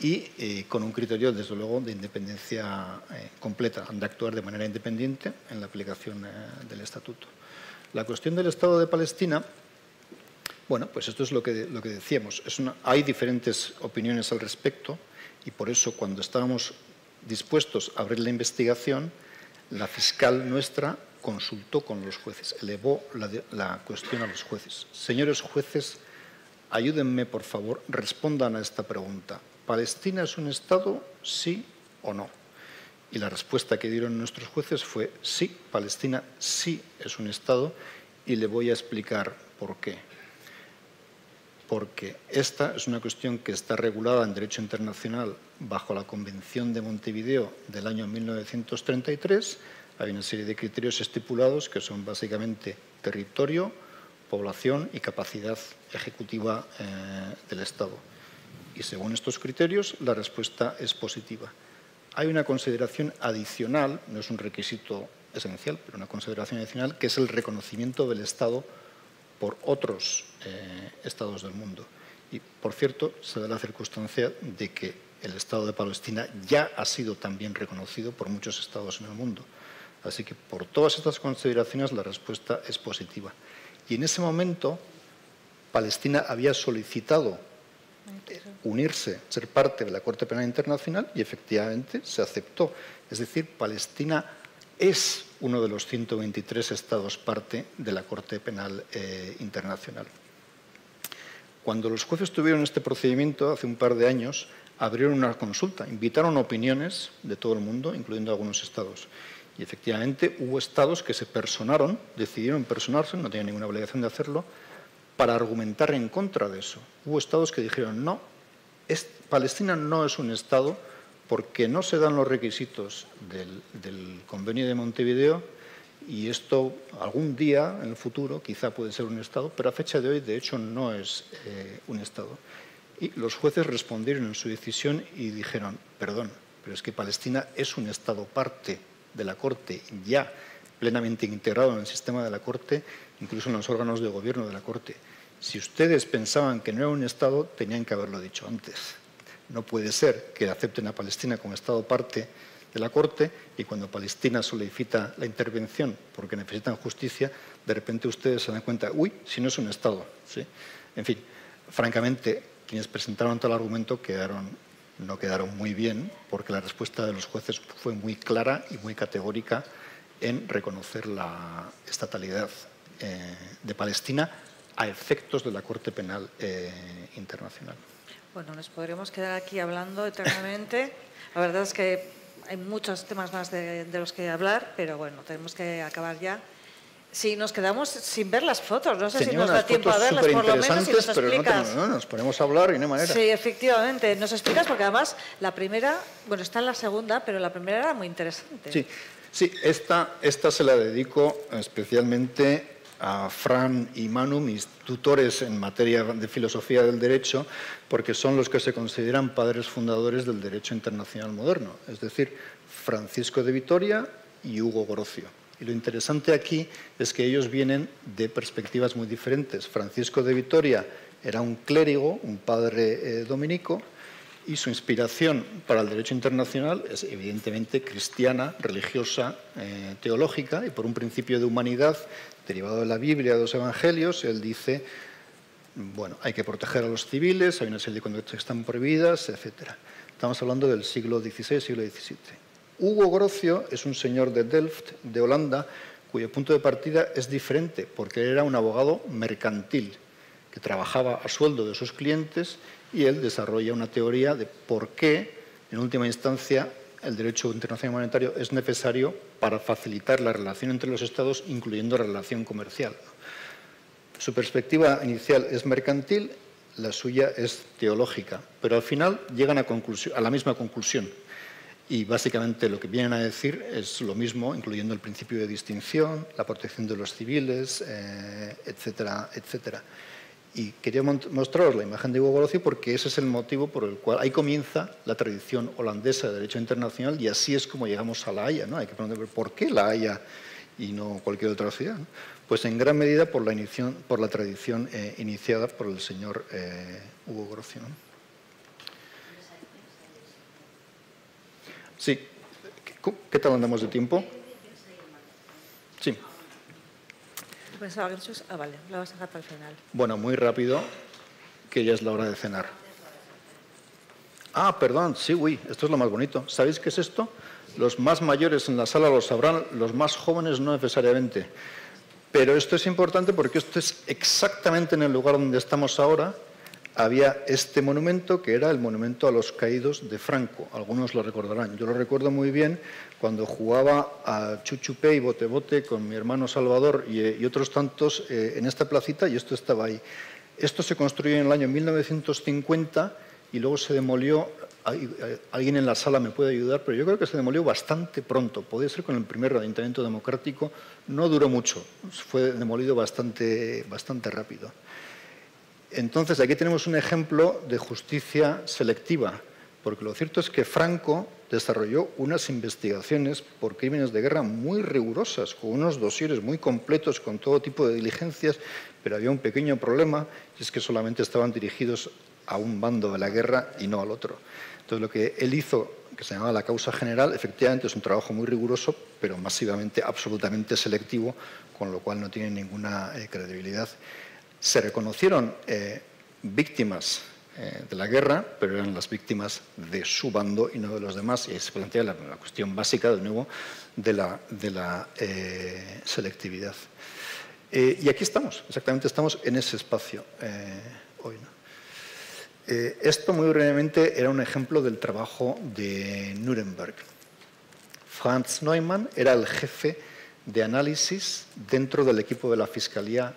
y eh, con un criterio, desde luego, de independencia eh, completa. Han de actuar de manera independiente en la aplicación del estatuto. La cuestión del Estado de Palestina bueno, pues esto es lo que, lo que decíamos. hay diferentes opiniones al respecto y por eso cuando estábamos dispuestos a abrir la investigación, la fiscal nuestra consultó con los jueces, elevó la, cuestión a los jueces. Señores jueces, ayúdenme por favor, respondan a esta pregunta. ¿Palestina es un Estado, sí o no? Y la respuesta que dieron nuestros jueces fue sí, Palestina sí es un Estado y le voy a explicar por qué porque esta es una cuestión que está regulada en derecho internacional bajo la Convención de Montevideo del año 1933. Hay una serie de criterios estipulados que son básicamente territorio, población y capacidad ejecutiva eh, del Estado. Y según estos criterios, la respuesta es positiva. Hay una consideración adicional, no es un requisito esencial, pero una consideración adicional, que es el reconocimiento del Estado por otros eh, estados del mundo. Y, por cierto, se da la circunstancia de que el Estado de Palestina ya ha sido también reconocido por muchos estados en el mundo. Así que, por todas estas consideraciones, la respuesta es positiva. Y en ese momento, Palestina había solicitado unirse, ser parte de la Corte Penal Internacional y efectivamente se aceptó. Es decir, Palestina es uno de los 123 estados parte de la Corte Penal eh, Internacional. Cuando los jueces tuvieron este procedimiento, hace un par de años, abrieron una consulta, invitaron opiniones de todo el mundo, incluyendo algunos estados. Y efectivamente hubo estados que se personaron, decidieron personarse, no tenían ninguna obligación de hacerlo, para argumentar en contra de eso. Hubo estados que dijeron, no, Palestina no es un estado porque no se dan los requisitos del, convenio de Montevideo y esto algún día en el futuro quizá puede ser un estado, pero a fecha de hoy de hecho no es eh, un estado. Y los jueces respondieron en su decisión y dijeron, perdón, pero es que Palestina es un estado parte de la Corte ya plenamente integrado en el sistema de la Corte, incluso en los órganos de gobierno de la Corte. Si ustedes pensaban que no era un Estado, tenían que haberlo dicho antes. No puede ser que acepten a Palestina como Estado parte de la Corte y cuando Palestina solicita la intervención porque necesitan justicia, de repente ustedes se dan cuenta, uy, si no es un Estado. ¿sí? En fin, francamente, quienes presentaron tal argumento quedaron, no quedaron muy bien porque la respuesta de los jueces fue muy clara y muy categórica en reconocer la estatalidad eh, de Palestina a efectos de la Corte Penal eh, Internacional. Bueno, nos podríamos quedar aquí hablando eternamente. La verdad es que hay muchos temas más de, los que hablar, pero bueno, tenemos que acabar ya. Sí, nos quedamos sin ver las fotos. No sé si nos da tiempo a verlas, por lo menos, si nos explicas. no, nos ponemos a hablar y no hay manera. Sí, efectivamente. Nos explicas porque además la primera, bueno, está en la segunda, pero la primera era muy interesante. Sí, sí esta, esta se la dedico especialmente a Fran y Manu, mis tutores en materia de filosofía del derecho, porque son los que se consideran padres fundadores del derecho internacional moderno, es decir, Francisco de Vitoria y Hugo Grocio. Y lo interesante aquí es que ellos vienen de perspectivas muy diferentes. Francisco de Vitoria era un clérigo, un padre eh, dominico, y su inspiración para el derecho internacional es evidentemente cristiana, religiosa, eh, teológica y por un principio de humanidad derivado de la Biblia, de los Evangelios, él dice, bueno, hay que proteger a los civiles, hay una serie de conductas que están prohibidas, etc. Estamos hablando del siglo XVI, siglo XVII. Hugo Grocio es un señor de Delft, de Holanda, cuyo punto de partida es diferente, porque era un abogado mercantil, que trabajaba a sueldo de sus clientes y él desarrolla una teoría de por qué, en última instancia, el derecho internacional monetario es necesario para facilitar la relación entre los Estados, incluyendo la relación comercial. Su perspectiva inicial es mercantil, la suya es teológica, pero al final llegan a, la misma conclusión. Y básicamente lo que vienen a decir es lo mismo, incluyendo el principio de distinción, la protección de los civiles, eh, etcétera, etcétera. Y quería mostraros la imagen de Hugo Grocio porque ese es el motivo por el cual ahí comienza la tradición holandesa de derecho internacional y así es como llegamos a La Haya. ¿no? Hay que preguntar por qué La Haya y no cualquier otra ciudad. Pues en gran medida por la, por la tradición eh, iniciada por el señor eh, Hugo Grocio. Sí. ¿Qué tal andamos de tiempo? Sí. Bueno, muy rápido, que ya es la hora de cenar. Ah, perdón, sí, uy, esto es lo más bonito. ¿Sabéis qué es esto? Los más mayores en la sala lo sabrán, los más jóvenes no necesariamente. Pero esto es importante porque esto es exactamente en el lugar donde estamos ahora. Había este monumento que era el monumento a los caídos de Franco. Algunos lo recordarán. Yo lo recuerdo muy bien cuando jugaba a chuchupé y bote-bote con mi hermano Salvador y, otros tantos eh, en esta placita y esto estaba ahí. Esto se construyó en el año 1950 y luego se demolió. Alguien en la sala me puede ayudar, pero yo creo que se demolió bastante pronto. Puede ser con el primer ayuntamiento democrático. No duró mucho, fue demolido bastante, bastante rápido. Entonces, aquí tenemos un ejemplo de justicia selectiva, porque lo cierto es que Franco desarrolló unas investigaciones por crímenes de guerra muy rigurosas, con unos dosieres muy completos, con todo tipo de diligencias, pero había un pequeño problema, y es que solamente estaban dirigidos a un bando de la guerra y no al otro. Entonces, lo que él hizo, que se llamaba la causa general, efectivamente es un trabajo muy riguroso, pero masivamente, absolutamente selectivo, con lo cual no tiene ninguna eh, credibilidad. Se reconocieron eh, víctimas eh, de la guerra, pero eran las víctimas de su bando y no de los demás. Y se plantea la, cuestión básica, de nuevo, de la, de la eh, selectividad. Eh, y aquí estamos, exactamente estamos en ese espacio hoy. Eh, esto muy brevemente era un ejemplo del trabajo de Nuremberg. Franz Neumann era el jefe de análisis dentro del equipo de la Fiscalía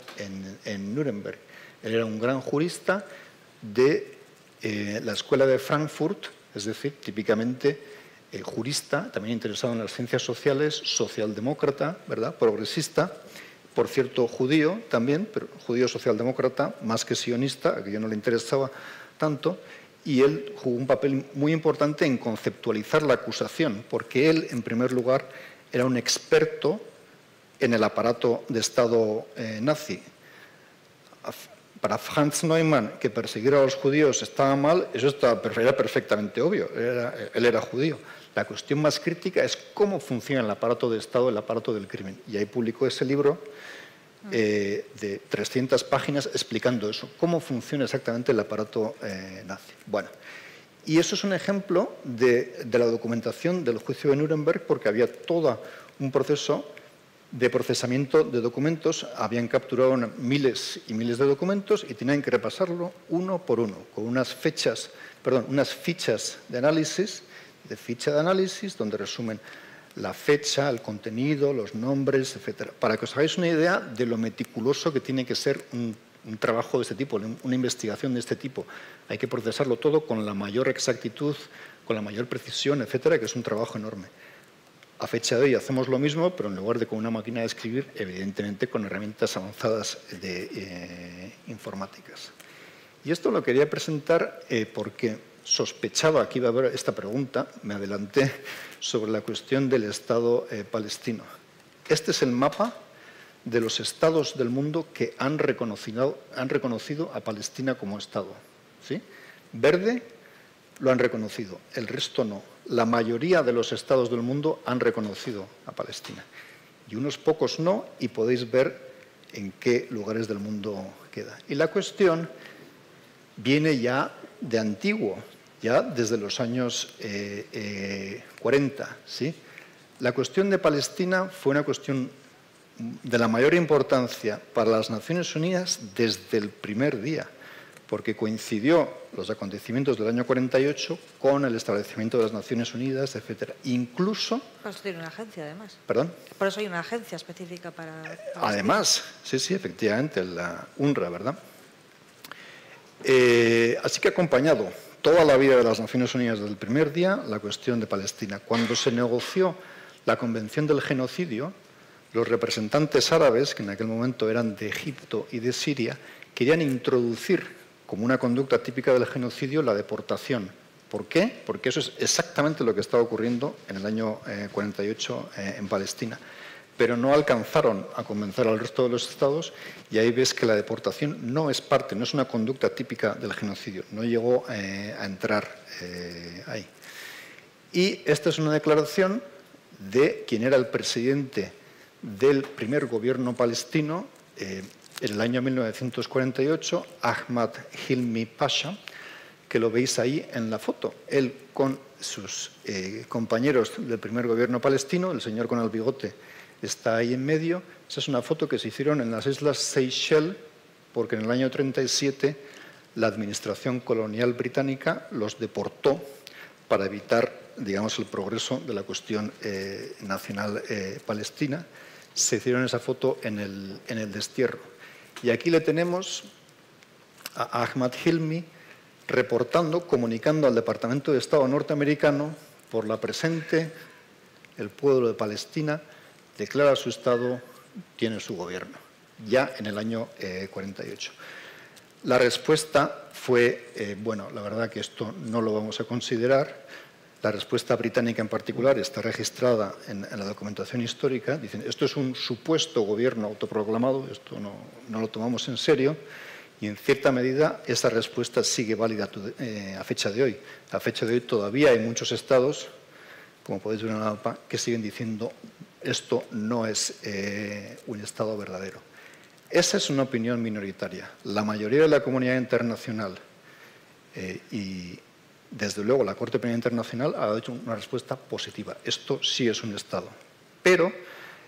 en, Nuremberg. Él era un gran jurista de eh, la Escuela de Frankfurt, es decir, típicamente eh, jurista, también interesado en las ciencias sociales, socialdemócrata, ¿verdad? progresista, por cierto, judío también, pero judío socialdemócrata, más que sionista, a que yo no le interesaba tanto, y él jugó un papel muy importante en conceptualizar la acusación, porque él, en primer lugar, era un experto en el aparato de Estado eh, nazi. Para Franz Neumann, que perseguir a los judíos estaba mal, eso era perfectamente obvio, él era judío. La cuestión más crítica es cómo funciona el aparato de Estado, el aparato del crimen. Y ahí publicó ese libro eh, de 300 páginas explicando eso, cómo funciona exactamente el aparato eh, nazi. Bueno, y eso es un ejemplo de, la documentación del juicio de Nuremberg porque había todo un proceso de procesamiento de documentos, habían capturado miles y miles de documentos y tenían que repasarlo uno por uno, con unas fechas, perdón, unas fichas de análisis, de ficha de análisis, donde resumen la fecha, el contenido, los nombres, etcétera, para que os hagáis una idea de lo meticuloso que tiene que ser un, trabajo de este tipo, una investigación de este tipo. Hay que procesarlo todo con la mayor exactitud, con la mayor precisión, etcétera, que es un trabajo enorme. A fecha de hoy hacemos lo mismo, pero en lugar de con una máquina de escribir, evidentemente con herramientas avanzadas de eh, informáticas. Y esto lo quería presentar eh, porque sospechaba que iba a haber esta pregunta, me adelanté sobre la cuestión del Estado eh, palestino. Este es el mapa de los estados del mundo que han reconocido, han reconocido a Palestina como Estado. Verde lo han reconocido, el resto no. La mayoría de los estados del mundo han reconocido a Palestina. Y unos pocos no, y podéis ver en qué lugares del mundo queda. Y la cuestión viene ya de antiguo, ya desde los años 40. Eh, eh, ¿sí? La cuestión de Palestina fue una cuestión de la mayor importancia para las Naciones Unidas desde el primer día, porque coincidió los acontecimientos del año 48 con el establecimiento de las Naciones Unidas, etc. Incluso... Por eso tiene una agencia, además. ¿Perdón? Por eso hay una agencia específica para... además, sí, sí, efectivamente, la UNRWA, ¿verdad? Eh, así que acompañado toda la vida de las Naciones Unidas desde el primer día la cuestión de Palestina. Cuando se negoció la Convención del Genocidio, los representantes árabes, que en aquel momento eran de Egipto y de Siria, querían introducir como una conducta típica del genocidio la deportación. ¿Por qué? Porque eso es exactamente lo que estaba ocurriendo en el año 48 eh, eh, en Palestina pero no alcanzaron a convencer al resto de los estados y ahí ves que la deportación no es parte, no es una conducta típica del genocidio, no llegó eh, a entrar ahí. Y esta es una declaración de quien era el presidente del primer gobierno palestino en el año 1948, Ahmad Hilmi Pasha, que lo veis ahí en la foto. Él con sus compañeros del primer gobierno palestino, el señor con el bigote está ahí en medio. Esa es una foto que se hicieron en las islas Seychelles, porque en el año 37 la administración colonial británica los deportó para evitar, digamos, el progreso de la cuestión eh, nacional eh, palestina. Se hicieron esa foto en el, en el destierro. Y aquí le tenemos a Ahmad Hilmi reportando, comunicando al Departamento de Estado norteamericano por la presente, el pueblo de Palestina declara su Estado, tiene su gobierno, ya en el año 48. Eh, la respuesta fue, eh, bueno, la verdad que esto no lo vamos a considerar. La respuesta británica en particular está registrada en, la documentación histórica. Dicen, esto es un supuesto gobierno autoproclamado, esto no, lo tomamos en serio. Y en cierta medida esa respuesta sigue válida eh, a fecha de hoy. A fecha de hoy todavía hay muchos estados, como podéis ver en la mapa, que siguen diciendo esto no es eh, un Estado verdadero. Esa es una opinión minoritaria. La mayoría de la comunidad internacional eh, y, desde luego, la Corte Penal Internacional ha hecho una respuesta positiva. Esto sí es un Estado. Pero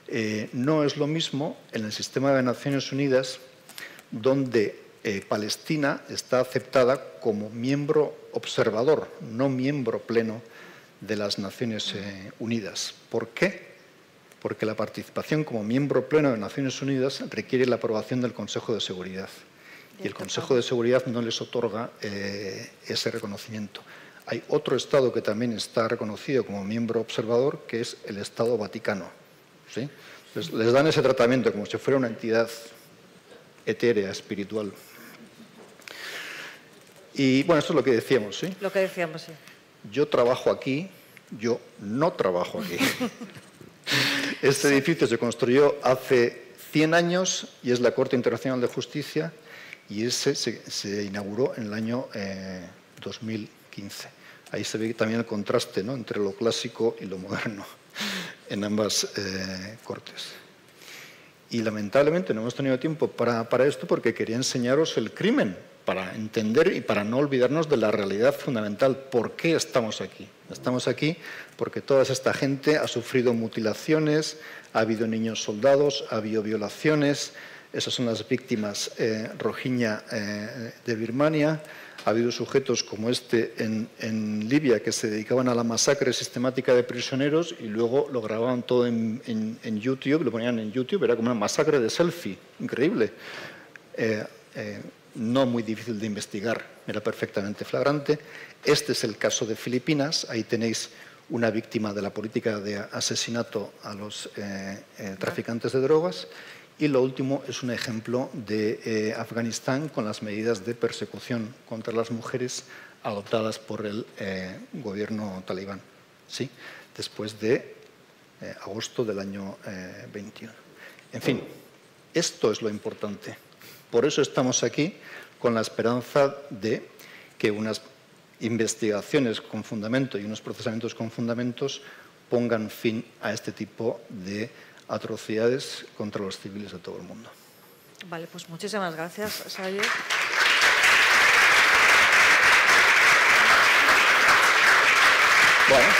eh, no es lo mismo en el sistema de Naciones Unidas, donde eh, Palestina está aceptada como miembro observador, no miembro pleno de las Naciones eh, Unidas. ¿Por qué? Porque la participación como miembro pleno de Naciones Unidas requiere la aprobación del Consejo de Seguridad. Y el Consejo de Seguridad no les otorga eh, ese reconocimiento. Hay otro Estado que también está reconocido como miembro observador, que es el Estado Vaticano. ¿sí? Les, les dan ese tratamiento como si fuera una entidad etérea, espiritual. Y bueno, esto es lo que decíamos, ¿sí? Lo que decíamos, sí. Yo trabajo aquí, yo no trabajo aquí. Este edificio se construyó hace 100 años y es la Corte Internacional de Justicia y ese se, inauguró en el año 2015. Eh, Ahí se ve también el contraste ¿no? entre lo clásico y lo moderno en ambas eh, cortes. Y lamentablemente no hemos tenido tiempo para, para esto porque quería enseñaros el crimen para entender y para no olvidarnos de la realidad fundamental. ¿Por qué estamos aquí? Estamos aquí porque toda esta gente ha sufrido mutilaciones, ha habido niños soldados, ha habido violaciones, esas son las víctimas eh, rojiña eh, de Birmania, ha habido sujetos como este en, Libia que se dedicaban a la masacre sistemática de prisioneros y luego lo grababan todo en, YouTube, lo ponían en YouTube, era como una masacre de selfie, increíble. Eh, no muy difícil de investigar, era perfectamente flagrante. Este es el caso de Filipinas, ahí tenéis una víctima de la política de asesinato a los eh, eh, traficantes de drogas. Y lo último es un ejemplo de eh, Afganistán con las medidas de persecución contra las mujeres adoptadas por el gobierno talibán, ¿sí? después de agosto del año 21. En fin, esto es lo importante. Por eso estamos aquí con la esperanza de que unas investigaciones con fundamento y unos procesamientos con fundamentos pongan fin a este tipo de atrocidades contra los civiles de todo el mundo. Vale, pues muchísimas gracias, Sayer. Bueno.